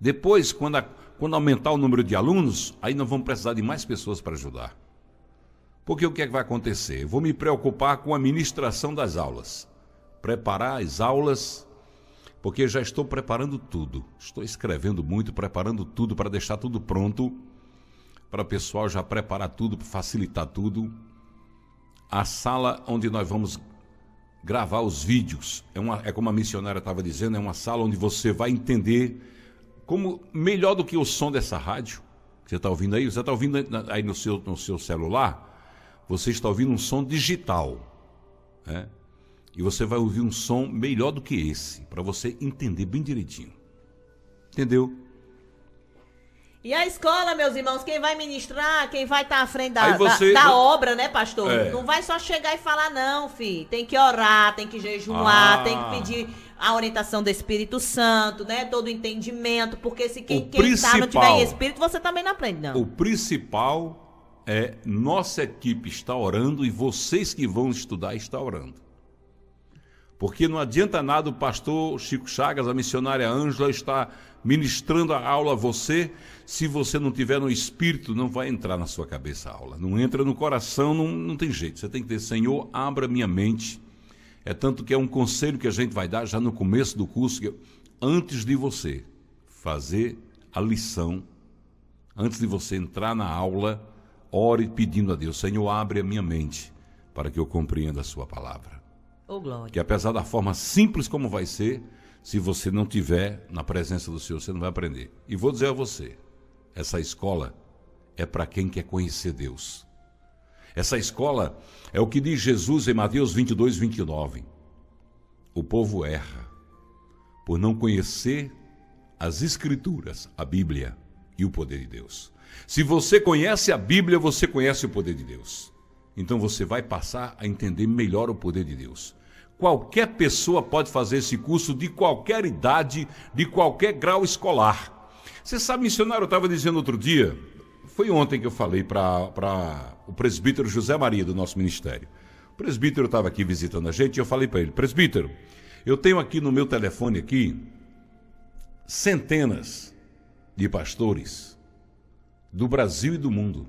Depois, quando, a, quando aumentar o número de alunos, aí nós vamos precisar de mais pessoas para ajudar. Porque o que é que vai acontecer? Eu vou me preocupar com a ministração das aulas. Preparar as aulas, porque já estou preparando tudo. Estou escrevendo muito, preparando tudo para deixar tudo pronto, para o pessoal já preparar tudo, para facilitar tudo a sala onde nós vamos gravar os vídeos. É, uma, é como a missionária estava dizendo, é uma sala onde você vai entender como melhor do que o som dessa rádio. Você está ouvindo aí? Você está ouvindo aí no seu, no seu celular? Você está ouvindo um som digital. Né? E você vai ouvir um som melhor do que esse, para você entender bem direitinho. Entendeu? E a escola, meus irmãos, quem vai ministrar, quem vai estar tá à frente da, você, da, da obra, né, pastor? É. Não vai só chegar e falar, não, filho. Tem que orar, tem que jejuar, ah. tem que pedir a orientação do Espírito Santo, né? Todo o entendimento. Porque se quem, quem tá, não tiver em espírito, você também não aprende, não. O principal é nossa equipe está orando e vocês que vão estudar estão orando. Porque não adianta nada o pastor Chico Chagas, a missionária Ângela, estar ministrando a aula a você, se você não tiver no espírito, não vai entrar na sua cabeça a aula. Não entra no coração, não, não tem jeito. Você tem que ter, Senhor, abra minha mente. É tanto que é um conselho que a gente vai dar já no começo do curso, que antes de você fazer a lição, antes de você entrar na aula, ore pedindo a Deus, Senhor, abre a minha mente para que eu compreenda a sua palavra. Ô, glória. Que apesar da forma simples como vai ser, se você não tiver na presença do Senhor, você não vai aprender. E vou dizer a você, essa escola é para quem quer conhecer Deus. Essa escola é o que diz Jesus em Mateus 22, 29. O povo erra por não conhecer as Escrituras, a Bíblia e o poder de Deus. Se você conhece a Bíblia, você conhece o poder de Deus. Então você vai passar a entender melhor o poder de Deus. Qualquer pessoa pode fazer esse curso de qualquer idade, de qualquer grau escolar. Você sabe, missionário, eu estava dizendo outro dia, foi ontem que eu falei para o presbítero José Maria do nosso ministério. O presbítero estava aqui visitando a gente e eu falei para ele, presbítero, eu tenho aqui no meu telefone aqui centenas de pastores do Brasil e do mundo,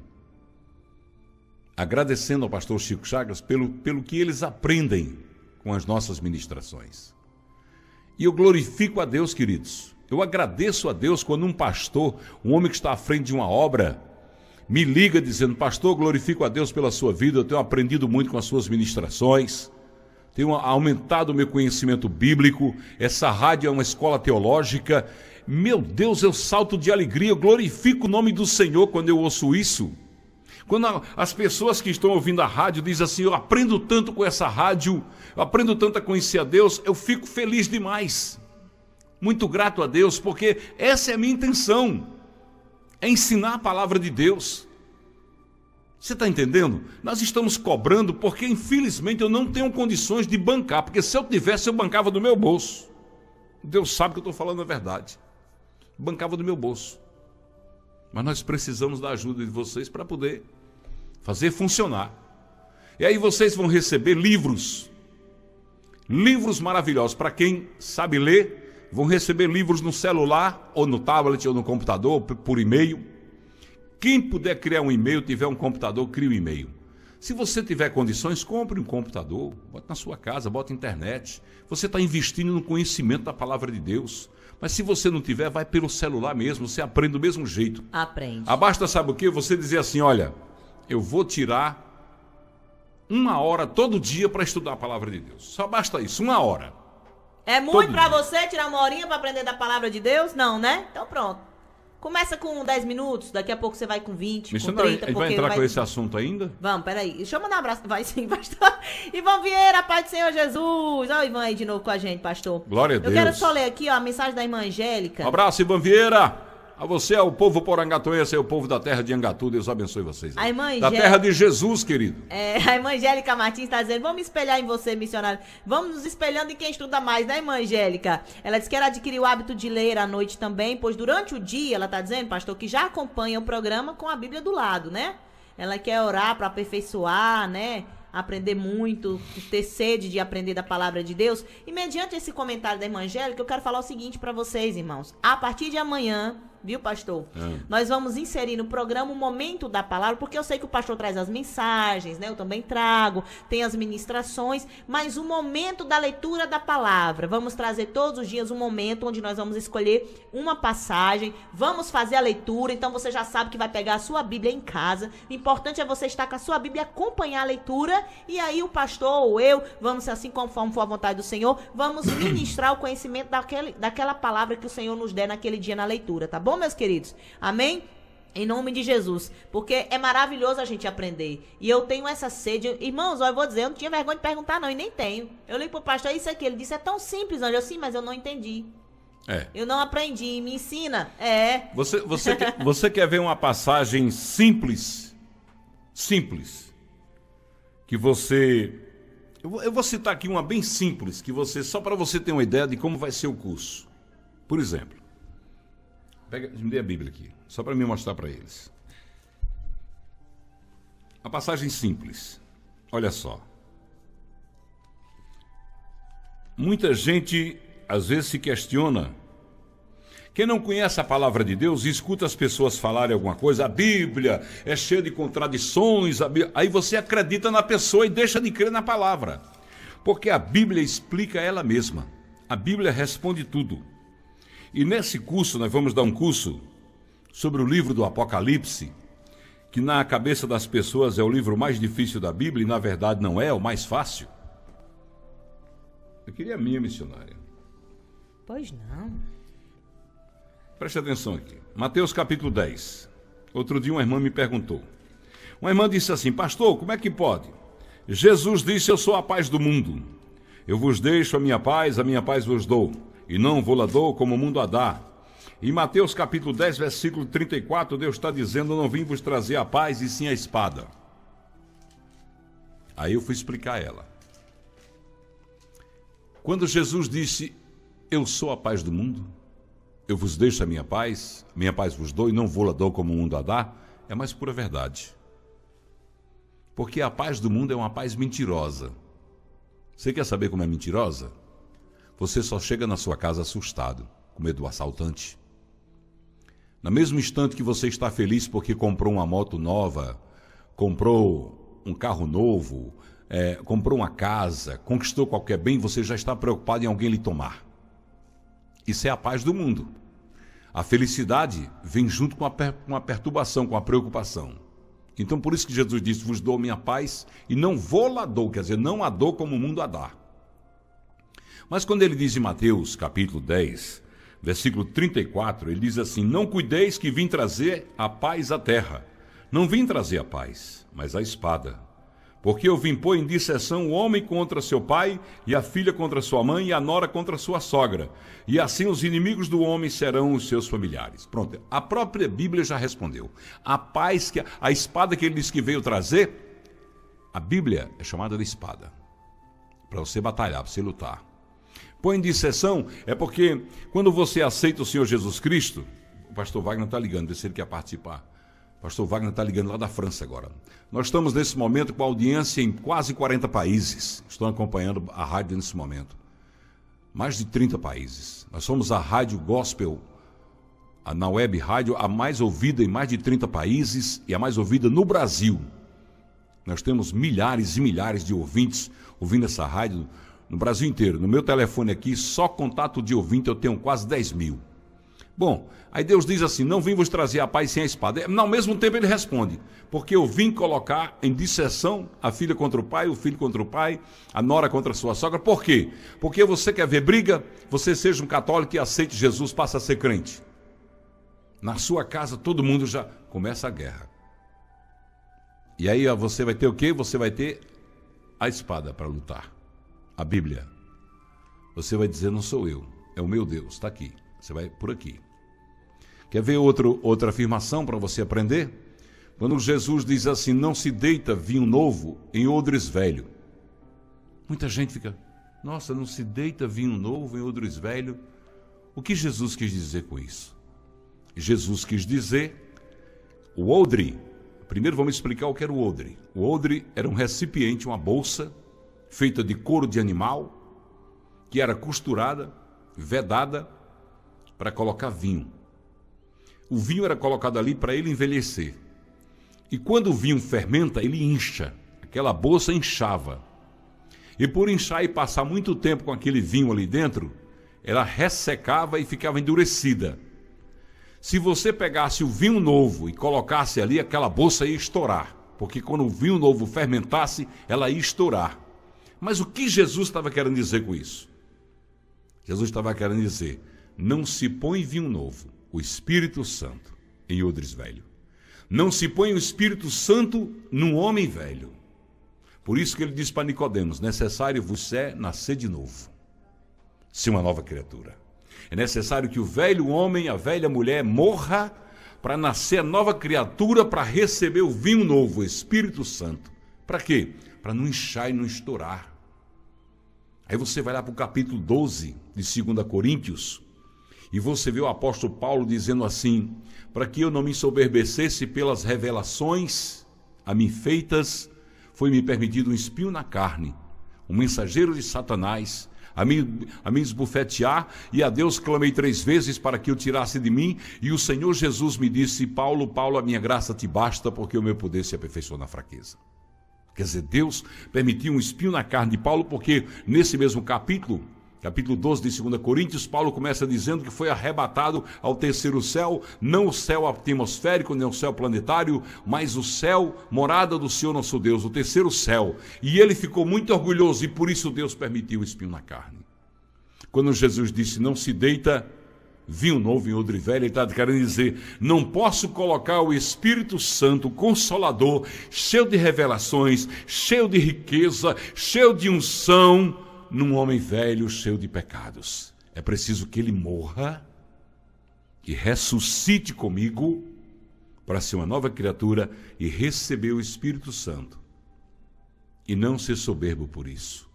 agradecendo ao pastor Chico Chagas pelo, pelo que eles aprendem com as nossas ministrações. E eu glorifico a Deus, queridos. Eu agradeço a Deus quando um pastor, um homem que está à frente de uma obra, me liga dizendo: Pastor, glorifico a Deus pela sua vida, eu tenho aprendido muito com as suas ministrações, tenho aumentado o meu conhecimento bíblico, essa rádio é uma escola teológica. Meu Deus, eu salto de alegria, eu glorifico o nome do Senhor quando eu ouço isso. Quando as pessoas que estão ouvindo a rádio dizem assim: Eu aprendo tanto com essa rádio, eu aprendo tanto a conhecer a Deus, eu fico feliz demais. Muito grato a Deus, porque essa é a minha intenção: é ensinar a palavra de Deus. Você está entendendo? Nós estamos cobrando porque, infelizmente, eu não tenho condições de bancar, porque se eu tivesse, eu bancava do meu bolso. Deus sabe que eu estou falando a verdade. Bancava do meu bolso. Mas nós precisamos da ajuda de vocês para poder fazer funcionar. E aí vocês vão receber livros. Livros maravilhosos. Para quem sabe ler, vão receber livros no celular, ou no tablet, ou no computador, por e-mail. Quem puder criar um e-mail, tiver um computador, crie um e-mail. Se você tiver condições, compre um computador, bote na sua casa, bote internet. Você está investindo no conhecimento da palavra de Deus. Mas se você não tiver, vai pelo celular mesmo, você aprende do mesmo jeito. Aprende. Abasta, sabe o que? Você dizer assim: olha, eu vou tirar uma hora todo dia para estudar a palavra de Deus. Só basta isso, uma hora. É muito para você tirar uma horinha para aprender da palavra de Deus? Não, né? Então pronto. Começa com 10 minutos, daqui a pouco você vai com 20, Mas com não, 30. ele vai entrar vai... com esse assunto ainda? Vamos, peraí. Deixa eu mandar um abraço. Vai sim, pastor. Ivan Vieira, Pai do Senhor Jesus. Olha o Ivan aí de novo com a gente, pastor. Glória a Deus. Eu quero só ler aqui ó, a mensagem da irmã Angélica. Um abraço, Ivan Vieira. A você, ao povo porangatuense, ao povo da terra de Angatu, Deus abençoe vocês. A irmã Da terra de Jesus, querido. É, a irmã Angélica Martins está dizendo, vamos espelhar em você, missionário. Vamos nos espelhando em quem estuda mais, né, irmã Angélica? Ela disse que ela adquiriu o hábito de ler à noite também, pois durante o dia, ela está dizendo, pastor, que já acompanha o programa com a Bíblia do lado, né? Ela quer orar para aperfeiçoar, né? aprender muito, ter sede de aprender da palavra de Deus. E mediante esse comentário da irmã Angélica, eu quero falar o seguinte para vocês, irmãos. A partir de amanhã, viu, pastor? É. Nós vamos inserir no programa o momento da palavra, porque eu sei que o pastor traz as mensagens, né? Eu também trago, tem as ministrações, mas o momento da leitura da palavra. Vamos trazer todos os dias um momento onde nós vamos escolher uma passagem, vamos fazer a leitura, então você já sabe que vai pegar a sua Bíblia em casa. O importante é você estar com a sua Bíblia, acompanhar a leitura, e aí o pastor ou eu, vamos assim conforme for a vontade do Senhor, vamos ministrar o conhecimento daquele, daquela palavra que o Senhor nos der naquele dia na leitura, tá bom? Bom, meus queridos? Amém? Em nome de Jesus. Porque é maravilhoso a gente aprender. E eu tenho essa sede. Irmãos, ó, eu vou dizer, eu não tinha vergonha de perguntar, não, e nem tenho. Eu li pro pastor, isso aqui. Ele disse, é tão simples, Anjo. Sim, mas eu não entendi. É. Eu não aprendi. Me ensina. É. Você, você, quer, você quer ver uma passagem simples? Simples. Que você. Eu vou, eu vou citar aqui uma bem simples, que você. Só para você ter uma ideia de como vai ser o curso. Por exemplo. Pega, me dê a Bíblia aqui, só para me mostrar para eles. A passagem simples. Olha só. muita gente às vezes se questiona. Quem não conhece a palavra de Deus e escuta as pessoas falarem alguma coisa, a Bíblia é cheia de contradições, aí você acredita na pessoa e deixa de crer na palavra. Porque a Bíblia explica ela mesma. A Bíblia responde tudo. E nesse curso, nós vamos dar um curso sobre o livro do Apocalipse, que na cabeça das pessoas é o livro mais difícil da Bíblia e na verdade não é, é o mais fácil. Eu queria a minha missionária. Pois não. Preste atenção aqui. Mateus capítulo 10. Outro dia uma irmã me perguntou. Uma irmã disse assim: Pastor, como é que pode? Jesus disse: Eu sou a paz do mundo. Eu vos deixo a minha paz, a minha paz vos dou. E não vou lá dou como o mundo a dá. Em Mateus capítulo 10, versículo 34, Deus está dizendo: Não vim vos trazer a paz e sim a espada. Aí eu fui explicar ela. Quando Jesus disse: Eu sou a paz do mundo, eu vos deixo a minha paz, minha paz vos dou e não vou lá dou como o mundo a dá, é mais pura verdade. Porque a paz do mundo é uma paz mentirosa. Você quer saber como é mentirosa? Você só chega na sua casa assustado, com medo do assaltante. No mesmo instante que você está feliz porque comprou uma moto nova, comprou um carro novo, é, comprou uma casa, conquistou qualquer bem, você já está preocupado em alguém lhe tomar. Isso é a paz do mundo. A felicidade vem junto com a, com a perturbação, com a preocupação. Então, por isso que Jesus disse: Vos dou minha paz e não vou lá dou, quer dizer, não a dou como o mundo a dá. Mas quando ele diz em Mateus, capítulo 10, versículo 34, ele diz assim: Não cuideis que vim trazer a paz à terra. Não vim trazer a paz, mas a espada. Porque eu vim pôr em disseção o homem contra seu pai, e a filha contra sua mãe, e a nora contra sua sogra. E assim os inimigos do homem serão os seus familiares. Pronto, a própria Bíblia já respondeu. A paz que a espada que ele disse que veio trazer, a Bíblia é chamada de espada. Para você batalhar, para você lutar. Põe em disseção é porque quando você aceita o Senhor Jesus Cristo, o pastor Wagner está ligando, vê se ele quer participar. Pastor Wagner está ligando lá da França agora. Nós estamos nesse momento com audiência em quase 40 países. Estão acompanhando a rádio nesse momento. Mais de 30 países. Nós somos a rádio gospel, a, na web rádio, a mais ouvida em mais de 30 países e a mais ouvida no Brasil. Nós temos milhares e milhares de ouvintes ouvindo essa rádio no Brasil inteiro. No meu telefone aqui, só contato de ouvinte eu tenho quase 10 mil. Bom, aí Deus diz assim: Não vim vos trazer a paz sem a espada. Ao mesmo tempo ele responde: Porque eu vim colocar em disseção a filha contra o pai, o filho contra o pai, a nora contra a sua sogra. Por quê? Porque você quer ver briga, você seja um católico e aceite Jesus, passa a ser crente. Na sua casa todo mundo já começa a guerra. E aí você vai ter o quê? Você vai ter a espada para lutar. A Bíblia. Você vai dizer: Não sou eu, é o meu Deus, está aqui. Você vai por aqui. Quer ver outro, outra afirmação para você aprender? Quando Jesus diz assim: Não se deita vinho novo em odres velho. Muita gente fica, nossa, não se deita vinho novo em odres velho. O que Jesus quis dizer com isso? Jesus quis dizer o odre. Primeiro vamos explicar o que era o odre. O odre era um recipiente, uma bolsa feita de couro de animal, que era costurada, vedada para colocar vinho o vinho era colocado ali para ele envelhecer. E quando o vinho fermenta, ele incha. Aquela bolsa inchava. E por inchar e passar muito tempo com aquele vinho ali dentro, ela ressecava e ficava endurecida. Se você pegasse o vinho novo e colocasse ali, aquela bolsa ia estourar. Porque quando o vinho novo fermentasse, ela ia estourar. Mas o que Jesus estava querendo dizer com isso? Jesus estava querendo dizer: não se põe vinho novo o Espírito Santo em odres velho. Não se põe o Espírito Santo num homem velho. Por isso que ele diz para Nicodemos: necessário vos é nascer de novo, ser uma nova criatura. É necessário que o velho homem, a velha mulher morra para nascer a nova criatura, para receber o vinho novo, o Espírito Santo. Para quê? Para não inchar e não estourar. Aí você vai lá para o capítulo 12 de 2 Coríntios, e você vê o apóstolo Paulo dizendo assim: para que eu não me soberbecesse pelas revelações a mim feitas, foi-me permitido um espinho na carne, um mensageiro de Satanás, a me, a me esbufetear, e a Deus clamei três vezes para que o tirasse de mim, e o Senhor Jesus me disse: Paulo, Paulo, a minha graça te basta, porque o meu poder se aperfeiçoa na fraqueza. Quer dizer, Deus permitiu um espinho na carne de Paulo, porque nesse mesmo capítulo, capítulo 12 de 2 Coríntios, Paulo começa dizendo que foi arrebatado ao terceiro céu, não o céu atmosférico, nem o céu planetário, mas o céu, morada do Senhor nosso Deus, o terceiro céu. E ele ficou muito orgulhoso e por isso Deus permitiu o espinho na carne. Quando Jesus disse: Não se deita vinho novo em odre velho, ele está querendo dizer: não posso colocar o Espírito Santo, consolador, cheio de revelações, cheio de riqueza, cheio de unção, num homem velho, cheio de pecados. É preciso que ele morra e ressuscite comigo para ser uma nova criatura e receber o Espírito Santo. E não ser soberbo por isso.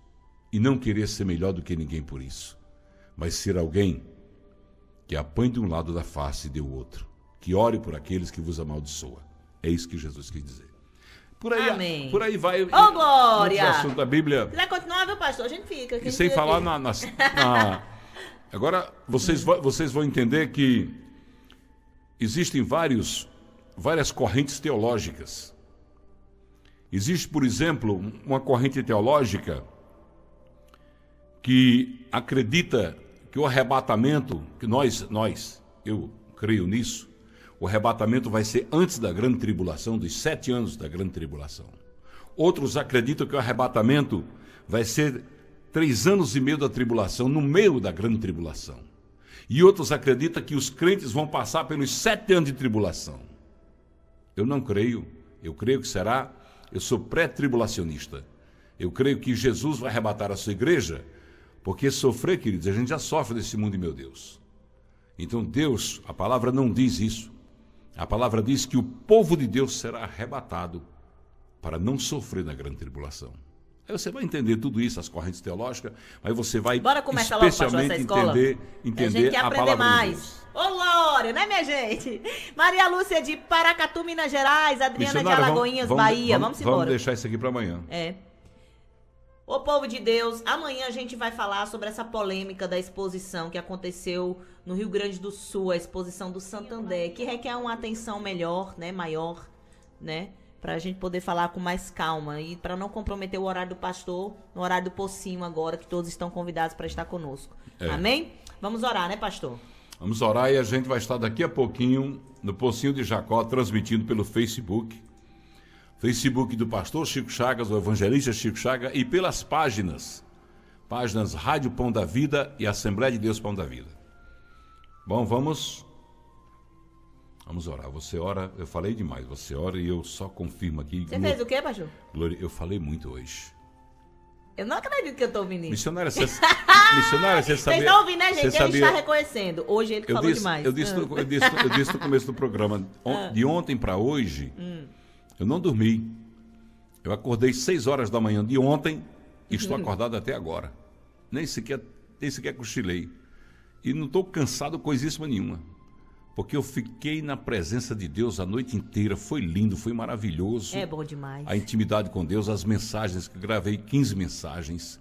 E não querer ser melhor do que ninguém por isso. Mas ser alguém que apanhe de um lado da face e dê o outro, que ore por aqueles que vos amaldiçoa. É isso que Jesus quis dizer. Por aí, Amém. por aí vai. Ô, Glória! O assunto da Bíblia. Quiser continuar, viu, pastor? A gente fica. E sem falar na, na, na, Agora, vocês, vão, vocês vão entender que existem vários, várias correntes teológicas. Existe, por exemplo, uma corrente teológica que acredita que o arrebatamento, que nós, nós, eu creio nisso, o arrebatamento vai ser antes da grande tribulação, dos sete anos da grande tribulação. Outros acreditam que o arrebatamento vai ser três anos e meio da tribulação, no meio da grande tribulação. E outros acreditam que os crentes vão passar pelos sete anos de tribulação. Eu não creio, eu creio que será, eu sou pré-tribulacionista. Eu creio que Jesus vai arrebatar a sua igreja porque sofrer, queridos, a gente já sofre nesse mundo, meu Deus. Então Deus, a palavra não diz isso. A palavra diz que o povo de Deus será arrebatado para não sofrer na grande tribulação. Aí você vai entender tudo isso, as correntes teológicas, aí você vai Bora começar logo, especialmente pastor, essa escola. entender, entender a gente quer a aprender palavra mais. de Deus. Ô, Glória, né, minha gente? Maria Lúcia de Paracatu, Minas Gerais, Adriana de vamos- Alagoinhas, vamos- Bahia. Vamos, Vamos embora. deixar isso aqui para amanhã. É. Ô povo de Deus, amanhã a gente vai falar sobre essa polêmica da exposição que aconteceu no Rio Grande do Sul, a exposição do Santander, que requer uma atenção melhor, né, maior, né, pra gente poder falar com mais calma e para não comprometer o horário do pastor, no horário do pocinho agora, que todos estão convidados para estar conosco. É. Amém? Vamos orar, né, pastor? Vamos orar e a gente vai estar daqui a pouquinho no Pocinho de Jacó, transmitindo pelo Facebook. Facebook do pastor Chico Chagas, o evangelista Chico Chagas, e pelas páginas, páginas Rádio Pão da Vida e Assembleia de Deus Pão da Vida. Bom, vamos. Vamos orar. Você ora, eu falei demais, você ora e eu só confirmo aqui. Você fez o quê, pastor? Glória, eu falei muito hoje. Eu não acredito que eu tô ouvindo isso. Missionária, você, missionária, você sabia? Vocês estão ouvindo, né, gente? Ele sabia- está reconhecendo. Hoje ele eu falou disse, demais. Eu disse, Ah. no, eu, disse, eu disse no começo do programa, on- de ontem para hoje, Hum. Eu não dormi. Eu acordei 6 horas da manhã de ontem e Uhum. estou acordado até agora. Nem sequer, nem sequer cochilei. E não estou cansado coisíssima nenhuma. Porque eu fiquei na presença de Deus a noite inteira. Foi lindo, foi maravilhoso É bom demais. a intimidade com Deus, as mensagens, que gravei 15 mensagens,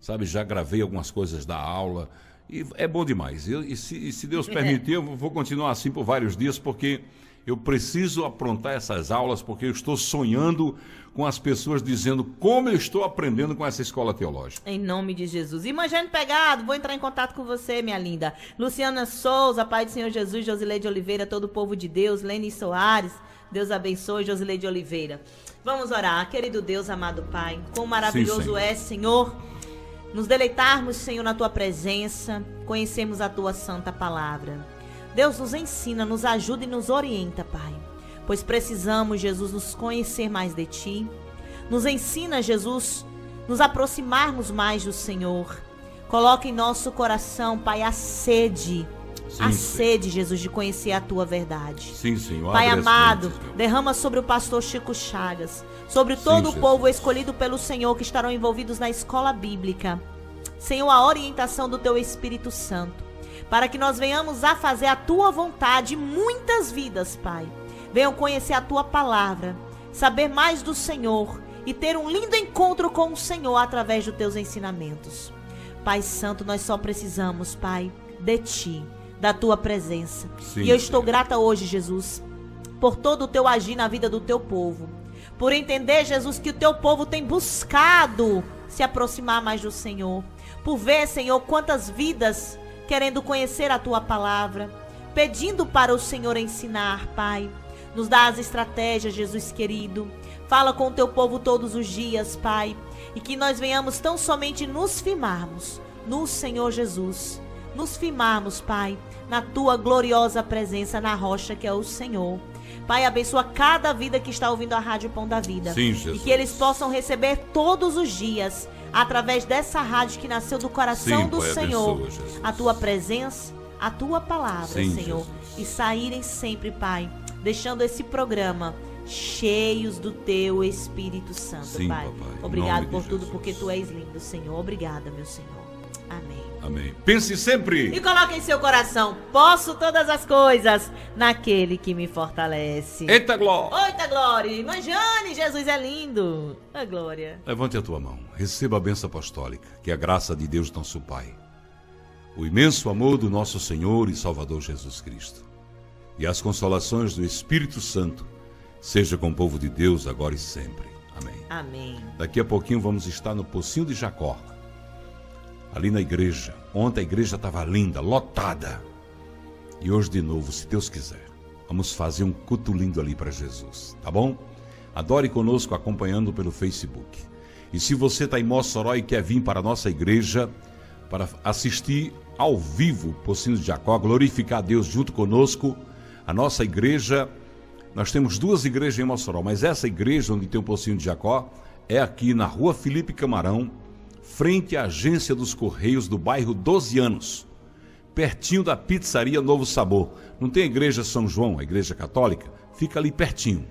sabe? Já gravei algumas coisas da aula, e é bom demais. Eu- e, se, e se Deus permitir, eu vou continuar assim por vários dias, porque eu preciso aprontar essas aulas, porque eu estou sonhando com as pessoas dizendo como eu estou aprendendo com essa escola teológica. Em nome de Jesus. Imagine Pegado, vou entrar em contato com você, minha linda. Luciana Souza, Pai do Senhor Jesus, Josileide Oliveira, todo o povo de Deus, Leni Soares, Deus abençoe, Josileide Oliveira. Vamos orar, querido Deus, amado Pai, quão maravilhoso Senhor. é, Senhor, nos deleitarmos, Senhor, na tua presença, conhecemos a tua santa palavra. Deus nos ensina, nos ajuda e nos orienta, Pai. Pois precisamos, Jesus, nos conhecer mais de ti. Nos ensina, Jesus, nos aproximarmos mais do Senhor. Coloca em nosso coração, Pai, a sede. Sim, a sede, Jesus, de conhecer a tua verdade. Sim, Senhor. Pai amado, mentes, derrama sobre o pastor Chico Chagas, sobre Sim, todo o Jesus. povo escolhido pelo Senhor que estarão envolvidos na escola bíblica. Senhor, a orientação do teu Espírito Santo, para que nós venhamos a fazer a tua vontade muitas vidas, Pai. Venham conhecer a tua palavra, saber mais do Senhor e ter um lindo encontro com o Senhor através dos teus ensinamentos. Pai Santo, nós só precisamos, Pai, de Ti, da Tua presença. Sim, e eu estou grata hoje, Jesus, por todo o Teu agir na vida do Teu povo. Por entender, Jesus, que o Teu povo tem buscado se aproximar mais do Senhor. Por ver, Senhor, quantas vidas querendo conhecer a Tua palavra. Pedindo para o Senhor ensinar, Pai. Nos dá as estratégias, Jesus querido. Fala com o Teu povo todos os dias, Pai e que nós venhamos tão somente nos firmarmos no Senhor Jesus. Nos firmarmos, Pai, na tua gloriosa presença na rocha que é o Senhor. Pai, abençoa cada vida que está ouvindo a Rádio Pão da Vida. Sim, E Jesus. que eles possam receber todos os dias, através dessa rádio que nasceu do coração Sim, do Pai, Senhor, abençoa, a tua presença, a tua palavra, Sim, Senhor. Jesus. E saírem sempre, Pai, deixando esse programa cheios do teu Espírito Santo, Sim, Pai. papai, Obrigado por tudo, Jesus. porque tu és lindo, Senhor. Obrigada, meu Senhor. Amém. Amém. Pense sempre. E coloque em seu coração: posso todas as coisas naquele que me fortalece. Eita glória. Oita, Glória! Irmã Jane, Jesus é lindo. A glória. Levante a tua mão. Receba a bênção apostólica, que é a graça de Deus, nosso Pai. O imenso amor do nosso Senhor e Salvador Jesus Cristo. E as consolações do Espírito Santo seja com o povo de Deus agora e sempre. Amém. Amém. Daqui a pouquinho vamos estar no Pocinho de Jacó, ali na igreja. Ontem a igreja estava linda, lotada. E hoje de novo, se Deus quiser, vamos fazer um culto lindo ali para Jesus, tá bom? Adore conosco acompanhando pelo Facebook. E se você está em Mossoró e quer vir para a nossa igreja para assistir ao vivo o Pocinho de Jacó, glorificar a Deus junto conosco, a nossa igreja nós temos duas igrejas em Mossoró, mas essa igreja onde tem o Pocinho de Jacó é aqui na rua Felipe Camarão, frente à agência dos Correios do bairro 12 anos, pertinho da pizzaria Novo Sabor. Não tem a igreja São João, a igreja católica? Fica ali pertinho,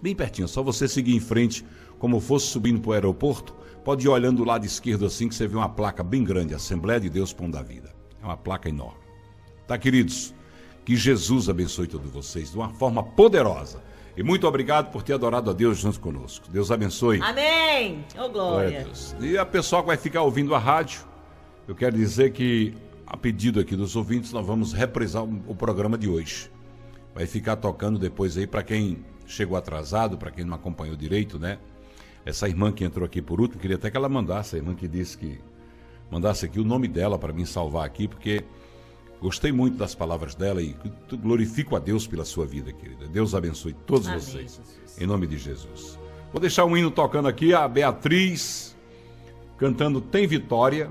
bem pertinho, é só você seguir em frente, como fosse subindo para o aeroporto, pode ir olhando do lado esquerdo assim que você vê uma placa bem grande, Assembleia de Deus Pão da Vida. É uma placa enorme. Tá, queridos? Que Jesus abençoe todos vocês de uma forma poderosa. E muito obrigado por ter adorado a Deus junto conosco. Deus abençoe. Amém. Ô, Glória a glória. Deus. E a pessoa que vai ficar ouvindo a rádio, eu quero dizer que, a pedido aqui dos ouvintes, nós vamos reprisar o o programa de hoje. Vai ficar tocando depois aí para quem chegou atrasado, para quem não acompanhou direito, né? Essa irmã que entrou aqui por último, queria até que ela mandasse, a irmã que disse que mandasse aqui o nome dela para mim salvar aqui, porque gostei muito das palavras dela e glorifico a Deus pela sua vida, querida. Deus abençoe todos Amém, vocês. Jesus. Em nome de Jesus. Vou deixar um hino tocando aqui, a Beatriz cantando Tem Vitória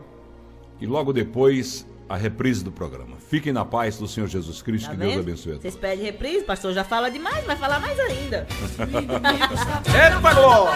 e logo depois a reprise do programa. Fiquem na paz do Senhor Jesus Cristo, Tá que Deus abençoe a Vocês todos. pedem reprise, pastor já fala demais, vai falar mais ainda. Eita glória!